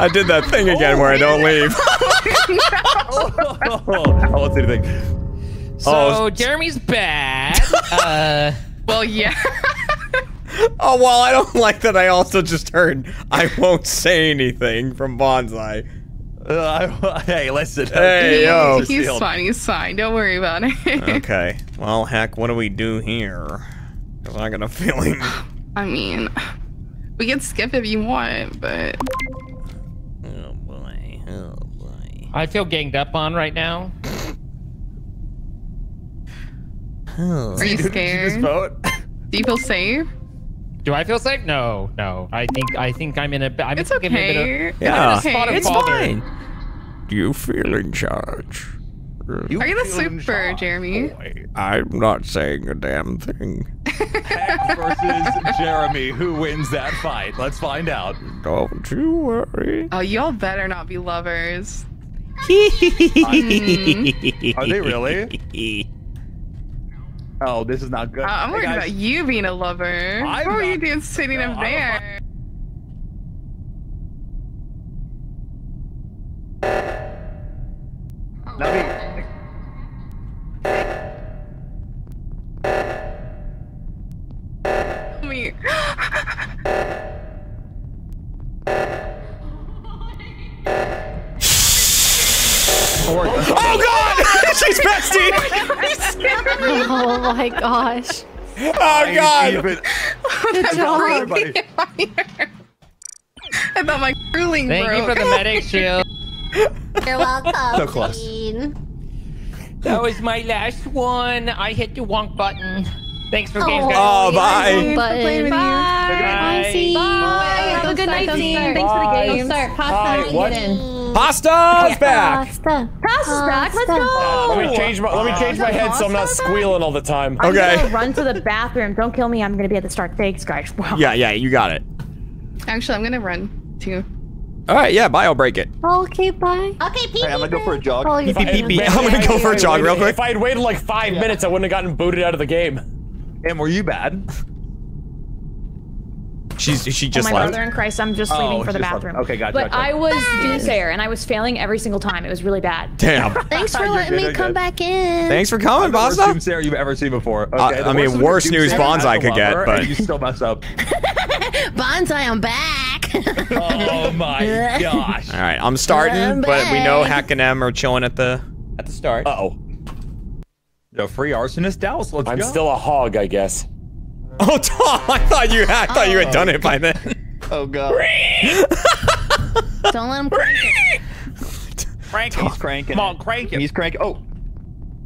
I did that thing again where I don't leave. oh, I won't say anything. So Oh. Jeremy's bad. uh. Well, yeah. Oh well, I don't like that. I also just heard I won't say anything from Bonsai. Uh, I- hey, listen. Hey yo. He's fine. He's fine. Don't worry about it. Okay. Well, heck, what do we do here? Because I got a feeling. I mean, we can skip if you want, but I feel ganged up on right now. are you Did you just scared? Do you feel safe? Do I feel safe? No, no. I think I think I'm in a. I'm It's in a bit okay. of, Yeah. I'm in a spot of It's bother. fine. Do you feel in charge. Are you the super, Jeremy? Oh, I'm not saying a damn thing. Heck versus Jeremy. Who wins that fight? Let's find out. Don't you worry. Oh, y'all better not be lovers. Are they really? Oh, this is not good. Uh, I'm worried guys. about you being a lover. I'm what were you not- doing sitting No, up there? Let me. She's oh bestie. oh my gosh. Oh God! Even- Good job. Everybody. I thought my ruling Thank broke. you for the medic shield. You're welcome. So close. Queen. That was my last one. I hit the wonk button. Thanks for games, guys. Oh, bye. Button. Bye. Bye. Have a good night, team. Thanks for the Don't games. start. Pasta, get in. Pasta's back. Pasta. Pasta's back. Let's go. Let me change my let me change my head so I'm not squealing all the time. I'm Okay. gonna run to the bathroom. Don't kill me. I'm gonna be at the start. Thanks, guys. Wow. Yeah, yeah, you got it. Actually, I'm gonna run too. All right, yeah, bye. I'll break it. Okay, bye. Okay, pee Hey, I'm gonna go for a jog. Oh, you Beep, beep, beep. I'm gonna go for a jog real quick. If I had waited like five minutes, I wouldn't have gotten booted out of the game. And were you bad? She's she just Oh just my left. brother in Christ, I'm just Oh, leaving for the she just left. bathroom. Okay, gotcha, But gotcha. I was Doomsayer and I was failing every single time. It was really bad. Damn. Thanks for letting me come good. back in. Thanks for coming, the worst Pasta. Doomsayer you've ever seen before. Okay, I- I mean, worst worst news as Bonsai could get, but- you still mess up. Bonsai, I'm back. Oh my gosh. All right, I'm starting, I'm but we know. Heck and M are chilling at the at the start. Uh oh. The free arsonist douse. Let's I'm go. still a hog, I guess. Oh, Tom! I thought you had. I thought you had done it by then. Oh god. Don't let him crank it. Crank He's cranking. Come on, crank it. He's cranking. Oh.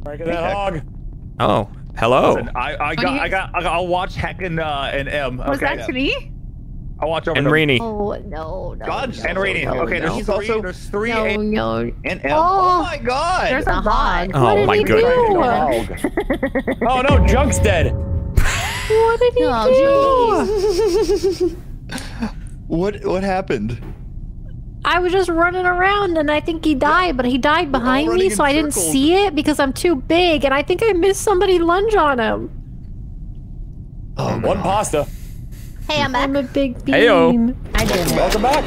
Cranking that hog. Oh, hello. Listen, I, I got, I got, I got, I'll watch Heck and, uh, and M. Was okay? that to me? I'll watch over And them. Reeny. Oh no, no. God, no, And Reeny. no, okay, no. there's three. also- there's three. No, and- no. And M. Oh, my god. There's a hog. Oh What did my he goodness. do? Oh no, Junk's dead. What did he Oh, do? What what happened? I was just running around and I think he died, but he died behind me, so I didn't circles. see it because I'm too big, and I think I missed somebody lunge on him. Oh, oh One pasta. Hey, I'm back. I'm a big beam. Heyo. I did it. Welcome back.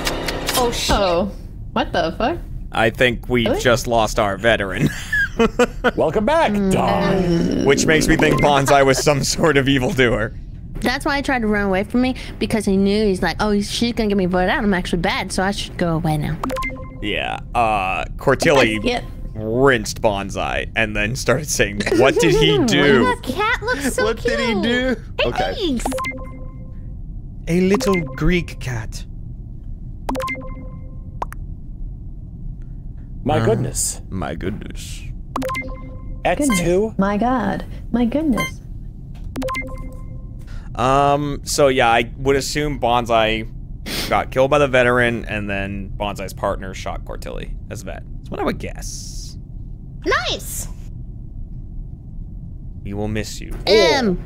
Oh shit. Oh, what the fuck? I think we just lost our veteran, Welcome back. Dog. which makes me think Bonsai was some sort of evildoer. That's why I tried to run away from me because he knew he's like, oh, she's gonna get me voted out. I'm actually bad, so I should go away now. Yeah. Uh, Courtilly Yep. rinsed Bonsai and then started saying, "What did he do?" The cat looks so what cute. did he do? Okay. Thanks. A little Greek cat. My Uh, goodness. My goodness. X two. My God. My goodness. Um. So yeah, I would assume Bonsai got killed by the veteran, and then Bonsai's partner shot Courtilly as vet. That's what I would guess. Nice. We will miss you. M.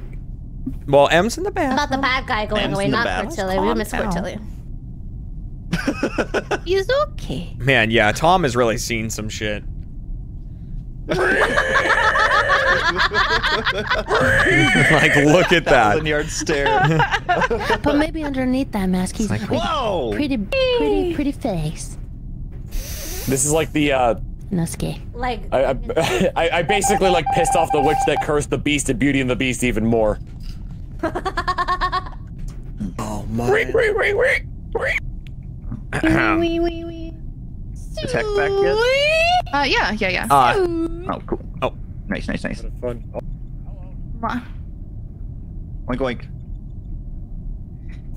Well, M's in the back. About the bad guy going M's away, not battles. Courtilly. We Calm miss down. Courtilly. He's okay. Man, yeah, Tom has really seen some shit. like, look at that. Thousand yard stare. But maybe underneath that mask, he's like, pretty, Whoa. pretty, pretty, pretty face. This is like the uh No ski. Like, I, I, I I basically like pissed off the witch that cursed the beast and Beauty and the Beast even more. oh my. Wee, wee, wee. Is Heck back yet? Uh, yeah, yeah, yeah. Uh, Oh, cool. Oh. Nice, nice, nice. Fun. Mwah. Oink, oink.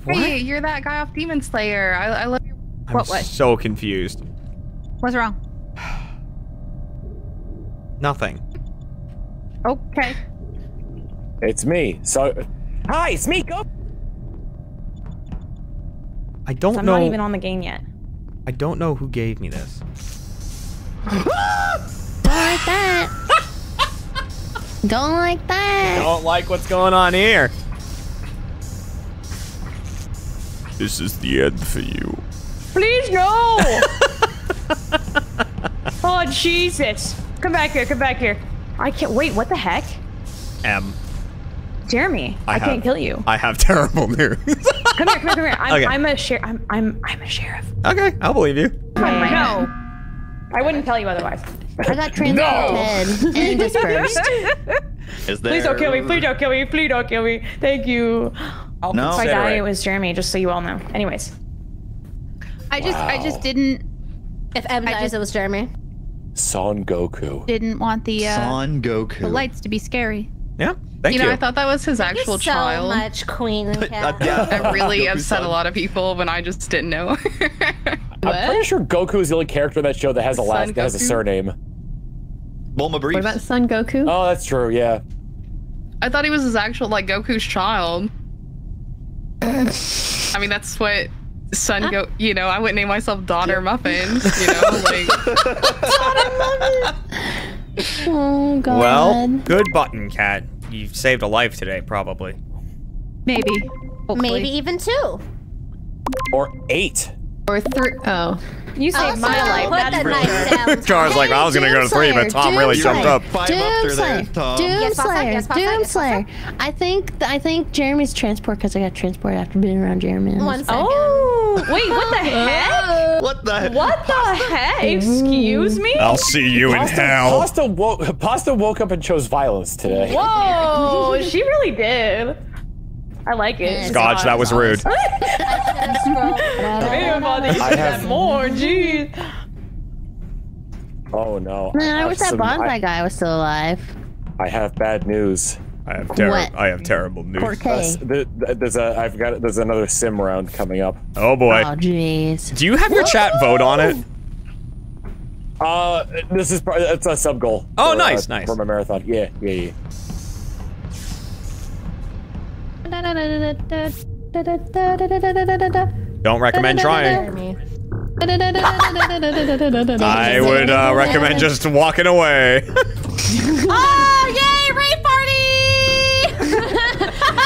Hey, you're that guy off Demon Slayer. I, I love your. I'm What, what? so confused. What's wrong? Nothing. Okay. It's me. So, hi, it's me. Go. I don't I'm know. not even on the game yet. I don't know who gave me this. Don't like that. Don't like that. Don't like what's going on here. This is the end for you. Please no! oh Jesus! Come back here! Come back here! I can't wait. What the heck, M. Jeremy? I, have- can't kill you. I have terrible news. Come here! Come here! Come here! I'm, Okay. I'm a sheriff. I'm I'm I'm a sheriff. okay, I'll believe you. No, I wouldn't tell you otherwise. I got transported and dispersed. Is there? Please don't kill me! Please don't kill me! Please don't kill me! Thank you. I'll No. If I die, it. it was Jeremy. Just so you all know. Anyways, I just I just didn't if M I dies, just- it was Jeremy. Son Goku. didn't want the uh Son the Goku. lights to be scary. Yeah, thank you you. know, I thought that was his Thank you actual so child. much, Queen and Kat. That really upset a lot of people when I just didn't know. I'm pretty sure Goku is the only character in that show that has a Son last that has a Goku? surname. Bulma What about Son Goku? Oh, that's true. Yeah. I thought he was his actual like Goku's child. I mean, that's what son go. You know, I wouldn't name myself Daughter Muffins. You know, like Oh god. well, good button, cat. You saved a life today, probably. Maybe. Hopefully. Maybe even two. Or eight. Or three? Oh. you saved Also, my life. Put That's the for knife down. Char's like, I was gonna go to three, but Tom really jumped up. Five up through there, Tom. Yes, Doomslayer, yes, Papa, yes, Doomslayer. I think I think Jeremy's transport because I got transport after being around Jeremy. One second. Oh, wait, what the heck? What the? What the heck? Excuse me? I'll see you in Pasta, hell. Pasta woke. Pasta woke up and chose violence today. Whoa, she really did. I like it. Skadj, that was rude. I'm about to use I that have- more. Jeez. Oh no. Man, I have wish that some- bonsai I- guy was still alive. I have bad news. I have terri- What? I have terrible news. Por qué? Uh, s- th- th- there's a I've got there's another sim round coming up. Oh boy. Oh jeez. Do you have your chat vote on it? Uh, this is it's a sub goal. Oh, for, nice, uh, nice. For my marathon. Yeah, yeah, yeah. Don't recommend trying. I would uh, recommend just walking away. oh, yay, rave party!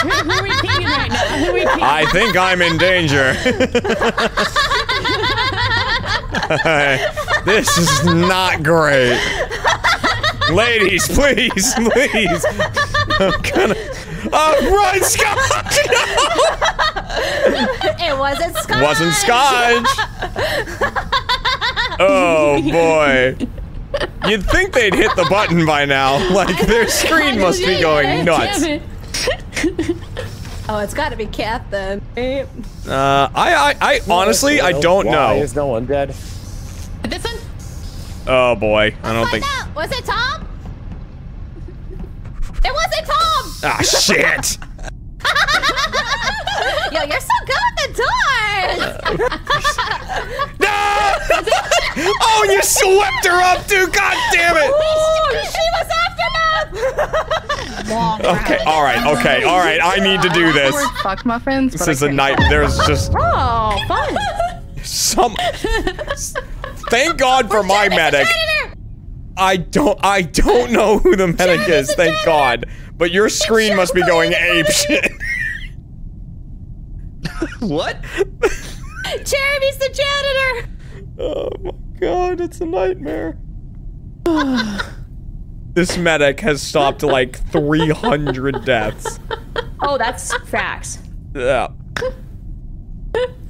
Who are we pinging right now? Who are we pinging? I think I'm in danger. this is not great. Ladies, please, please. I'm gonna. Oh, run, Skadj! it wasn't Skadj. Wasn't Skadj. Oh boy. You'd think they'd hit the button by now. Like their screen must be going nuts. Oh, it's got to be Kat then. Uh, I, I, I honestly, I don't Why know. is no one dead? This one? Oh boy, I don't think. No, was it Tom? It wasn't Tom! Ah, shit. Yo, you're so good at the doors! No! oh, you swept her up, dude. God damn it. Ooh, she was after them! Okay, all right, okay, all right. I need to do this. We're fuck muffins. This is a can't night. There's just Oh, fun. some. Thank God for my medic. I don't. I don't know who the medic is. Thank God. But your screen must be going ape shit. what? Jeremy's the janitor! Oh my God, it's a nightmare. this medic has stopped like 300 deaths. Oh, that's facts. Yeah.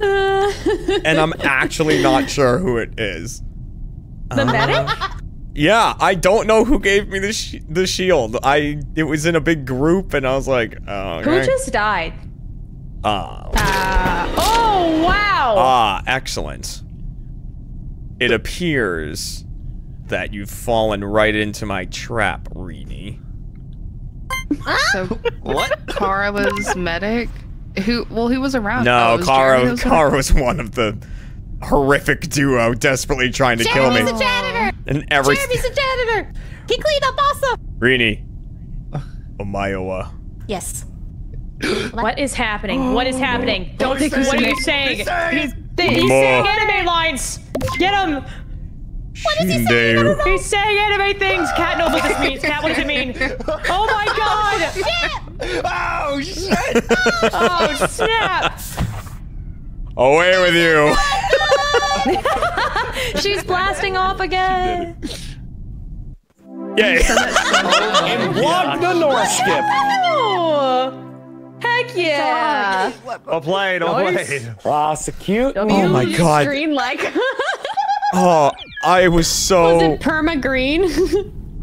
and I'm actually not sure who it is. The uh, medic? Yeah, I don't know who gave me the sh- the shield. I it was in a big group, and I was like, oh, Who just died? Ah, Uh, oh, wow. ah, excellent. It appears that you've fallen right into my trap, Reeny. So what? Kara was medic. Who? Well, who was around? Oh, No, it was Jeremy Kara, who was Kara was one of the horrific duo desperately trying to kill me. Jeremy's the janitor! And every Jeremy's the janitor! He cleaned up also! Reeny. Omayowa. Yes. What is happening? What is happening? Oh. Don't. He's What are you saying? He's saying He's, he's saying anime lines. Get him. What is he saying? I don't know. He's saying anime things. Kat knows what this means. Kat, what does it mean? Oh my god! Oh shit! Oh snap! Away with you. Oh She's blasting off again. Yay. and block the North skip. Oh, heck yeah! Well played, well Nice. played. Prosecute. Oh my god. Green like. Oh, I was so. Was it perma green?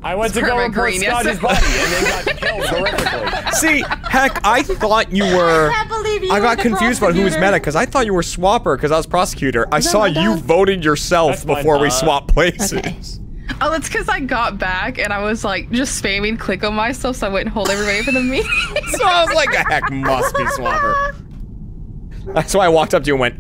I went to go perma report green, yes. Scotty's body and then got killed horrifically. See, heck, I thought you were. can't believe you I got the confused about who was meta because I thought you were swapper because I was prosecutor. I saw you voted yourself That's before we bad. swapped places. Okay. Oh, it's because I got back and I was like just spamming click on myself, so I wouldn't hold everybody for the meeting. So I was like, heck, must be swapper. That's why I walked up to you and went,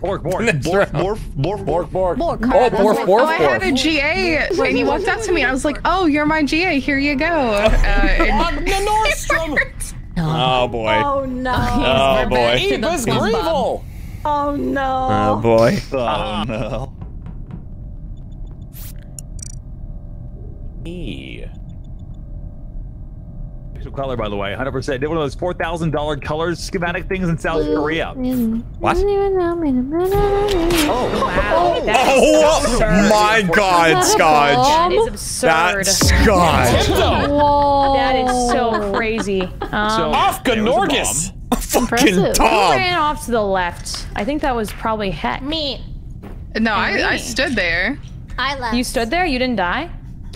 Bork, bork. Next Bork, round. bork, bork, bork. Bork, bork. Oh, borf, borf, oh, I had a borf. GA, and he walked up to me. I was like, "Oh, you're my GA. Here you go." Uh, and- the Nordstrom. Oh boy. Oh no. Oh boy. Eva's Grievel. Oh no. Oh boy. Oh no. E. Beautiful color, by the way, 100%. Did one of those $4,000 colors schematic things in South Korea. What? Wow. That is Oh my god, That Skadj. is absurd. That's Skadj. Whoa. That is so crazy. Um, So, Off it was a Ganorgus. Fucking who Tom. ran off to the left? I think that was probably Heck. Me. no, I, I stood there. I left. You stood there. You didn't die.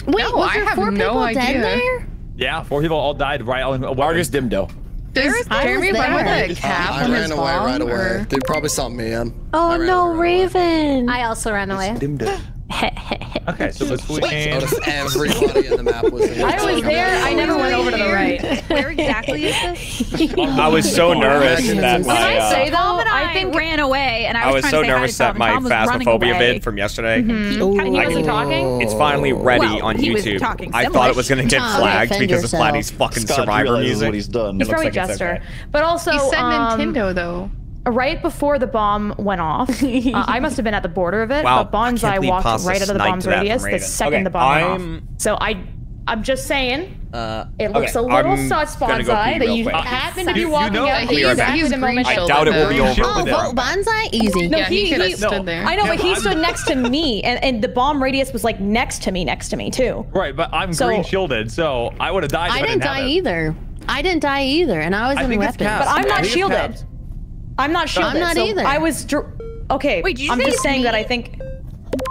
Wait, No, was I there have four no people idea. dead there? Yeah, four people all died right on Marcus Dimdo. Does Jeremy run with a cap I on ran his away bomb, right away. or- They probably saw me in. Oh no, away right. Ravin. I also ran away. Dimmed. Okay, so between Notice everybody on the map was in I was there. I never went over to the right. Where exactly is this? I was so nervous that Can my. I uh, say though? I think ran away, and I I was, was so to say nervous that my and Tom phasmophobia away. vid from yesterday. Mhm. He wasn't talking? It's finally ready Well, on YouTube. I thought it was gonna get flagged Defend because of yourself. Splatty's fucking Scott survivor realizes music. what he's done. He's It looks probably like Jester. okay. But also, He said um, Nintendo though. Right before the bomb went off, uh, I must have been at the border of it. Wow, but I Bonsai walked right out of the bomb's radius the second Okay, the bomb went I'm- off. So I, I'm just saying, Uh, it looks okay, a little I'm sus, gonna go Bonsai, pee that you quick. happen to be You- you walking know out he's- the Be right back. exact moment. I doubt it will be over. Oh, vote bonsai easy. No, Yeah, he he, could've he stood there. I know, but he stood next to me, and, and the bomb radius was like next to me, next to me too. Right, but I'm So- green shielded, so I would have died. If I I, didn't die either. I didn't die either, and I was I in think it's weapons. But I'm not shielded. Capped. I'm not shielded. I'm not so either. I was. Dr- okay. Wait, did you I'm say just it's saying that? I think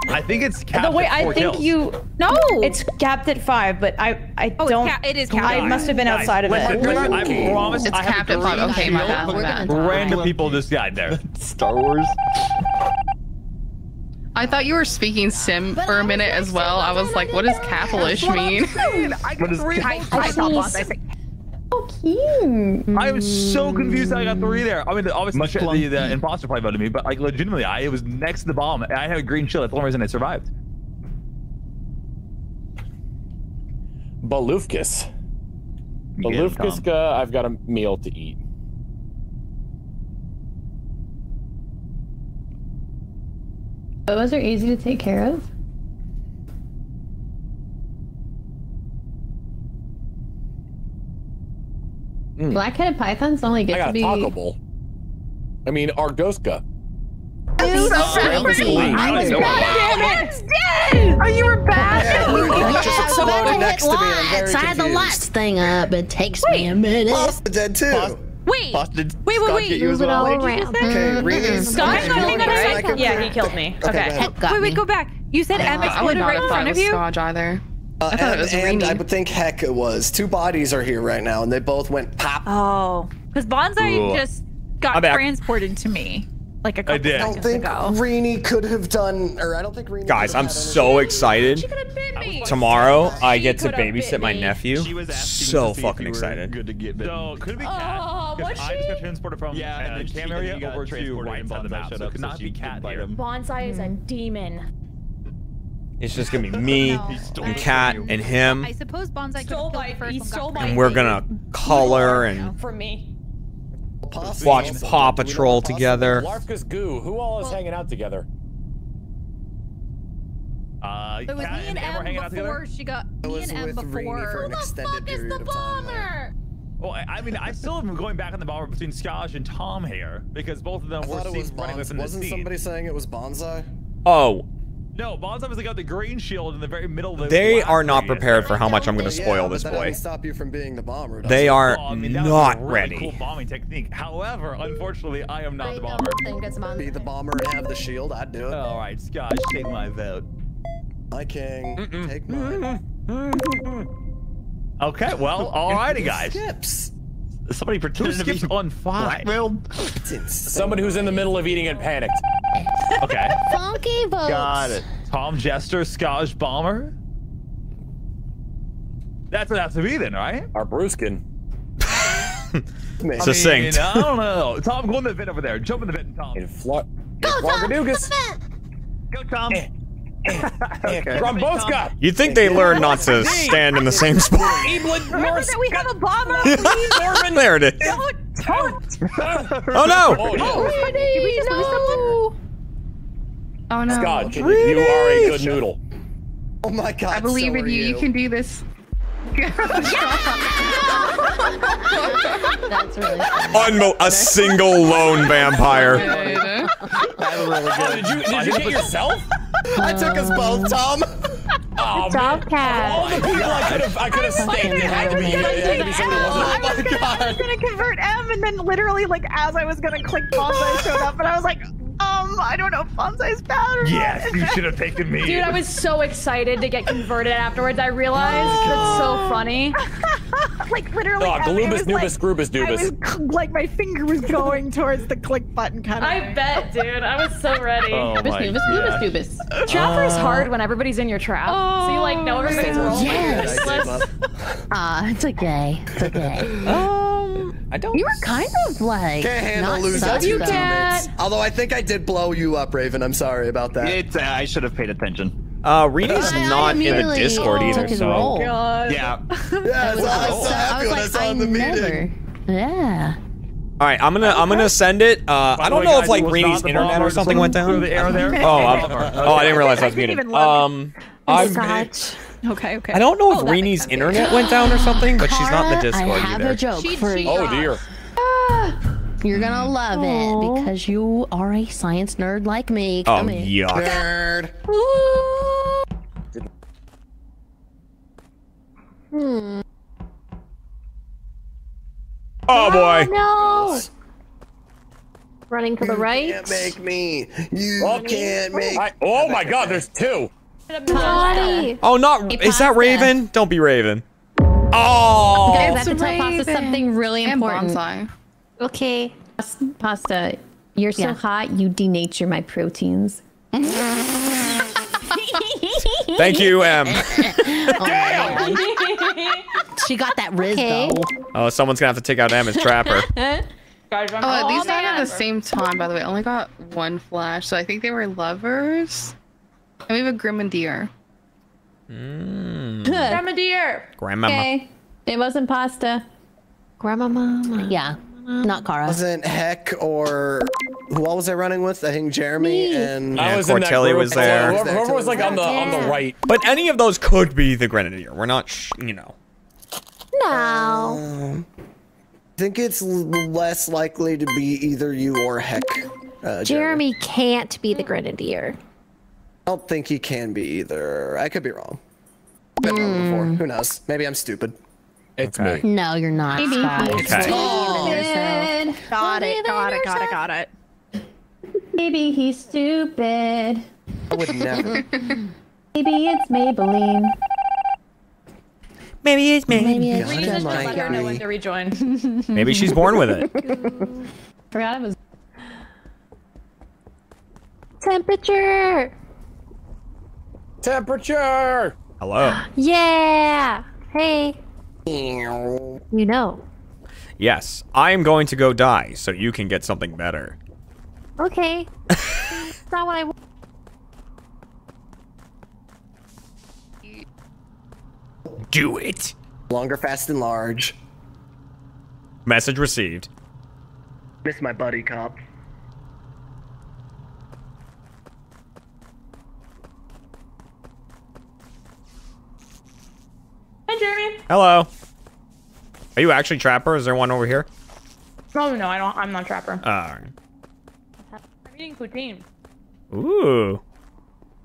I think it's capped the way at I think kills. you. No, It's capped at five, but I I Oh, don't. ca- it is I must have been Guys, outside of listen, it. listen, I promise It's I have capped at five. Okay, my bad, We're bad. gonna die. Random people just died there. Star Wars. I thought you were speaking sim for a minute as well. I was like, what does capitalist mean? What is I, I saw Bonsai say, I was so confused how I got three there. I mean, obviously Much the, plum. the, the imposter probably voted me, but like legitimately, I it was next to the bomb. I had a green shield. That's the only reason I survived. Balufkis. You get it, Tom. Balufkiska, I've got a meal to eat. Those are easy to take care of. Mm. Black-headed pythons only I get got to a be. taco bowl. I mean, Argoska. "You so I was pretty." asleep. I was know bad. Damn it! Dead. Oh, you were bad. You just exploded hit next to me. I'm very lights. I had the confused. lights thing up. It takes me a minute. Pasta dead too. Wait, Pasta, did wait, wait, Skadj wait. get you as Move it well? all What did you around. say? Okay, Renee's. Skadj okay, killed me, okay, right? I can- Yeah, he killed me. Okay, Okay. go ahead. Heck got Wait, me. wait, go back. You said M I would exploded not right have in thought front it of was you. Skadj either. Uh, I thought it and, was and I would think heck it was. Two bodies are here right now, and they both went pop. Oh, because Bonsai Ooh. just got transported to me like a couple did. I don't think ago. Reeny could have done, or I don't think Reeny. Guys, I'm have had so excited. Tomorrow, I get to could've bit babysit my me. nephew. She was asking So to see if fucking excited. Good to get bitten. So could it be Kat? Oh, Because was I just got she? transported from Yeah, and the she- cam area over to transported right and side of the Bonsai map, so it could not be didn't Kat bite here. Bonsai is a demon. It's just gonna be me and Kat and him, I suppose Bonsai could Stole have my, killed the first he stole my. and we're gonna color and from me. Watch. Paw Do we know Patrol together. Larfka's goo. Who all is hanging out together? Uh, It was Kat me and Em were M before together. she got me and M with Reeny for before. Who the fuck is the bomber? Well, I, I mean, I still am going back on the bomber between Skadj and Tom here because both of them I were thought seen was running away Bonsai. from the Wasn't somebody saying it was Bonsai? Oh, No, Bonds obviously got the green shield in the very middle of the. they are not prepared for how much I'm gonna spoil but this boy. stop you from being the bomber. They it? are Well, I mean, that a not really ready. Cool bombing technique. However, unfortunately, I am not the bomber. think it's Be the bomber and have the shield. I'd do it. All right, Skadj, take my vote. My king, take mine. Okay, well, alrighty, guys. Skips. Somebody Who pretended to be skips on fire. blackmailed. Somebody who's in the middle of eating and panicked. Okay. Funky votes. Got it. Tom Jester, Skadj Bomber. That's what it has to be then, right? Our Bruskin. Man. Succinct. I, mean, I don't know. Tom, go in the vent over there. Jump in the vent, Tom. In Flo- Go, Tom, Go, Tom. Eh, eh, eh, okay. Romboska. You'd think they learn not to stand in the same spot. Evelyn Remember that we have a bomber. Norman. there it is. Don't, don't. Oh no! Oh, oh, oh no. Did we just lose someone? Oh no. Skadj, can you, you are a good noodle. Oh my god. I believe so in are you. You can do this. That's really funny. A single lone vampire. Oh, did you did you get yourself? I took us both, Tom. Oh, Stop, man. cat. All the people I could have I could have staked it had to be, it had to be somebody who I wasn't. gonna, I was gonna convert M, and then literally, like, as I was gonna click pause, I showed up, and I was like, um, I don't know if Bonsai's bad or Yes, not. you should have taken me. Dude, I was so excited to get converted afterwards. I realized that's so funny. like literally, Oh, Em, it Galubus, was Nubus, like, Grubus, I was Dubus. like my finger was going towards the click button, kind of. I bet, dude. I was so ready. Oh my Dubus, dubus, God. dubus. Trapper's Uh, hard when everybody's in your trap. so you like know everybody's rolling. Yes. Yes. Ah, it's okay. It's okay. Um, I don't. You were kind of like Can't handle not losing two though. teammates. Although I think I did blow you up, Ravin. I'm sorry about that. It's, uh, I should have paid attention. Uh, Reeny's I- I not in the Discord either, took his so. role. Yeah. Yeah, so I was so I was happy when I saw I the never. meeting. Yeah. All right, I'm gonna I'm gonna send it. Uh, I don't way, know guys, if like it was not Reeny's the internet or something went down. the air there. Oh, I'm, oh, I didn't realize I was muted. Um, I'm, Skadj. Okay, okay. I don't know if Oh, that makes Reeny's internet went down or something, but she's not in the Kara, Discord I have either. a joke Cheat for sheet. you. Oh dear. You're gonna love it because you are a science nerd like me. Oh Come here. yuck! Nerd. Hmm. Oh boy! No. Running to the right. Can't make me. You Oh, can't make. I- oh my god, there's two. Buddy. Oh, not is that. Ravin? Don't be Ravin. Oh, Guys, I have to It's tell Pasta Ravin. something really And important. bonsai. Okay. Pasta, you're so Yeah. hot, you denature my proteins. thank you, M. She got that Riz Okay. though. Oh, someone's gonna have to take out M as Trapper. Guys, I'm Oh, these died at the same time, by the way. I only got one flash, so I think they were lovers. And we have a Grimmandier. Mm. Grenadier. Grandmama. Okay, it wasn't Pasta. Grandma mama. Yeah, not Kara. Wasn't Heck or who all was I running with? I think Jeremy and Yeah, I was in that Courtilly group. was there. Whoever, whoever was like on the on the right. But any of those could be the Grenadier. We're not, sh- you know. No. Um, I think it's less likely to be either you or Heck. Uh, Jeremy. Jeremy can't be the grenadier. I don't think he can be either. I could be wrong. Been wrong before. Hmm. Who knows? Maybe I'm stupid. It's Okay. me. No, you're not. Maybe. Skadj. Okay. Oh, Got it, got it, got it, got it. Maybe he's stupid. I would never. Maybe it's Maybelline. Maybe it's me. Maybe it's God, Reason am to I let her know when to rejoin. Maybe she's born with it. Forgot it was. Temperature. Temperature. Hello. Yeah. Hey. You know. Yes, I am going to go die so you can get something better. Okay. That's not what I want. Do it. Longer, fast, and large. Message received. Miss my buddy cop. Hi, Jeremy. Hello. Are you actually Trapper? Is there one over here? Oh no, I don't. I'm not Trapper. Uh, I'm eating poutine. ooh.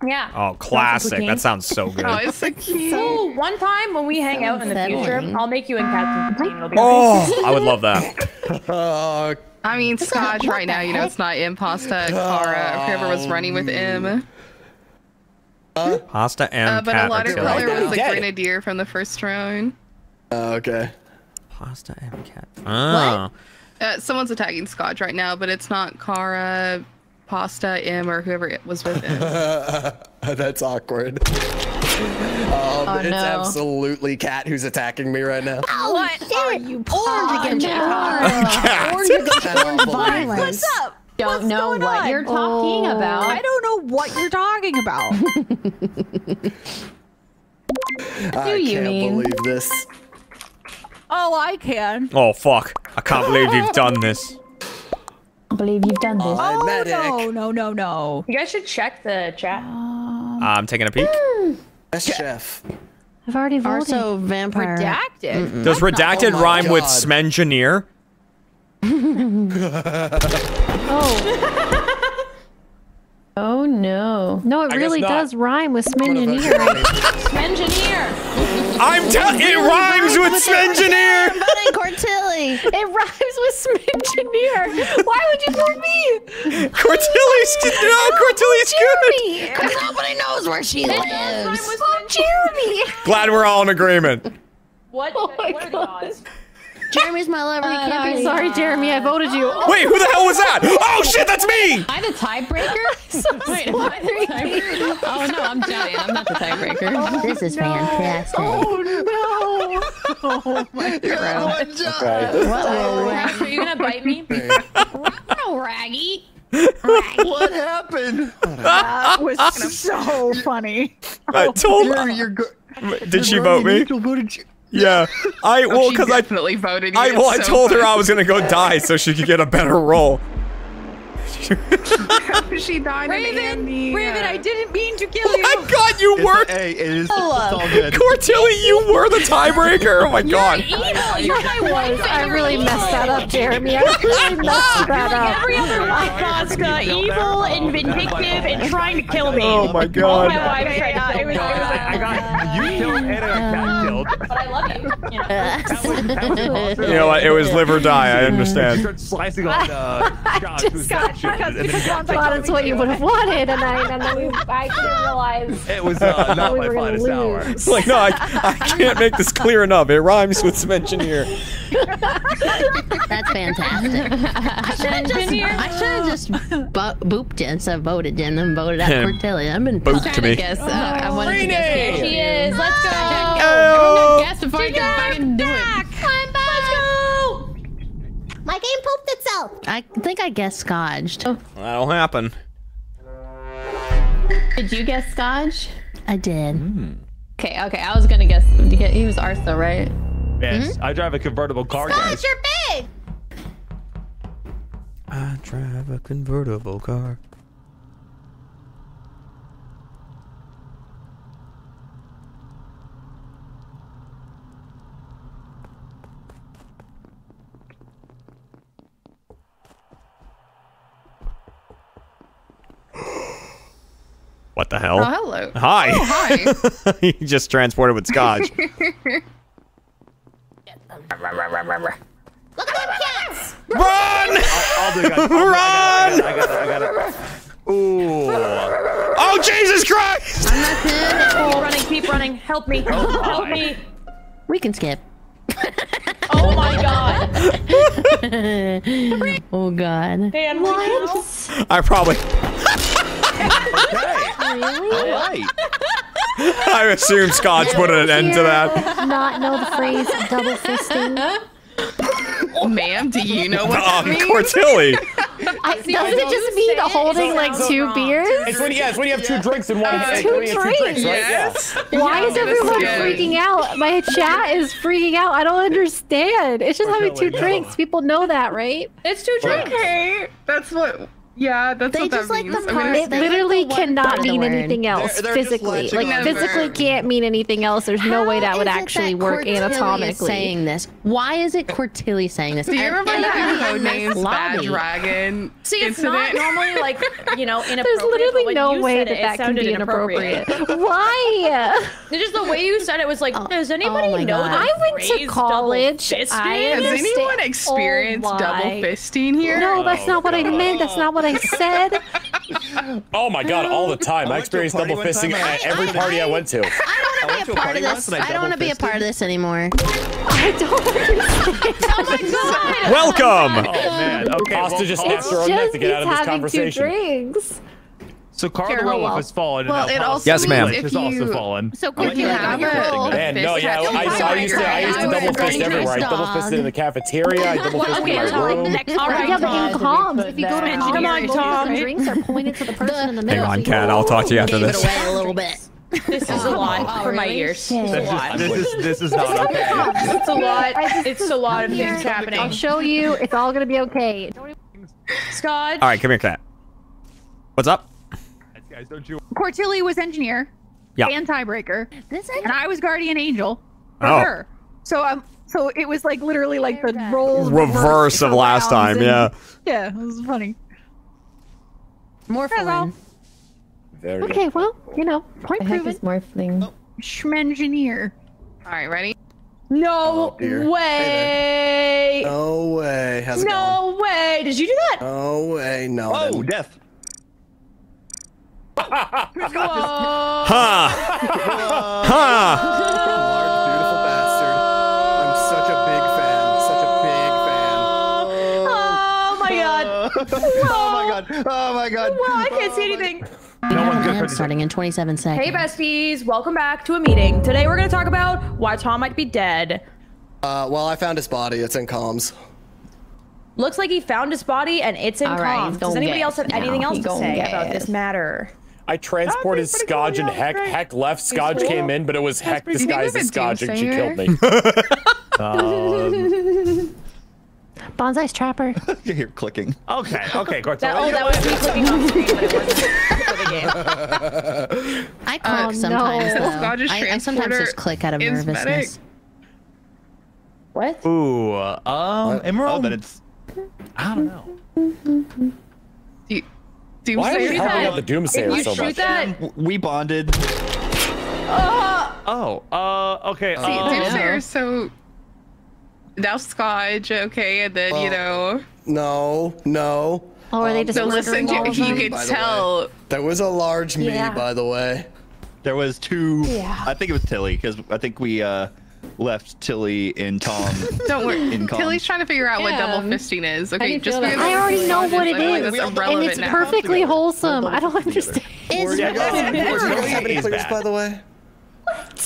Yeah. Oh, classic. That sounds so good. Oh, it's so cute. So one time when we hang out in the future. I'll make you and Kat some poutine. It'll be Oh, I would love that. I mean, Skadj right now, you know, it's not Impasta, Kara, or whoever was running with M. Pasta and Uh, but cat a lot of color was the Dead. Grenadier from the first round. okay. Pasta and Kat. Oh. Uh, someone's attacking Skadj right now, but it's not Kara, Pasta, M, or whoever it was with him. That's awkward. Um, it's no. absolutely Kat who's attacking me right now. What are you Orange against Kat. Orange against I don't believe violence. What's up? Don't What's know what on? you're talking I about. I don't know what you're talking about. I you can't mean? believe this. oh, I can. Oh, fuck. I can't believe you've done this. I believe you've done this. I'm Oh medic. no, no, no, no. You guys should check the chat. Um, I'm taking a peek. Yes, chef. I've already voted. Also, vampire. Redacted. Does redacted Oh my rhyme with God. Smengineer? oh. Oh no. No, it I really does rhyme with One of Smengineer. I'm telling it rhymes with Smengineer! Voting Courtilly. it rhymes with Smengineer. Why would you vote me? Courtilly's no, oh, Courtilly's good. Because nobody knows where she lives. Vote Jeremy. Glad we're all in agreement. What? Oh what are the God. odds? Jeremy's my lover. He Uh, can't I'm be sorry, Jeremy. I voted you. Wait, who the hell was that? Oh shit, that's me! I the tiebreaker? Wait, am I the tiebreaker? Oh no, I'm giant. I'm not the tiebreaker. This is fantastic. Oh no! Oh my god. Okay. Rash, are you gonna bite me? no, Raggy. what happened? That was so funny. I told her. You're go- Did she vote me? Yeah. I oh, well Oh, because I definitely voted. I well I so told her I was gonna go die so she could get a better roll. she died in amnesia. Ravin, I didn't mean to kill you. My God, you It's, were hey, it is, it's all good. Courtilly, you were the tiebreaker. Oh my God. Evil. You're my wife. I and really you're messed that up, Jeremy. I really messed that like up. every other wife, Casca, evil and vindictive and trying to kill me. Oh my All God. my wives tried to kill it was, me. it was like, I got you killed and I got killed. But I love you. you know. That was, that was awesome. You know what? It was live or die. I understand. start slicing on uh, Josh, who's got shit, and then you Thought it's what you would have wanted, and I, and then we, I didn't realize. It was uh, not we my were gonna finest hour. lose. Like no, I, I can't make this clear enough. It rhymes with some engineer. That's fantastic. I should have just, I should have just bu- booped it instead of voted in and voted out Him. Courtilly. I've been Booped to to me. guess. Uh, I wanted to guess. She is. Let's go. Oh. Guess before I can fucking do it. I'm back. Let's go. My game pooped itself. I think I guessed scotched. Oh. That'll happen. Did you guess Skadj? I did. Hmm. Okay, okay. I was gonna guess. He was Artha, right? Yes, hmm? I drive a convertible car, Skadj, guys. you're big. I drive a convertible car. What the hell? Oh, hello. Hi. Oh, hi. he just transported with Skadj. Look at them cats. Run! I'll do it, guys. I'll do it. I got it. I got it. I got it. I got it. Ooh. Oh Jesus Christ! Keep running. Keep running. Help me. Oh, Help me. We can skip. Oh my god. oh God. Dan, what? I probably. Really? Right. I assume Skadj put an end to that. Not know the phrase double fisting. Oh, ma'am, do you know what Um, that means? Courtilly. I, doesn't it just mean holding like two beers? It's when, yeah, it's when you have two drinks in one. Uh, it's two when two drinks, drinks. right? Yes. Why Yeah, is everyone good. freaking out? My chat is freaking out. I don't understand. It's just having two no. drinks. People know that, right? It's two drinks. Okay, that's what. Yeah, that's They what just that like means. the I mean, part- It literally like cannot part of the mean anything else They're- they're physically. Like on. physically can't mean anything else. There's no way that would How is it actually that work Courtilly is anatomically. saying this? Why is it Courtilly saying this? Do you And remember that anybody in Bad Dragon See, it's incident? not normally like you know inappropriate. There's literally no way that it, it that can be inappropriate. inappropriate. Why? It's just the way you said it was like, oh, does oh anybody oh know that I went to college. double-fisted? I Has anyone experienced Oh double fisting here? No, that's not what I meant. That's not what I said. Oh my god, all the time. I, went to a experienced party double one time fisting and I- at every I- party I I- went to. I don't want to to be a a part of this. I I don't want to be a part of this anymore. I don't understand. Oh my god! Welcome. Oh man. Okay. Costa well, just also- her own It's neck just to get out of this having two drinks. So Carl the werewolf has fallen. well, and it also Yes, ma'am. means if has also fallen. So If you have you're a full. Man, no, fist yeah, I, I used to, I used to on oh, double fist finger, everywhere. I double fisted in the cafeteria. I double fisted Okay, in my room. all right, yeah, but in Tom. comms, if you go to Come comms, on, Tom. of drinks are pointed to the person in the Hang on, so Kat. I'll talk to you after Gave it this. away a little bit. This is a lot for my ears. Yeah. It's a This lot. is, this is this is not okay. It's a lot. It's a lot of things happening. I'll show you. It's all gonna be okay. Skadj. All right, come here, Kat. What's up? Guys, don't you? Courtilly was engineer Yeah. and tiebreaker, This and I was guardian angel for Oh. her. So um, so it was like literally like the roles Reverse of last time, and- yeah. Yeah, it was funny. More That's all. fun. There we. Okay, well, you know, point The heck proven. is morphling? Schmengineer. All right, ready? No Oh, dear. way. No way. How's it going? No way. Did you do that? No way. No. Oh, didn't. death ha! ha! oh my god. Oh my god. Well, I can't oh see anything. No one's good starting in 27 seconds. Hey, besties. Welcome back to a meeting. Today we're going to talk about why Tom might be dead. Uh, well, I found his body. It's in comms. Looks like he found his body and it's in All comms. Right, Does anybody else have anything else to say about this matter? I transported Skadj and Heck. Heck left. Skadj cool. came in, but it was Heck pretty- Do disguised as we have a Skadj, and she killed me. Um, Bonsai's trapper. You hear clicking. okay, okay, That, oh, that was me clicking on screen, but it wasn't for the game. I click Uh, sometimes no. though. I, I sometimes just click out of is nervousness. What? Ooh, um, Emerald. Oh, then it's. I don't know. Do you, do you Why are you helping that? out the Doomsayer If you so shoot much? that, We bonded. Oh, uh, okay. See, uh, Doomsayer is so. Now Skadj, okay, and then you know. No, no. Oh, were they just So listen, murdering all you, of you them? could the way. tell. There was a large me, Yeah. by the way. There was two. Yeah. I think it was Tilly because I think we uh left Tilly and Tom. Don't worry. In. Tilly's trying to figure out what double fisting is. Okay, you just because I already know what it I feel like and irrelevant it's now. perfectly wholesome. I don't understand. It's Yeah, really yeah, Do you guys have any Is clues, bad. by the way?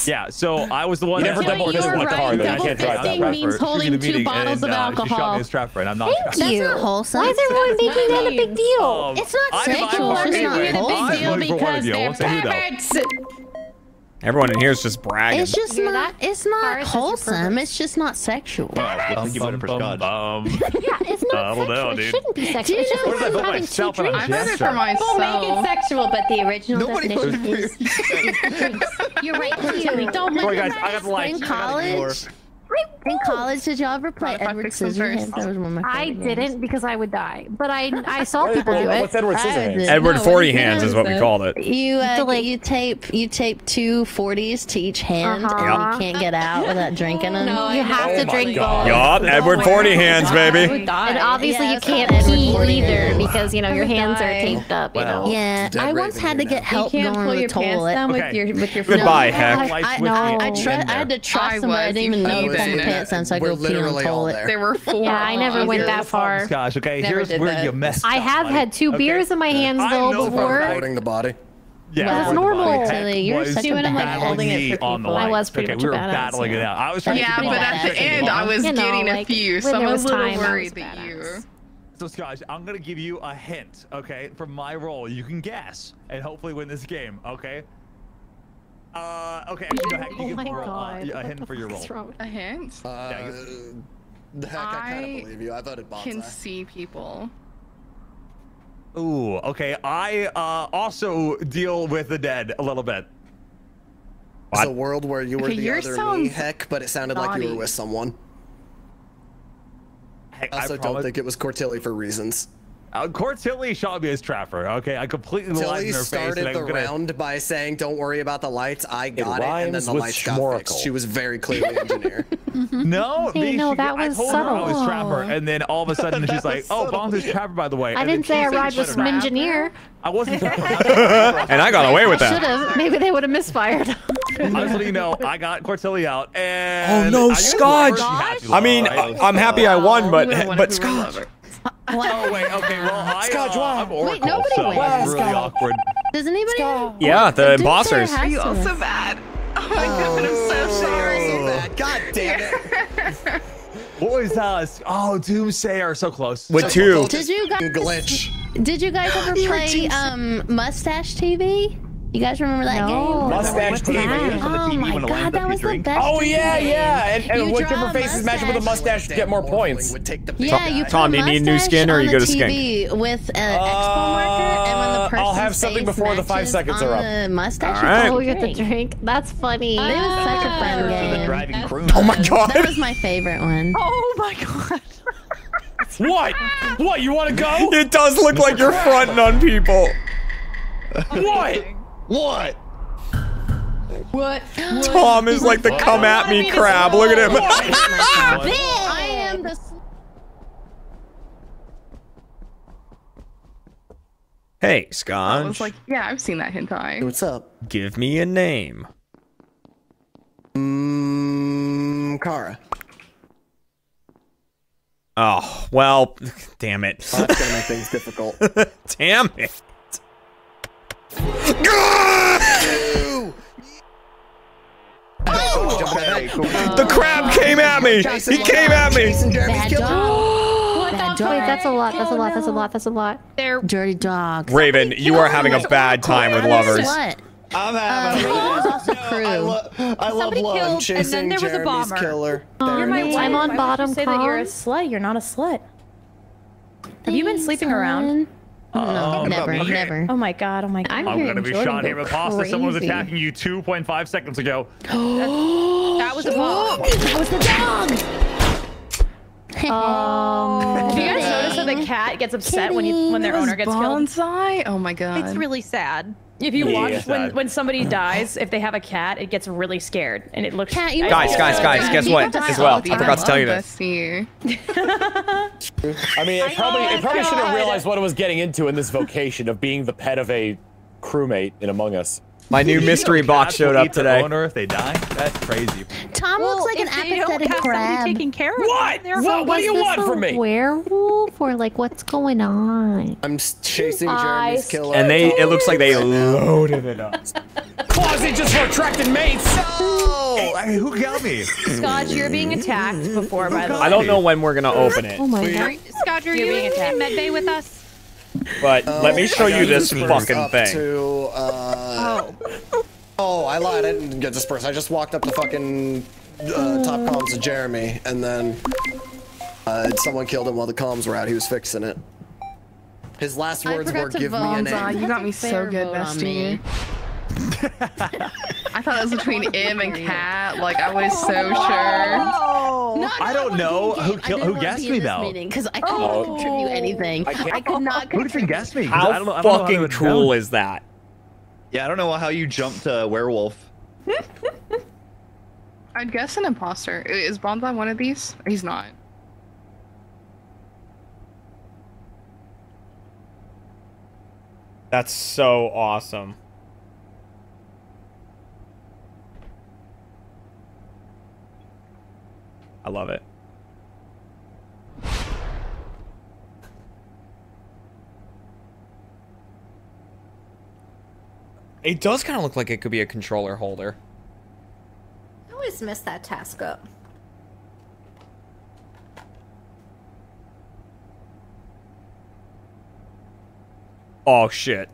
Yeah, so I was the one You never that double fisted you're right. car, then you Double can't drive fisting that means fast. holding two bottles of and, uh, She shot me alcohol. as trapper, and I'm not. Thank That's you. not wholesome. Why is everyone making that a big deal? Um, It's not sexual, it's not anyway, Big deal voting for one of you. I won't say who, though. perverts. Everyone in here is just bragging. It's just You're not. that It's not hard wholesome. It's just not sexual. I think you voted for Skadj. Um, Yeah, it's I not don't sexual. know, it shouldn't be sexual. you It's just know- What if I like vote having two myself and drinks. I voted for People make it sexual, but the original Nobody definition voted is, is drinks. You're right, Tilly. Don't Sorry, let guys. I got the lights. In gotta ignore. college, in college, did y'all ever play Mind if I Edward fix them Scissorhands? That was one of my I didn't because I would die, but I I saw people do it. What's Edward Scissorhands? Edward No, Forty Hands is what we that? called it. You uh, like- you tape you tape two 40s to each hand, Uh-huh. and you can't get out without drinking them. No, You have Oh to drink God. both. Yup, Edward Forty Hands, baby. And obviously Yeah, you can't not pee either because you know your I would hands are taped up. You know. Yeah, I once had to get now. you help can't going pull to your the pants toilet. down with your with your Goodbye. Heck. I, I, with I, me I, in try, I there. had to trust I somebody. I didn't even know to pull heathen. my pants down, so I We're go pee on the literally all toilet. there. There were four. Yeah, I never went that far. Gosh, okay. Never Here's where that. you messed I up, have buddy. had two Okay? beers in my hands I though know before. fact- Holding the body. Yeah, That's right. normal. Tilly, you're was such a Two and a half battling holding it for on the people. I line. was pretty okay, much we a were badass, battling it out. I was trying Yeah, to keep but at the end, I was getting a few, when so I'm a little worried that you. So, Skadj, I'm gonna give you a hint, okay, from my role. You can guess and hopefully win this game, okay? Uh, okay. Actually, no, heck, you Oh can my roll, uh, God, a hint for your fuck role. wrong A hint? Uh, Yeah, heck, I kind I of believe you. I voted Can see people. Ooh, okay. I uh, also deal with the dead a little bit. It's a world where you were Okay, the other me, sounds heck, but it sounded like you were with someone. Heck, I I also don't think it was Courtilly for reasons. Uh, Courtilly shot me as Trapper. Okay, I completely lied Tilly in her face. started and the gonna- round by saying, "Don't worry about the lights, I got it," and then rhymes the with lights got schmorkle. fixed. She was very clearly an engineer. No, Hey, the- no, she- that I was told her I was. Trapper, and then all of a sudden she's like, "Oh, Bombs is Trapper, by the way." I and didn't say I said ride with some engineer. I wasn't And I got away with that. Should have. Maybe they would have misfired. I was letting you know I got Courtilly out, and Oh no, I Skadj! she had to, I mean. I- I'm happy I won, but You but if you were a Skadj. Lover. Oh wait, okay, well I, Skadj, uh, why? I'm Oracle, nobody so wins. that's really awkward. Does anybody? Yeah, the Doomsayer bossers. Are you also bad? Oh my god, I'm so sorry. so bad. God damn it. What was uh? Oh, Doomsayer, so close. With So two. close. Did you guys glitch? Did you guys ever play um Mustache TV? You guys remember that No. game? Mustache TV. that? Oh TV my god, that was the best. Oh yeah, yeah, and, and You whichever faces match up with the mustache to get more points. Would take the Yeah, you guy. put Tom, do you need new mustache skin or you go to skink? TV with an expo marker, and when the Uh, person's I'll have something before the five seconds are up. The mustache. All you right. put Oh, you have to drink. drink. That's funny. It was such a fun game. Oh my god. That was my favorite one. Oh my god. What? What? You want to go? It does look like you're fronting on people. What? What? What? Tom is like the come at me crab. Look at him. I am the. hey, I was like, yeah, I've seen that hentai. What's up? Give me a name. Mmm, Kara. Oh, well, damn it. that's gonna make things difficult. damn it. The crab came at me. He came at me. Bad oh, dog. Wait, that's a lot. That's a lot. That's a lot. That's a lot. They're dirty dog. Ravin, you are having a bad time with lovers. What? I'm having. Uh, Ravin was also crew. I, lo- I love Somebody love killed, and chasing then there was a Jeremy's bomber. killer. You're my it is. wife. I'm on Why would bottom you say that you're a slut? You're not a slut. Have you been sleeping around? No, Oh, never, okay. never. Oh my god, oh my god. I'm gonna be shot here with pasta. Someone was attacking you 2.5 seconds ago. that was a bomb. That was the dog. Um, Have you guys notice noticed that the cat gets upset when you when their owner gets killed? Bonsai? Oh my god. It's really sad. If you Yeah. watch when when somebody dies, if they have a cat, it gets really scared and it looks. Cat, you I- Guys, guys, guys, guess what? As well, I forgot to tell you this. Bestie. I mean, it probably it probably should have realized what it was getting into in this vocation of being the pet of a crewmate in Among Us. My new mystery box Cats showed up eat their today. Owner if they die. That's crazy. Tom looks like an if they don't apathetic somebody crab. taking care of What? them, they're What? What do you want from me? Werewolf or like what's going on? I'm chasing I Jeremy's s- killer. And they, it looks like they loaded it up. Closet just for attracting mates. Oh, I mean, who got me? Skadj, you're being attacked before, by the way. I don't know when we're gonna open it, Oh my god. you- Skadj, are You're you being in attacked. medbay with us? But let me show you this fucking thing. To, uh, Oh. oh, I lied. I didn't get dispersed. I just walked up the fucking uh, top comms of Jeremy, and then uh, someone killed him while the comms were out. He was fixing it. His last words were, "Give me a vote. Bonsai, name." you got me so good, vote on bestie. Me. I thought it was between him and Kat. Like I was so oh, sure. Oh. I don't know who kill, who guessed me though. Because I couldn't Oh. contribute anything. I I, could not Who did you contribute. guess me? 'Cause I don't know- How I don't know how fucking would cool known. is that? Yeah, I don't know how you jumped to werewolf. I'd guess an imposter. I- Is Bonsai one of these? He's not. That's so awesome. I love it. It does kind of look like it could be a controller holder. I always miss that task up. Oh shit.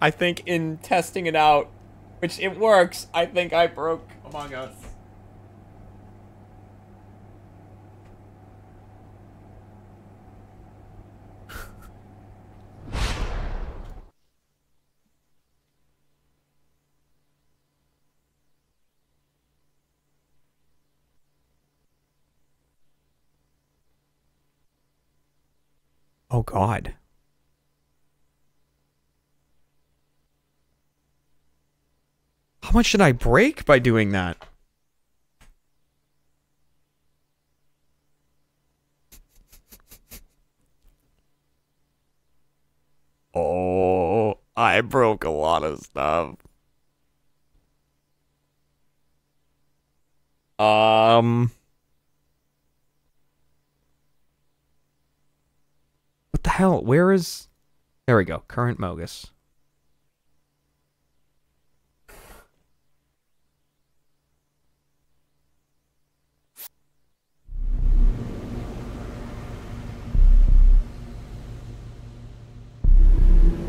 I think in testing it out, which it works, I think I broke Among Us. Oh god. How much should I break by doing that? Oh, I broke a lot of stuff. Um. What the hell? Where is. There we go. Current Mogus.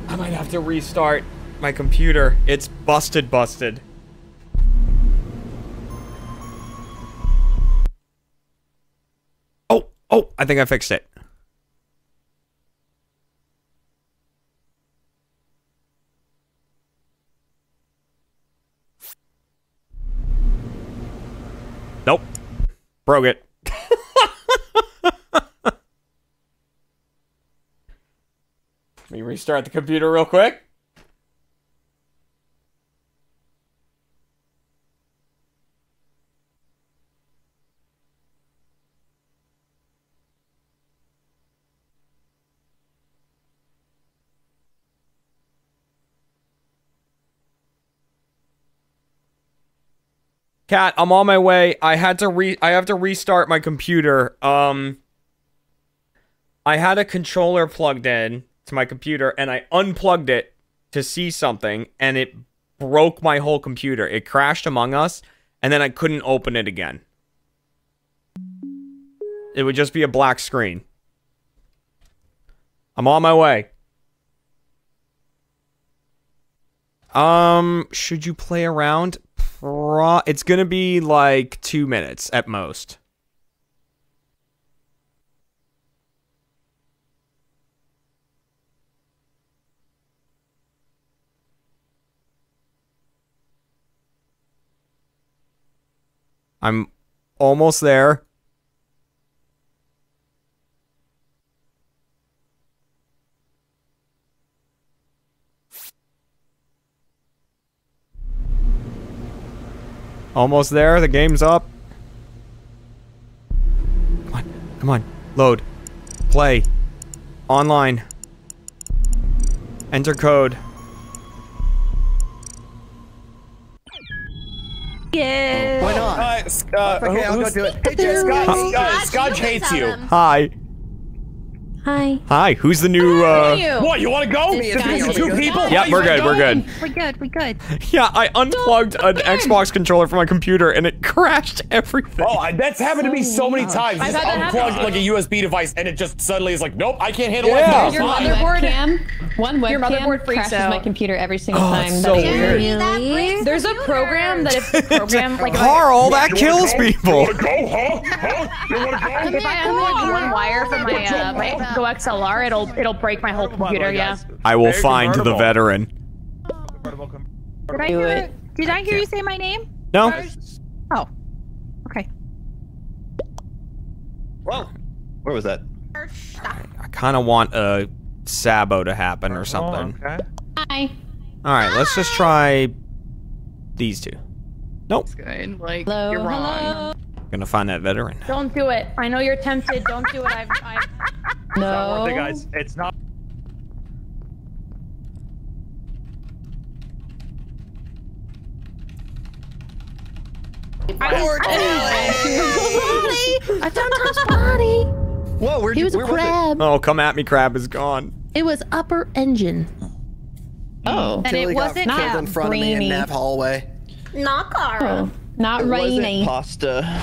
I might have to restart my computer. It's busted, busted. Oh, oh, I think I fixed it. Nope. Broke it. Let me restart the computer real quick. Kat, I'm on my way. I had to re I have to restart my computer. Um I had a controller plugged in to my computer and I unplugged it to see something and it broke my whole computer. It crashed Among Us and then I couldn't open it again. It would just be a black screen. I'm on my way. Um, should you play around? Pro- it's gonna be like two minutes at most. I'm almost there. Almost there. The game's up. Come on. Come on. Load. Play. Online. Enter code. Why not? Uh, Okay, I'll go who's- do it. Hey, Jess, Skadj, Skadj, Skadj, Skadj you hates you. him. Hi. Hi. Hi. Who's the new uh What, you want to go? Me, it's it's two me. people? Yeah, we're good. We're good. We're good. We're good. Yeah, I unplugged an Xbox controller from my computer and it crashed everything. Oh, that's happened to me so many times. I've Just had that like a USB device and it just suddenly is like, nope, I can't handle Yeah. it. Your motherboard, webcam- one way. Your motherboard freaks crashes out. my computer every single Oh, time. it's that so I weird. it. That There's a program that if the program like if I- Carl, that kills people. Go, huh? Huh? You wanna go? if I unplug one wire from my uh, my GoXLR, it'll it'll break my whole computer. Yeah. I will Very find the veteran. Did I hear? Did I hear you say my name? No? Oh. Okay. Whoa. Where was that? I kind of want a Sabo to happen or something. Okay. Hi. All right, let's just try these two. Nope. It's good. Like Hello. you're wrong. Hello. Gonna find that veteran. Don't do it. I know you're tempted. Don't do it. I've, I've Not worth it, No. guys. It's not. I found Tom's body. Whoa, where'd He you, was a where was it? crab. Oh, come at me, crab is gone. It was upper engine. Oh. And Tilly it wasn't killed in front of me in Brainy. Nap hallway. Not Kara. Oh. Not It rainy. pasta.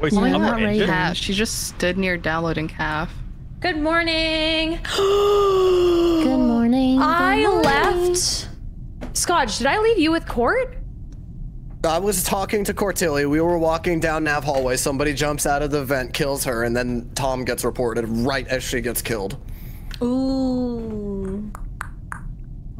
Wait, my upper God, Ray. She just stood near downloading calf. Good morning. Good morning. I good morning. left. Skadj, did I leave you with Court? I was talking to Courtilly. We were walking down Nav hallway. Somebody jumps out of the vent, kills her, and then Tom gets reported right as she gets killed. Ooh.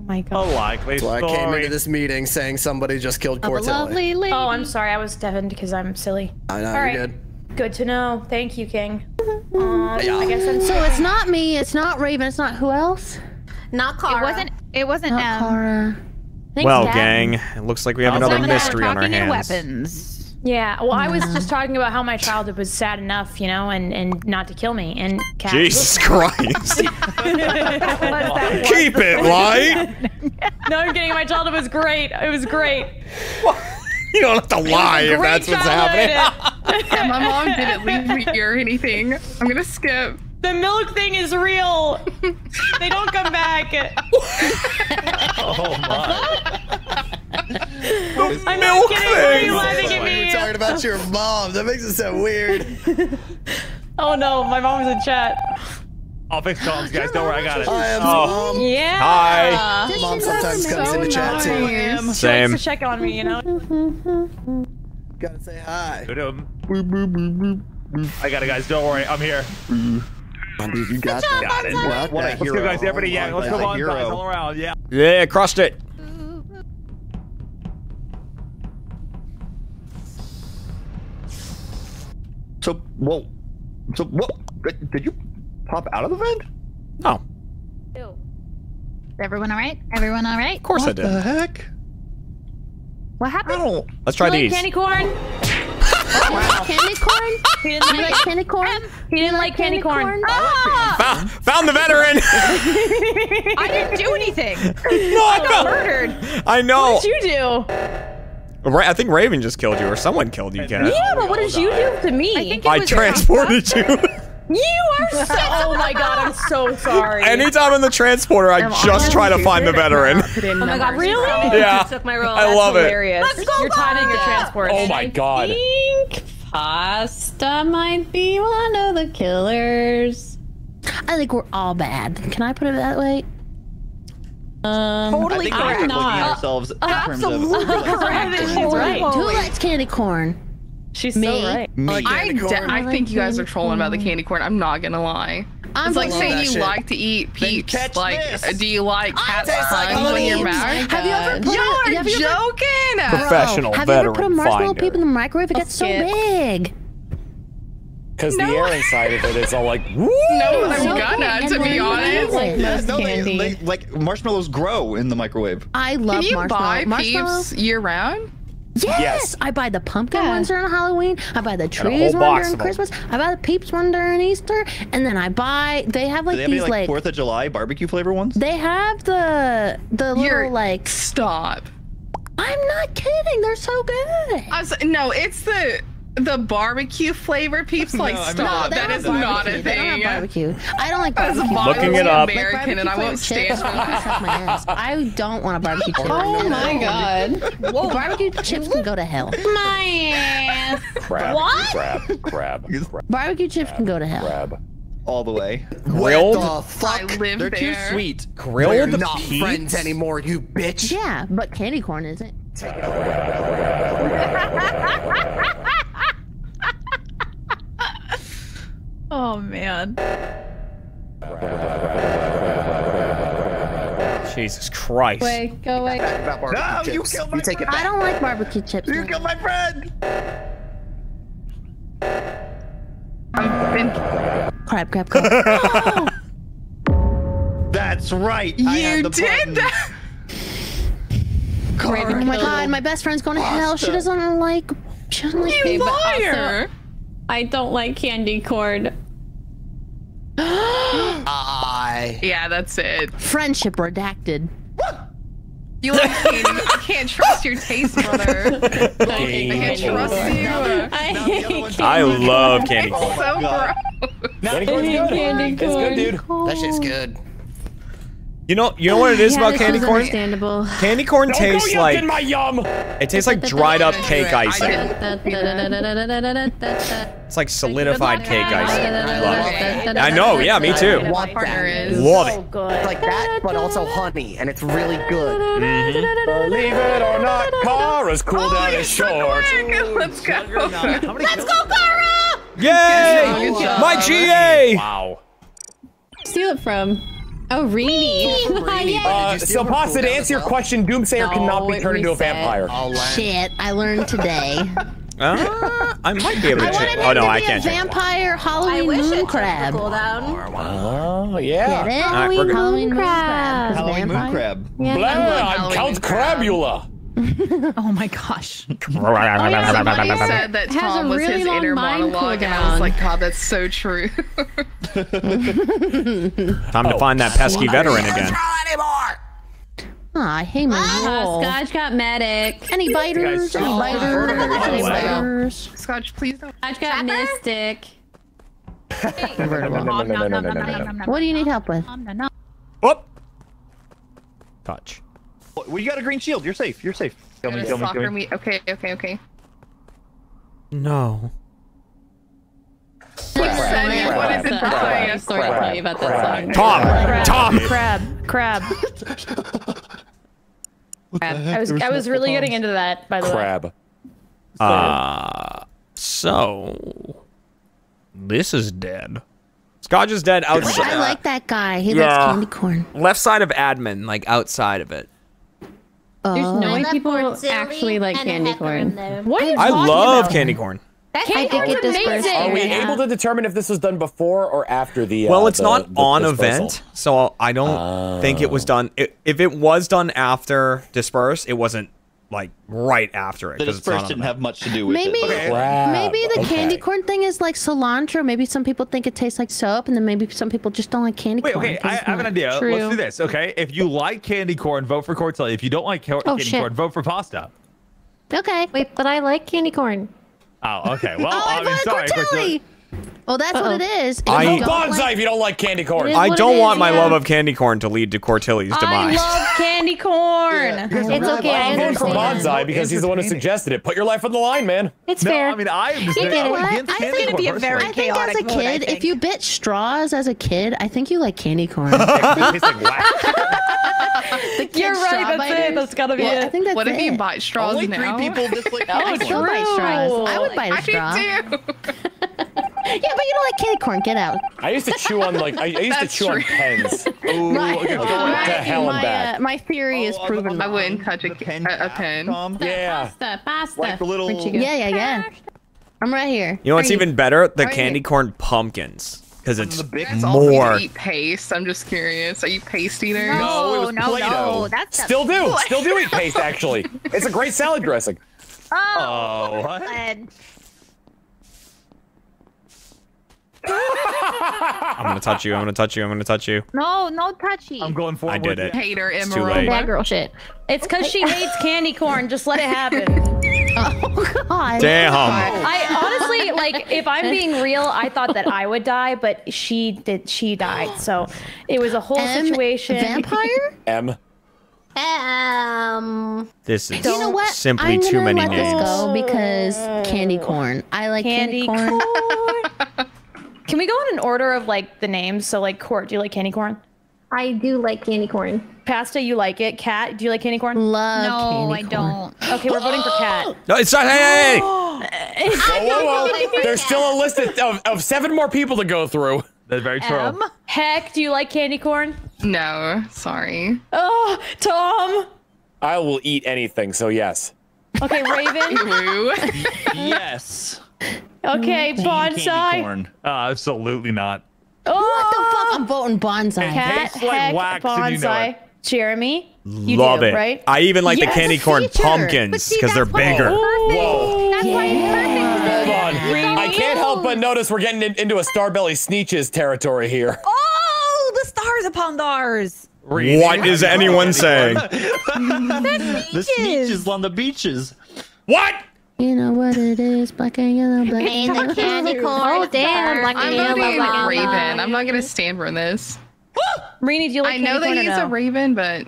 Oh my A god. likely So I came into this meeting saying somebody just killed Of a lovely lady. Oh, I'm sorry. I was deafened because I'm silly. I know, All you're right. good. Good to know. Thank you, King. Uh, Yeah. I guess I'm So it's not me. It's not Ravin. It's not who else? Not Kara. It wasn't. It wasn't. Not Um, Kara. Thanks, well, Dad. gang, it looks like we have I'll another mystery on our talking to hands. weapons. Yeah, well, I was just talking about how my childhood was sad enough, you know, and, and not to kill me. And Cat Jesus Christ. Keep it light. no, I'm kidding. My childhood was great. It was great. You don't have to lie if that's what's happening. And my mom didn't leave me or anything. I'm gonna skip. The milk thing is real. they don't come back. Oh my. I'm milk not kidding. Why are you laughing at me? You're talking about your mom. That makes it so weird. Oh no, my mom's in chat. I'll fix comms, guys. Don't worry, I got it. I am Oh. mom. Yeah. Hi. Mom sometimes comes in into chat too. She likes Same. to check on me, you know. Gotta say hi. I got it, guys. Don't worry. I'm here. Dude, you got job. Got it. Bonsai. What a hero. Let's go, guys. Everybody, yeah. Let's go on, guys. All around. Yeah. Yeah, crushed it. So, whoa. So, what? Did you pop out of the vent? No. Oh, Is everyone all right? Everyone all right? of course I did. What did. the heck? What I happened? don't. Let's try You like these. candy corn. Candy corn? He didn't like like, candy corn? he didn't like candy corn. Ah! Found, found the veteran. I didn't do anything. no, I I got found. murdered. I know. What did you do? Right, I think Ravin just killed you, or someone killed you, Kat. Yeah, but what did you do to me? I transported you. You are so. Oh my god, I'm so sorry. Anytime in the transporter, I just try to find the veteran. Oh my god, really? Yeah. You took my role. I That's love it. hilarious. You're timing your transport. Oh my god. think pasta might be one of the killers. I think we're all bad. Can I put it that way? Um, I think we're looking at ourselves in terms of Absolutely, because like, I actors. Who likes candy corn? She's Me. so right. Me. I, de- I think you guys are trolling about the candy corn. I'm not gonna lie. I'm it's like saying you shit. like to eat peeps. Like, this. do you like cat's taste like tongue when you're peeps. Have you ever put a- You're have you ever- joking. Professional Have you ever put a marshmallow finder. peep in the microwave? It gets so big. Because the air inside of it is all like, woo! No, I'm So gonna, big, to be honest. you eat. No, they, candy. they, like marshmallows grow in the microwave. I love Can you marshmallow. buy marshmallow. peeps year round? Yes. Yes. I buy the pumpkin Yeah. ones during Halloween. I buy the trees one during. Christmas. I buy the peeps one during Easter, and then I buy. They have Do like they have these like like. Fourth of July barbecue flavor ones? They have the the little You're- like. Stop. I'm not kidding. They're so good. I was, no, it's the the barbecue flavor peeps. Like, No, I mean- stop. they that don't is have not a barbecue. They don't have thing. barbecue. I don't like As barbecue. Looking it up. American, and I won't stand for that. my ass. I don't want a barbecue chip. Oh my god. Whoa, barbecue chips can go to hell. My ass. Crab. What? Crab. Crab. Crab. Barbecue chips can go to hell. Crab. All the way. Grilled? What the I fuck? live They're too there. sweet. We're Grilled not peeps? friends anymore, you bitch. Yeah, but candy corn isn't. Oh man. Jesus Christ. Wait, go away. About barbecue No, you killed my You take it I back. don't like barbecue chips. You man. killed my friend. I've been Crab, crab, crab. That's right. I had You the did button. that. oh my god, my best friend's going to hell. She doesn't like. She doesn't like. Okay, but Liar. Also, I don't like candy corn. I. Yeah, that's it. Friendship redacted. You like candy. I can't trust your taste, brother. I can't trust you. I I love candy It's corn. so Oh. gross. Candy corn's good. candy It's good, dude. That shit's good. You know, you know what it is Yeah, about candy was corn? understandable. Candy corn Don't tastes yucking like my yum. it tastes like dried up cake icing. It's like solidified cake icing. Love it. I know, yeah, me too. My Want partner that. is. Love it. It's like that, but also honey, and it's really good. Mm-hmm. Believe it or not, Kara's cool Oh, down you're his quick. Let's go. Let's go, Kara! Yay! My GA! Wow. Steal it from. Oh, Reeny. Uh, so, Pasta, to answer your question, Doomsayer No, cannot be it turned into a vampire. I'll. Shit, I learned today. Uh, I might be able to change. Oh no, to I can't a change. vampire Halloween moon crab. Oh, Get yeah. it? All right, we're. Halloween moon crab. crab. 'cause Halloween moon crab. Blah, blah, I'm Halloween Count crab. Crabula. Oh my gosh. Somebody said that Has a Tom was really his long inner mind monologue, and I was like, God, that's so true. Time to find that pesky veteran again. Oh, I hate my Ah. Skadj got medic. Any biters? Any biters? Any biters? Skadj, please don't. Skadj got mystic. No, no, no, no, no, no, no, no. What do you need help with? Whoop. Touch. Well, you got a green shield. You're safe. You're safe. Kill me, kill me, kill me. me. Okay, okay, okay. No. You said you wanted to die. I'm sorry to tell you about that song. Tom. Tom. Crab, crab. I was I was really getting into that by the way. Crab. Uh, so this is dead. Skadj is dead outside. I like that guy. He Yeah. likes candy corn. left side of admin, like outside of it. There's Oh. no way people actually like candy corn. What are you I love about? candy corn. That candy did corn's get dispersed. amazing. Are we Yeah. able to determine if this was done before or after the? Well, uh, it's the- not the on dispersal? event, so I don't think it was done. i if it was done after disperse, it wasn't like right after it. The 'cause it's not disperse didn't have much to do with Maybe, it. Crab. maybe the candy corn thing is like cilantro. Maybe some people think it tastes like soap, and then maybe some people just don't like candy Wait, corn. okay, 'cause I, I have an idea. True. Let's do this, okay? If you like candy corn, vote for Courtilly. If you don't like ca- Oh, candy shit. corn, vote for pasta. Okay. Wait, but I like candy corn. Oh, okay. Well, Oh, I I mean, voted sorry. Courtilly. Well, that's what it is. If I- you No don't Bonsai like- if you don't like candy corn. I don't want is, my yeah. love of candy corn to lead to Courtilly's I demise. love candy corn. It's okay. I I'm voting for Bonsai because he's the one who suggested it. Put your life on the line, man. It's No, fair. I mean, I am just You very- know I'm what? against I candy think corn be a very. I think as a chaotic vote, kid, if you bit straws as a kid, I think you like candy corn. Tastes like wax. The kid You're right. That's biters. it. That's gotta be Yeah, I it. think that's What if it. you bite straws Only now? three people dislike I candy still corn. bite straws. I would bite a I straw. do Yeah, but you don't like candy corn. Get out. I used to chew on like I, I used to That's chew on pens. Ooh, My, okay, go my- to hell and my, back. uh, my theory is Oh, on proven. I wouldn't touch a, pen a, a pen. Tom? Yeah. Pasta, pasta. Like the little. Where'd you go? Yeah, yeah, yeah. I'm right here. You know what's Are even better? The Right. candy corn pumpkins. Because it's the big It's also more. you eat paste. I'm just curious. Are you paste eaters? No, it No, was no, no. That's Still do. Still do eat paste, actually. It's a great salad dressing. Oh, Oh, what? I'm gonna touch you. I'm gonna touch you. I'm gonna touch you. No, no touchy. I'm going forward. I did it. Hater It's too emerald. late. Bad girl shit. It's because she hates candy corn. Just let it happen. Oh God. Damn. I honestly like if I'm being real, I thought that I would die, but she did she died. So it was a whole M- situation. Vampire? M. Um. This is You know what? simply I'm too gonna many let names. this go because candy corn. I like candy, Candy corn. Can we go in an order of like the names? So like Court, do you like candy corn? I do like candy corn. Pasta, you like it. Kat, do you like candy corn? Love No, candy I corn. don't. Okay, we're voting for Kat. No, it's not. Hey, hey, hey. Whoa, whoa, whoa. There's still a list of, of, of seven more people to go through. That's very true. M. Heck, do you like candy corn? No, sorry. Oh, Tom. I will eat anything, so yes. Okay, Ravin. Yes. Okay, Candy Bonsai. corn. Uh, absolutely not. Oh, What the fuck? I'm voting Bonsai. Kat, tastes like heck, wax and you know Bonsai. it. Jeremy, you Love do, it. right? I even like Yes. the candy corn Feature. pumpkins because they're that's why it's bigger. Whoa. That's why it's perfect. Hold on. I can't help but notice we're getting in, into a Starbelly Sneetches territory here. Oh, the stars upon thars. What is anyone saying? The Sneetches on the beaches. What? You know what it is? Black and yellow, black Ain't and the yellow. candy corn. Oh, damn, dark like I'm a yellow, voting blah, blah, Ravin. I'm not gonna stand for this. Reeny, do you like I know candy that corn or he's no? a Raven, but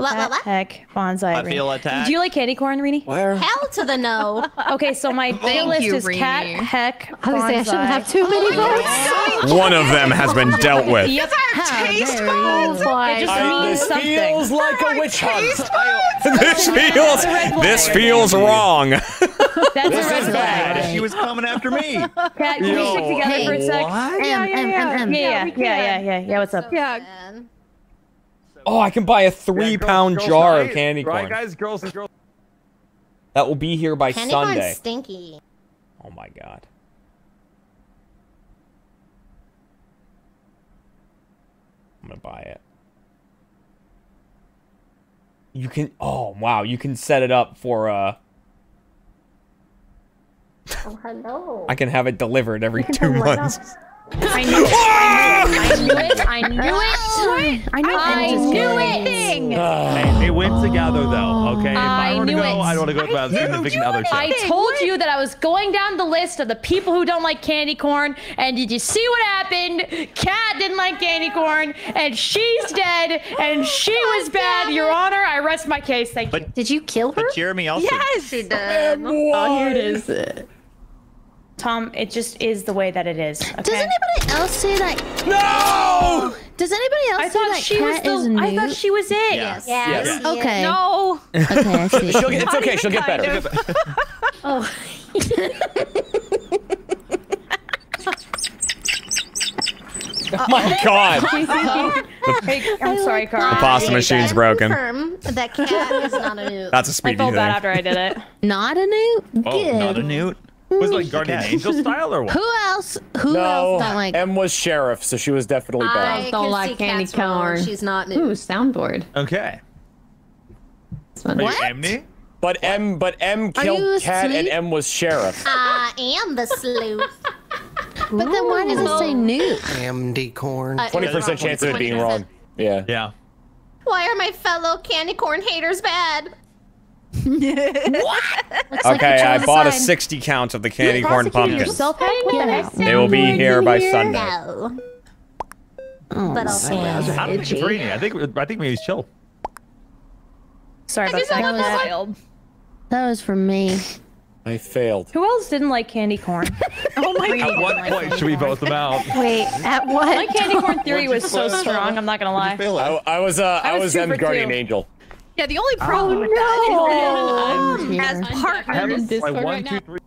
What, what, what? Heck, Bonsai. I Reeny. feel attacked. Do you like candy corn, Reeny? Where? Hell to the no. Okay, so my Thank list you, is Kat, Reeny. Heck, I was say I shouldn't have too many oh votes. One of them has been dealt with. Yep. How taste dare buds. It just I, means this something. feels like a witch hunt. this feels. This feels wrong. That's This is bad. She was coming after me. Kat, can we stick together for a sec? What? Yeah, yeah, yeah. M, M. Yeah, yeah, yeah, yeah, yeah, yeah. What's up? Yeah. Man. Oh, I can buy a Yeah, three girls- pound girls jar night, of candy Right, corn. guys, girls and girls. That will be here by Candy Sunday. corn's stinky. Oh my god. I'm gonna buy it. You can. Oh wow, you can set it up for. uh Oh, hello. I can have it delivered every two months. I knew it. I knew it. I knew it. I know. I I'm just knew kidding. it. Hey, they win together though. Okay. If I, I were to knew go, it. I don't want to go with my significant other. I told you that I was going down the list of the people who don't like candy corn, and did you see what happened? Kat didn't like candy corn, and she's dead, and she was bad. Your Honor, I rest my case. Thank you. Did you kill her? But Jeremy also. Yes. She did. Oh, here it is. Tom, it just is the way that it is. Okay? Does anybody else say that? No! Does anybody else I say thought that she was Kat is the. I thought she was it. Yes. Yes. Yes. Okay. No. Okay, I see. She'll get, it's okay. She'll get Kind better. of. Oh. Oh my god. Hey, I'm sorry, Carl. The pasta machine's broken. Confirm that Kat is not a newt. That's a I speedy felt thing. bad after I did it. Not a new. Oh, Good. not a newt. Was it like Guardian Angel style or what? Who else? Who No, else don't like? M was sheriff, so she was definitely I bad. Don't like candy corn. She's not new. Ooh, soundboard. Okay. This one. Are What? you Emily? But M, but M killed Kat, and asleep? M was sheriff. I am the sleuth. But then why does it say new? MD corn. Uh, Twenty percent chance of it being wrong. Yeah. Yeah. Why are my fellow candy corn haters bad? What? Okay, I bought a 60 count of the candy corn pumpkins. Yourself, Hank? What the heck? They will be here by Sunday. No. Oh, But also, How did we get Reeny? I think I think maybe he's chill. Sorry I about guess that. that. Failed. That was for me. I failed. Who else didn't like candy corn? oh my god. At what point should we vote them out? Wait, at what? My candy corn theory was so strong. I'm not gonna lie. I, I was uh, I, I was was two guardian two. angel. Yeah, the only problem with that is that um, as partners, Like one, two, three.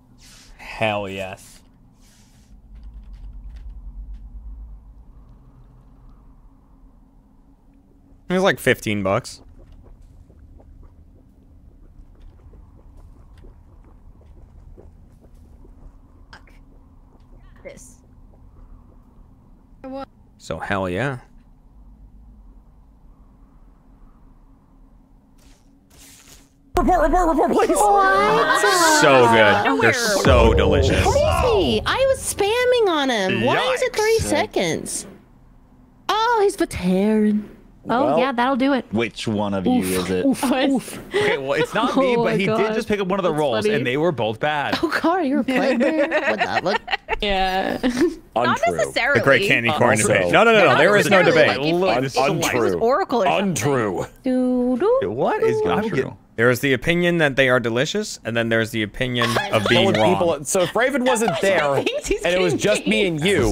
Hell yes. It was like 15 bucks. this. So hell yeah. Report, report, report, please. So good. They're so delicious. Crazy! I was spamming on him. Why is it three seconds? Oh, he's veteran. Oh Well- yeah, that'll do it. Which one of you is it? Okay, well, it's not oh me, Oh but my he God. did just pick up one of the That's rolls, funny. and they were both bad. Oh, Kara, you're playing player. what that look? Yeah. Not Untrue. necessarily. The great candy corn Also- debate. No, no, no, no. There is no debate. like, Look, Un- this is so It was untrue. Oracle or something. Untrue. Doo doo. What is I'm Untrue. Getting- There is the opinion that they are delicious, and then there's the opinion of being When wrong. people- so if Ravin wasn't there, and it was just me and you,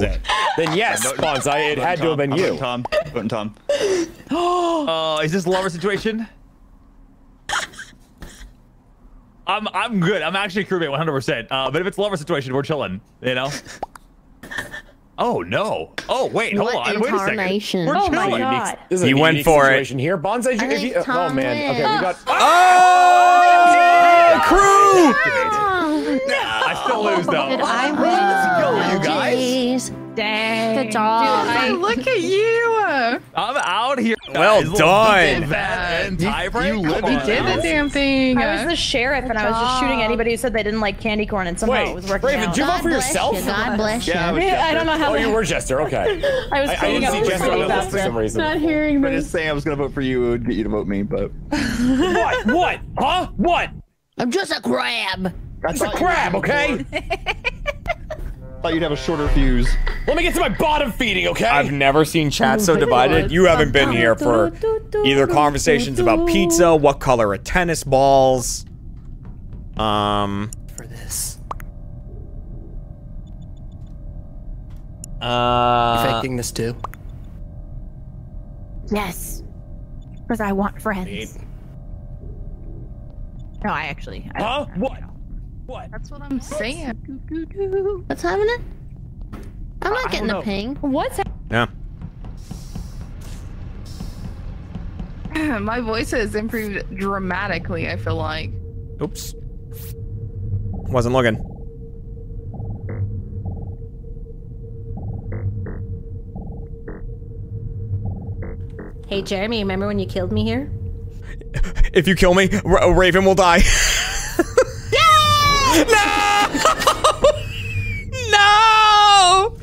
then yes, Bonsai, it had to have been I'm you. voting Tom. Voting Tom. Oh, is this a lover situation? I'm I'm good. I'm actually a crewmate 100%. Uh, but if it's a lover situation, we're chilling. You know. Oh no. Oh wait, hold What on. Wait a second. We're Oh my god. This is He went unique for it. here. Bonsai, I if you, uh, oh Tom man, okay, we got. Oh! oh! Crew! I still lose though. Did I win? Let's go, you guys. Jeez. Dang. Good job. Dude, look at you. I'm out here. Well guys. Done. double vet and you live Come. Did the damn thing. I was the sheriff, and I was just shooting anybody who said they didn't like candy corn, and somehow Wait, it was working Ravin, out. did you vote for yourself? You, God bless you. Yeah, I was I don't know how. Oh, you were Jester. Okay. I was I, I cleaning didn't up see Jester on city the list for some reason. Not hearing I'm just saying I was gonna vote for you. It would get you to vote me, but what? What? Huh? What? I'm just a crab. That's a crab, okay? Thought you'd have a shorter fuse. Let me get to my bottom feeding, okay? I've never seen chat so divided. You haven't been here for either conversations about pizza, what color are tennis balls. Um. For this. Uh. faking this too? Yes. Because I want friends. No, I actually. I Huh? don't- What? What? That's what I'm saying. What's happening? I'm not I getting a know. ping. What's happening? Yeah. My voice has improved dramatically, I feel like. Oops. Wasn't looking. Hey, Jeremy, remember when you killed me here? If you kill me, Ra- Ravin will die. no! no!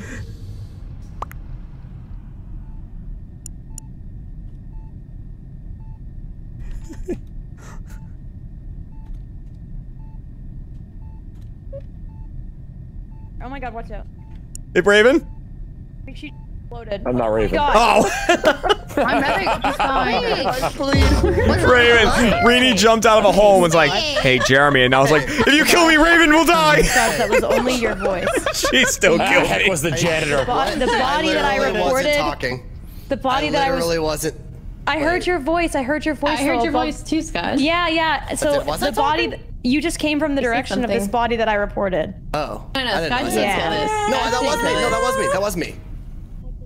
Oh my god, watch out. Hey, Ravin? I think she loaded. I'm not Ravin. Oh! My medic is fine. Please. Ravin! Reeny jumped out of a hole and was like, hey, Jeremy. And I was like, if you kill me, Ravin will die! Oh God, that was only your voice. she still Who the killed heck me. was the janitor? Bo- the body that I literally wasn't reported. talking. The body I that I really was. wasn't. I heard your voice. I heard your voice. I heard your voice too, Skadj. Yeah, yeah. So it wasn't the body. talking? You just came from the You direction of this body that I reported. Oh. No, no, I didn't Scott know. Yeah. No, that was me. No, that was me. That was me.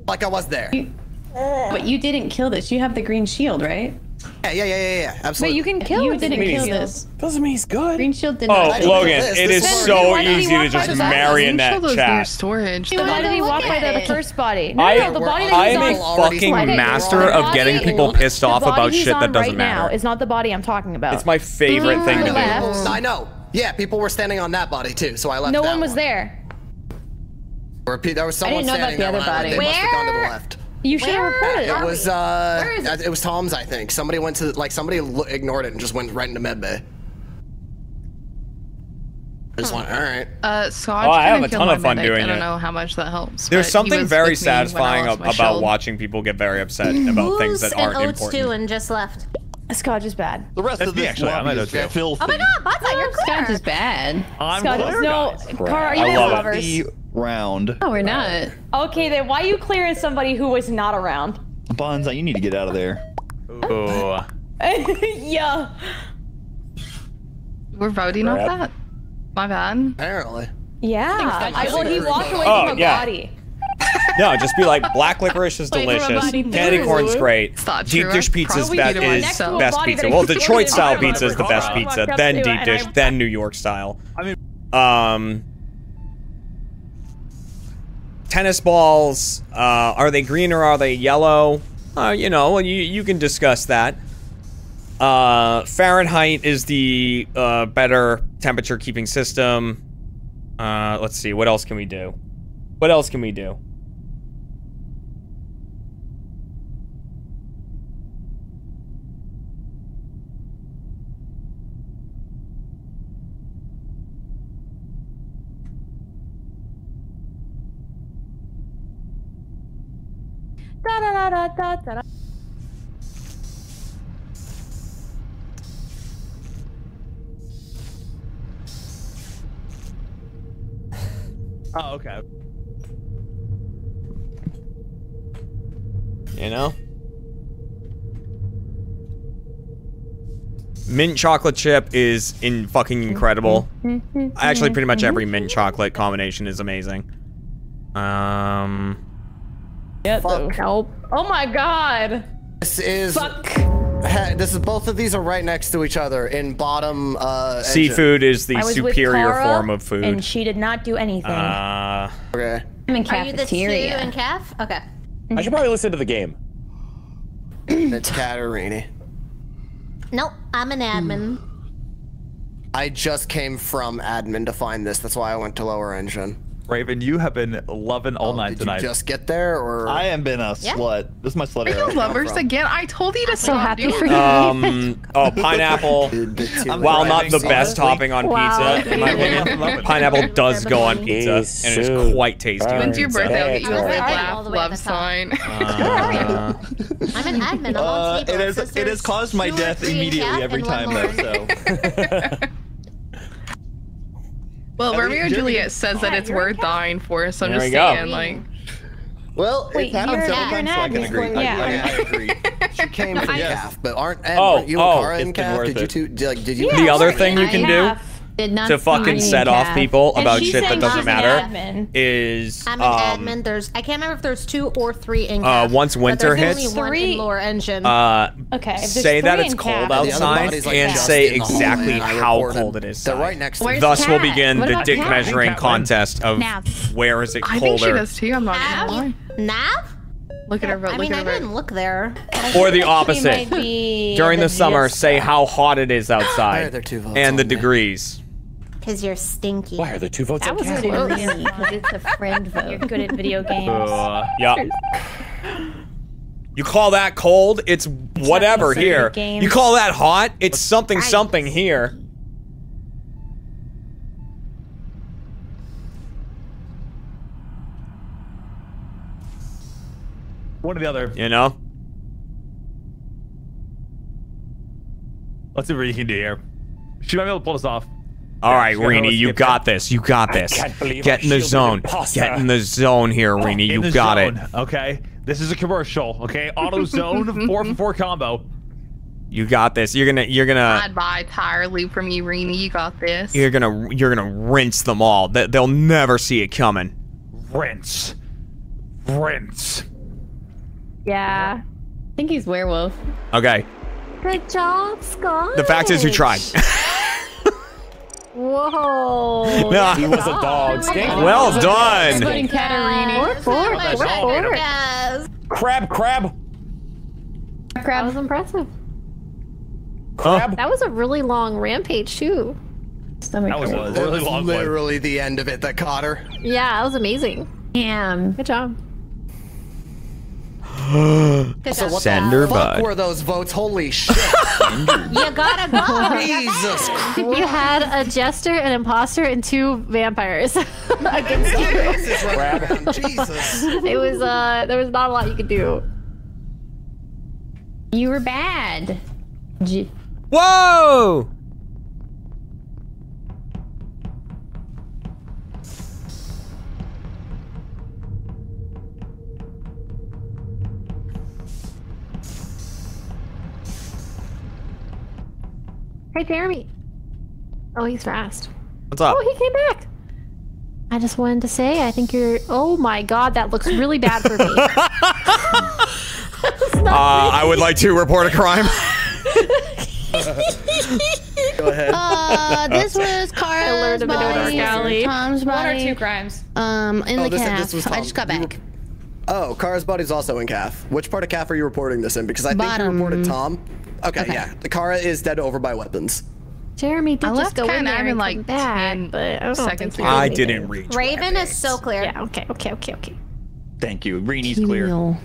Like I was there. Yeah, But you didn't kill this. You have the green shield, right? yeah, yeah, yeah, yeah. But Absolutely. But you can kill. you didn't green kill this. Doesn't mean he's good. Green shield did Oh, not. I didn't Logan, kill this. it This is is so Why did he easy to just the back? marry in that Shield is near chat. storage. Then why did he walk by the Okay. first body? No, I, no, the body that I he's am on. a fucking master of getting people pissed off about shit that doesn't right matter. Now is not the body I'm talking about. It's my favorite thing to do. I know. Yeah, people were standing on that body too, so I left. No one was there. Or There was someone didn't know about standing the there other when I went. body. They must have gone to the Where? left. You should have reported It it. was uh, Where is it? it was Tom's, I think. Somebody went to like somebody ignored it and just went right into medbay. just went, all right. Uh, Skadj Oh, I have a ton of fun medic. doing I don't it. know how much that helps. There's something very with me when I satisfying about shield. watching people get very upset about things that aren't in important. too and just left? Skadj is bad. The rest That's of me, this actually. I'm lobby at is O2. filthy. Oh my god, Bonsai, you're clear. Skadj is bad. I'm Skadj is clear, no. guys. Car, are you I love lovers? the round. No, we're not. Okay, then why are you clearing somebody who was not around? Bonsai, you need to get out of there. Ooh. yeah. We're voting off that. My bad. Apparently. Yeah. I, well, he walked away Oh, from a yeah. body. No, just be like black licorice is Wait for a delicious. body Candy to- corn's great. Deep dish pizza is best eat it is myself. best pizza. Well, Detroit style pizza is the best pizza. Then deep dish. Then New York style. I mean, Um. Tennis balls. Uh, are they green or are they yellow? Uh, you know, you you can discuss that. Uh, Fahrenheit is the uh, better temperature keeping system. Uh, let's see. What else can we do? What else can we do? Da da. da. oh, okay. You know? Mint chocolate chip is in fucking incredible. Mm-hmm. Actually, pretty much mm-hmm. every mint mm-hmm. chocolate combination is amazing. Um, Yeah, Fuck. Nope. Oh my god. This is. Fuck. This is both of these are right next to each other in bottom. Uh, engine. seafood is the I was with superior Kara, form of food. And she did not do anything. Uh, Okay. I'm in Are you the two cafeteria. and calf? Okay. I should probably listen to the game. It's Katarini. Nope, I'm an admin. I just came from admin to find this. That's why I went to lower engine. Ravin, you have been loving all night Did tonight. you just get there, or I am been a Yeah. slut. This is my slut Are you lovers again? I told you to So stop happy doing for you. um, oh, pineapple. While not the best honestly. topping on Wow. pizza, in my opinion, pineapple does go on pizza, and it is quite tasty. on When's your birthday? I'll get you a Alright. big All laugh the love sign. Uh, I'm an admin. I'm Uh, it has it has caused my death immediately every time though. So Well, I mean, Romeo and Jimmy- Juliet says that it's worth dying for, so I'm There just we go. saying, like, Well, Wait, it's happened you're- several times, so I can agree. I, Yeah. I, I agree. She came from Yes. calf, but aren't Oh, oh, you oh, and Kara it's in calf? worth Did you two? Did, like, did you? the other thing you can do calf. Did not to fucking any set off calf. people And about shit that doesn't matter is I'm an um, admin. There's I can't remember if there's two or three in Uh, once but winter there's hits- only one Three. in lower engine. uh, Okay. if there's say that it's cold calf- outside body's, like, and say in the hallway, exactly and how cold it is. They're outside. right next to Where's each Thus will begin What the dick Kat? measuring contest of Nav. where is it I think she colder, does too. I'm not gonna lie. Nav? Look at her vote. I Look mean, at I her vote. didn't look there. or the opposite. During the summer, say how hot it is Why are outside there two votes and the on degrees. Because you're stinky. Why are there two votes That on was calf? close. Because it's a friend vote. You're good at video games. Uh, yeah. You call that cold? It's whatever considered here. games. You call that hot? It's something something here. One or the other. You know? Let's see what you can do here. She might be able to pull this off. All right, she Reeny, you got this. You got I this. can't believe Get in the zone. Get in the zone here, oh, Reeny. You the got it. Okay. This is a commercial. Okay. Auto zone four for four combo. You got this. You're gonna you're gonna I'd buy a tire loop from you, Reeny. You got this. you're gonna you're gonna rinse them all. They- They'll never see it coming. Rinse. Rinse. Yeah. I think he's werewolf. Okay. Good job, Skadj. The fact is, you tried. Whoa. Nah. He was a dog. Stink. well done. Voting Katarina. We're for We're for it. Crab, crab, That was impressive. crab. That was a really long rampage too. Stomach That was a really was long one. literally the end of it that caught her. Yeah, that was amazing. Damn. Good job. So what Send the her fuck were those votes? Holy shit! You gotta go. Jesus Christ! You had a jester, an imposter, and two vampires against you. Jesus. It was uh, there was not a lot you could do. You were bad. J- Whoa! Hey, Jeremy. Oh, he's fast. What's up? Oh, he came back. I just wanted to say, I think you're. Oh my god, that looks really bad for me. Uh, I would like to report a crime. Go ahead. Uh, this was Kara's learned a bit about body, Tom's One or body. two crimes. Um, in Oh, the this- calf. this was I just got back. Oh, Kara's body's also in calf. Which part of calf are you reporting this in? Because I think Bottom. you reported Tom. Okay, Okay. yeah. The Kara is dead over by weapons. Jeremy did I just left go in there Adam and like come back, 10 but I don't seconds think ago. I didn't reach. Ravin is so clear. Yeah. Okay. Okay. Okay. Okay. Thank you. Reeny's clear. Heal.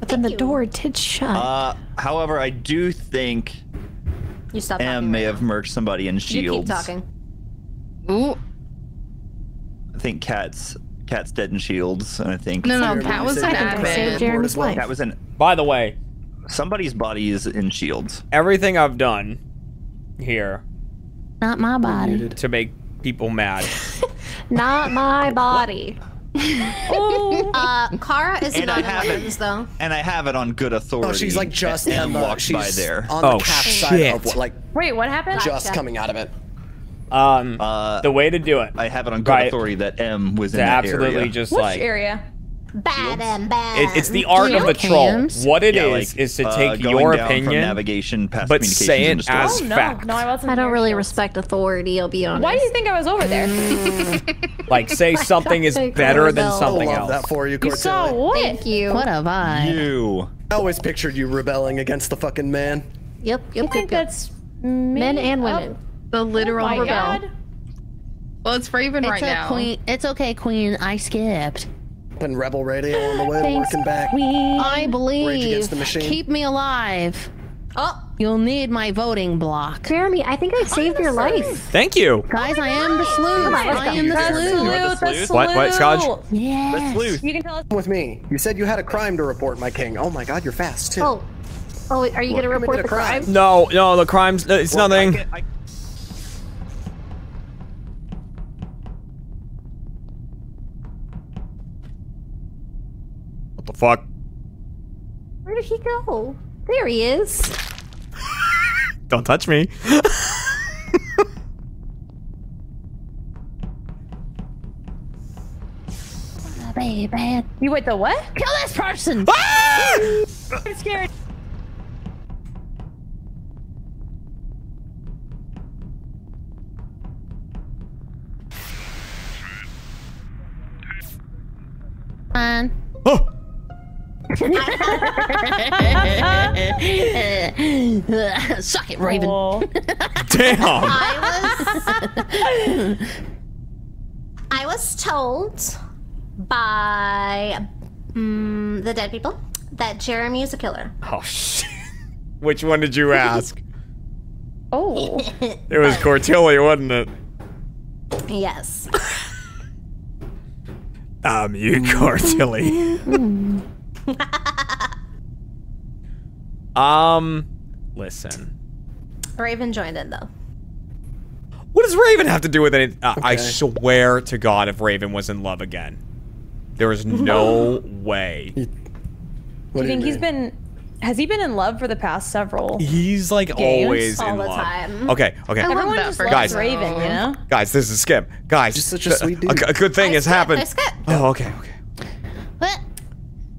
But then the door did shut. Uh, however, I do think You stop M may right have merged somebody in shields. You shields. keep talking. Ooh. I think Kat's Kat's dead in shields, and I think No, no, Jeremy, Kat you was said an you I admin. Well. Kat was in By the way, somebody's body is in shields. everything I've done here Not my body. to make people mad. Not my body. Uh, Kara is And I not in haven't- weapons though. And I have it on good authority. Oh, she's like just and on walked she's by there. on the Oh, calf shit. side of what, like Wait, what happened? just Gotcha. coming out of it. Um, Uh, the way to do it, I have it on good Right. authority that M was in that absolutely area. just Which like area? Bad and bad. it, it's the art of Yeah, the troll. What it is Yeah, like, is to uh, take going your down from opinion, navigation past but communications say it as storage. Oh no, fact. no, I wasn't. I don't really Shields. respect authority. I'll be honest. Why do you think I was over there? like say something is better than rebel. something Love else. that for you, you saw what? Thank you. What a vibe. You. I always pictured you rebelling against the fucking man. Yep. Yep. I Yep. think Yep. yep. that's Men and women. The literal Oh rebel. god. Well, it's Ravin It's right a now. queen. It's okay, queen. I skipped. Been rebel radio on the way to Thanks, working back. Queen. I Rage believe. Against the Machine. Keep me alive. Oh, You'll need my voting block. Jeremy, I think I saved your life. Thank you. Guys, I am the sleuth. I am the sleuth. the sleuth? What- what, Skadj? salute. Yes. You can tell us. With me. You said you had a crime to report, my king. Oh my god, you're fast too. Oh. Oh, are you going to report the crime. crime? No, no, the crimes. It's Well, I nothing. can- I- What the fuck? Where did he go? There he is. Don't touch me. Baby. You wait the what? Kill this person. Ah! I'm scared. Fine. Oh, Suck it, Ravin. Oh. damn. I was. I was told by mm, the dead people that Jeremy is a killer. Oh shit. Which one did you ask? Oh. It was Courtilly, wasn't it? yes. Um, you Courtilly. um, listen. Ravin joined in though. What does Ravin have to do with it? Uh, I swear to God, if Ravin was in love again, there is no way. What Do you think he's been? Has he been in love for the past several? He's like Games always all in the love. time. Okay, okay. I love Everyone that just loves Guys. Ravin, you know. Guys, this is Skip. Guys, Just such a th- sweet A, dude. a good thing I has skip, happened. I skip. Oh, okay, okay.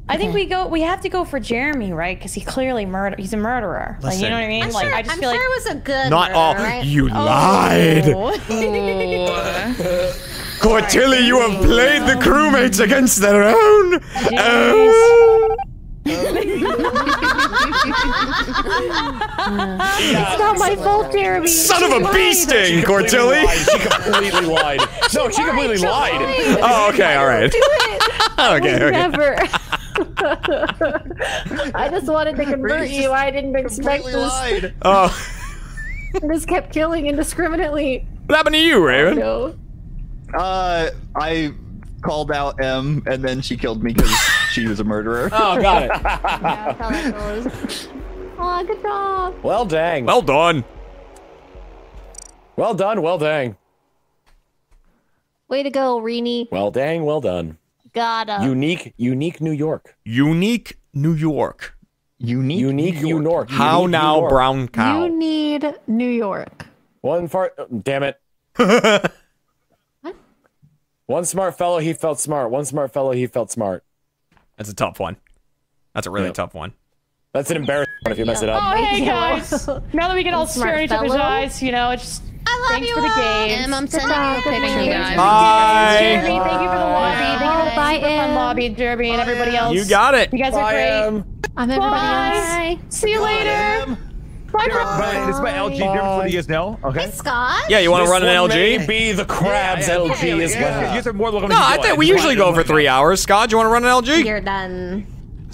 What? I think we go. We have to go for Jeremy, right? Because he clearly murdered. He's a murderer. Like you know what I mean? I'm like sure, I just I'm feel sure like. it was a good Not murder, all. right? You oh. lied. Courtilly, you have played the crewmates against their own. Oh. It's not my fault, Jeremy. Son of a bee sting, Lied. Courtilly. She completely lied. No, she completely lied. Oh, okay, all right. okay, okay. Never. I just wanted to convert you. I didn't expect this. Oh, I just kept killing indiscriminately. what happened to you, Ravin? No. Uh, I called out M, and then she killed me because she was a murderer. Oh, got it. Aw, good job. Well, dang. Well done. Well done. Well, dang. Way to go, Reeny. Well, dang. Well done. Gotta. Unique, unique New York. Unique New York. Unique, unique New York. How Unique now, York. brown cow? You need New York. One fart. oh, Damn it. One smart fellow, he felt smart. One smart fellow, he felt smart. That's a tough one. That's a really Yep. tough one. That's an embarrassing one if you mess it up. Oh, hey guys. Now that we can all Smart stare in each other's eyes, you know, it's just I love thanks you for the game. Em, I'm Good sending you a job. Good picture, job. guys. Bye. Jeremy, thank you for the lobby. Thank you for the Bye, super fun lobby, Jeremy, and everybody else. You got it. You guys are Bye, great. Em. I'm everybody else. Bye. See you later. Bye, But it's my LG difference what you guys know. Okay. Skadj? Yeah, you want to run an one may LG? be the crabs Yeah, yeah, LG yeah, as yeah, well. You guys are more welcome No, to I think we usually go to for three hours. Skadj, do you want to run an LG? You're done.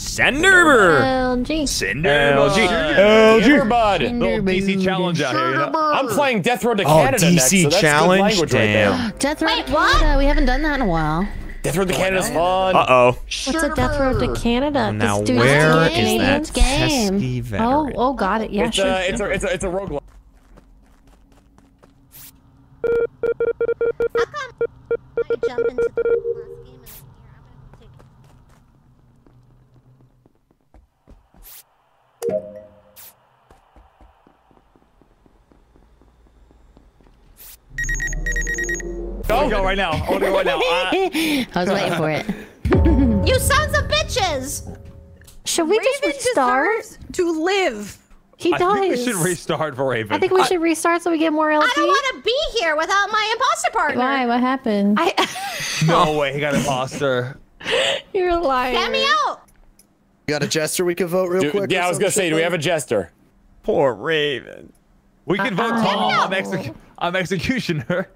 Send over. LG. Cinder LG. Here, LG. bud. Little DC challenge out here. You know? I'm playing Death Road to Oh, Canada next, DC so that's challenge. good language right there. Damn. Death Road Wait, to what? Canada. We haven't done that in a while. Death Road to Canada's fun. Uh oh. What's a death road to Canada? Now This dude's where a is that game. pesky Oh, veteran? oh, got it. Yeah, it's, sure. a, it's, a, it's, a, it's a roguelike. How come I jump into the last game I want to go right now. I want to go right now. Uh, I was waiting for it. You sons of bitches! Should we just restart? to live. He I think we should restart for Ravin. I think we should restart so we get more LG. I don't want to be here without my imposter partner. Why? What happened? I, No way, he got imposter. you're lying. Get me out! You got a jester we could vote real Do- quick? yeah, I was gonna say, do we have a jester? Poor Ravin. We can vote Uh-uh. Tom. I'm, exec- I'm executioner.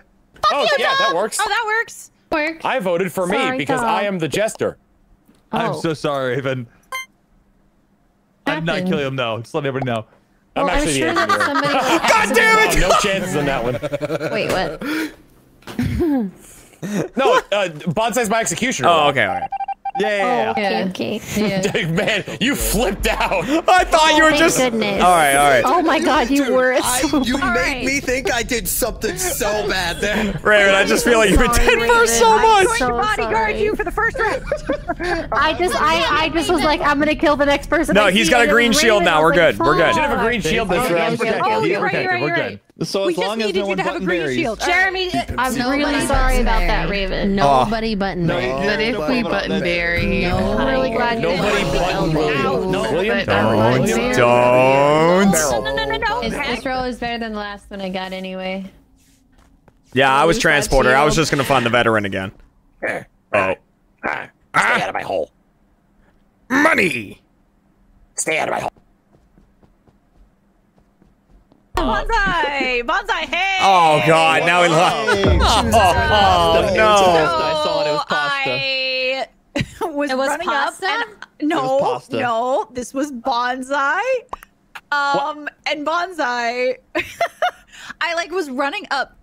Oh, yeah, that works. Oh, that works. Work. I voted for me because Tom. I am the jester. I'm Oh. so sorry, Ravin. I'm not happened? killing him, no. Just let everybody know. I'm Well, I'm actually sure the that engineer. somebody like God damn it! Oh, no chances on that one. Wait, what? No, uh, Bonsai's my executioner. Oh, okay, all right. Yeah, yeah, yeah. Okay, okay. Yeah. Man, you flipped out. I thought you were oh Thank just. goodness. All right, all right. Oh my god, you were. I, you made me think I did something so bad there. Ravin, I just feel like you've been dead for so I'm much. Going to bodyguard sorry. you for the first round. I just, I, I just was like, I'm gonna kill the next person. No, I he's see, got a green shield Ravin. now. We're was like, good. We're good. Should have a green shield this round. okay, okay, Oh, you're we're right, good, you're right, we're you're good. Right. So we as just long as needed no you one to have a button green berries. shield. Jeremy, I'm Nobody really sorry about that, Ravin. Nobody button No, me. you But if we button that. Berry, I'm really glad you Nobody didn't. button William. No, William? Don't, don't. No, no, no, no, no. This, this row is better than the last one I got anyway. Yeah, I was transporter. I was just gonna find the veteran again. Oh, Ah, Stay out of my hole. money. Stay out of my hole. Bonsai! Bonsai, hey! Oh God, now he lost. Oh, no. I saw it. It was pasta. I was, It was running pasta? up and no, pasta. no, this was Bonsai. Um, and Bonsai, I like was running up.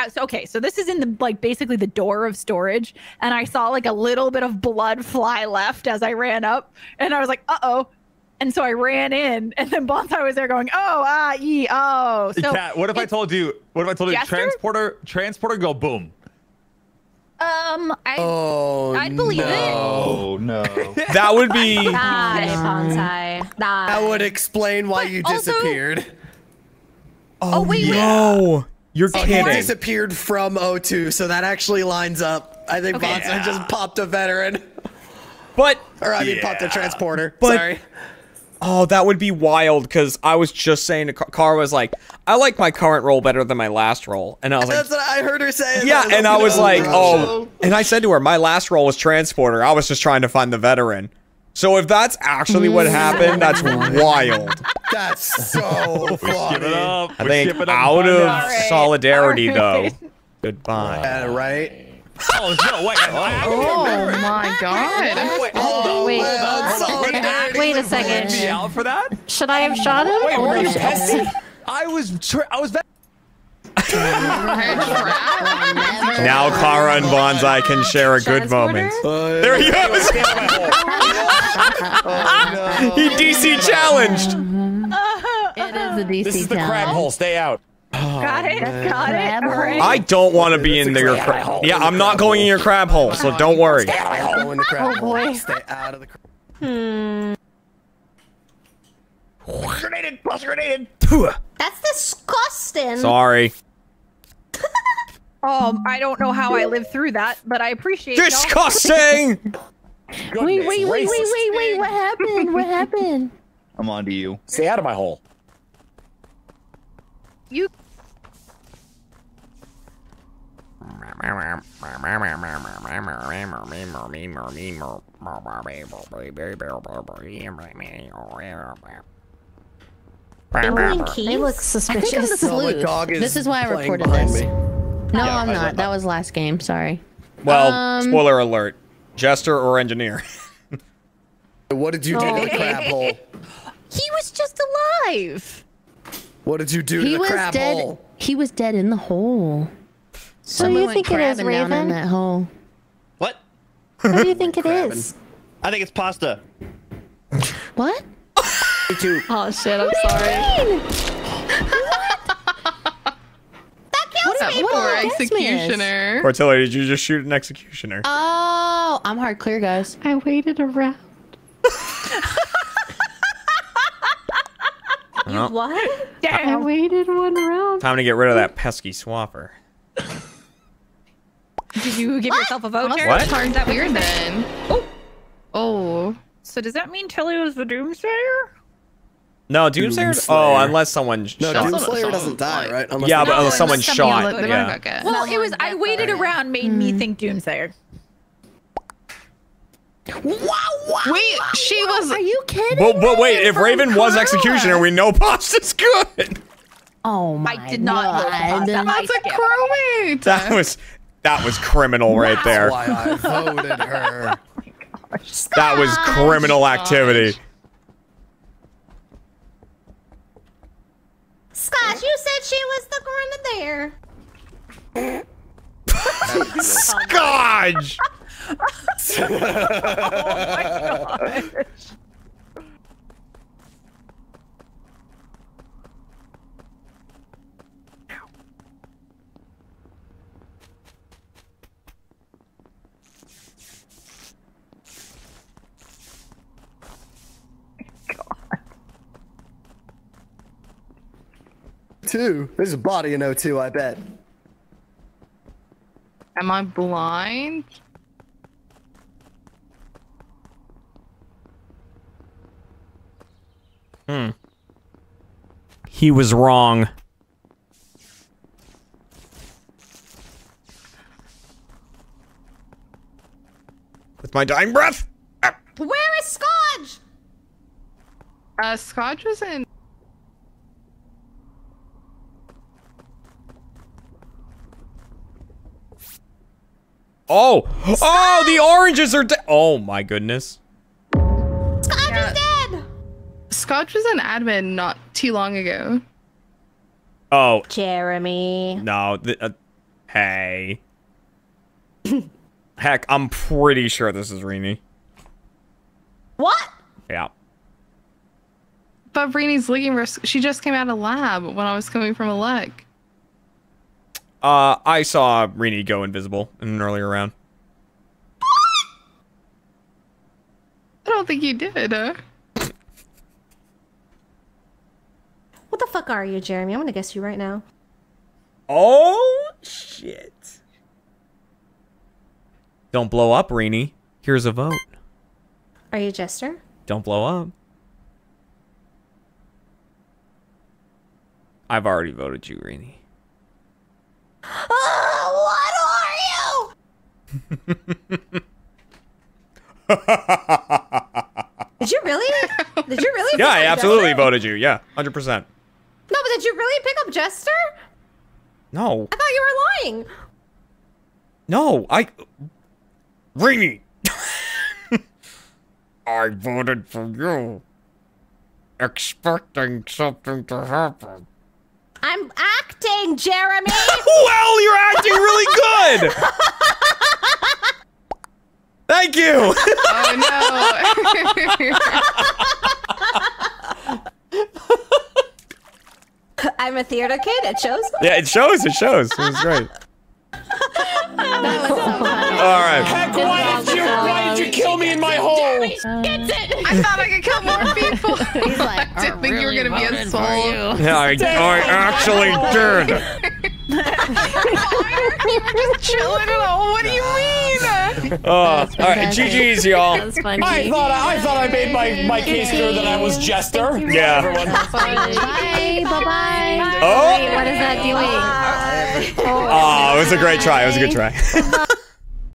uh, so- Okay, so this is in the like basically the door of storage, and I saw like a little bit of blood fly left as I ran up, and I was like, uh oh. And so I ran in, and then Bonsai was there going, "Oh, ah, ye, oh." So Kat, what if I told you? What if I told you? Jester? Transporter, transporter, go boom. um, I Oh, I'd believe it. Oh no. That would be. Die, Bonsai. Die. That would explain why you also- disappeared. Oh, wait, wait. no. You're You kidding. disappeared from O2, so that actually lines up. I think Okay. Bonsai just popped a veteran. But Or I mean, popped a transporter. But- Sorry. Oh, that would be wild. Because I was just saying to Car, Car was like, I like my current role better than my last role, and I was like, That's what I heard her say. yeah, and I was like, oh. and I said to her, my last role was transporter. I was just trying to find the veteran. So if that's actually what mm. happened, that's wild. That's so Skip it funny. up. I think out of right, solidarity, all right. though. Goodbye. Yeah, right? Oh no! Oh. Oh wait. I, Oh my god. Wait, hold on. Wait. hold on, hold on. Wait a Would second. me out for that? Should I have shot him? Wait, were oh, you Or- pissing? I was. Tr- I was. Now Kara and Bonsai can share a good moment. Uh, there he goes. he DC challenged. It is a DC This is the crab hole. Stay out. Got it. Got it. All right. I don't want to be in your crab. Hole. Yeah, I'm not going in your crab hole, so don't worry. Go in the crab Oh, boy. hole. Stay out of the crab. Hmm. Grenaded, plus grenaded. That's disgusting. Sorry. Um, I don't know how I lived through that, but I appreciate y'all. Disgusting. Wait, wait, wait, wait, wait, wait. What happened? What happened? I'm on to you. Stay out of my hole. You They look I suspicious. think I'm the sleuth. dog is This is why I reported this. me. No, Yeah, I'm not. love That was last game. Sorry. Well, Um, spoiler alert. Jester or engineer? What did you do to the crab hole? he was just alive. What did you do to He the was crab dead. hole? He was dead in the hole. So Someone you think it is crabbing down in Ravin? that hole. What? What do you think it is? I think it's pasta. What? Me too. Oh shit! I'm sorry. That Poor What? executioner. Courtilly, did you just shoot an executioner? Oh, I'm hard clear, guys. I waited around. Well, What? I waited one round. time to get rid of that pesky swapper. Did you give yourself a vote, Jared? What? Is that Weird weird? then. Oh. Oh. So does that mean Tilly was the Doomsayer? No, Doomsayer. Doomslayer. Oh, unless someone No, shot. Doomslayer doesn't die, right? Unless Yeah, they- but unless No, someone shot. Let Yeah. yeah. get. Well, it was. I waited around, made me hmm. think Doomsayer. Wow. Wait, she was. Are you kidding? But, but wait, if Ravin was executioner, we know Pasta's good. Oh my I did not vote for god. Pasta. That's a crewmate. That was that was criminal right there. Why I voted her. Oh that was criminal activity. Scott, you said she was the grenadier. Skadj. Oh Two. There's a body in O2, I bet. Am I blind? Hmm. He was wrong. With my dying breath. Where is Skadj? Uh, Skadj was in. Oh, oh, the oranges are dead. Oh my goodness. Skadj is dead. Skadj was an admin not too long ago. Oh Jeremy. no. th- uh, hey. Heck, I'm pretty sure this is Reeny. What? Yeah. But Reeny's looking risk. She just came out of lab when I was coming from a leg. Uh, I saw Reeny go invisible in an earlier round. I don't think you did. Huh? What the fuck are you, Jeremy? I'm gonna guess you right now. Oh shit. Don't blow up, Reeny. Here's a vote. Are you a Jester? Don't blow up. I've already voted you, Reeny. Oh, what are you? Did you really? Did you really? Yeah, I absolutely Jester? voted you. Yeah, 100%. No, but did you really pick up Jester? No. I thought you were lying. No, I. Rainy. I voted for you, expecting something to happen. I'm acting, Jeremy. well, you're acting really good. Thank you. I'm a theater kid. It shows. yeah, it shows. It shows. It was great. All right. Heck, why did you why did you kill me in my hole? Gets it. I thought I could kill more people. He's like, I didn't think you were gonna be a soul. Yeah, I, I actually did. you were just chilling at all. What do you mean? Oh, all right, GG's, y'all. I thought I, I thought I made my my case clear that I was Jester. Yeah. Everyone. Bye. Bye. Bye. Oh. Wait, what is that doing? Oh, ah, it was a great try. It was a good try.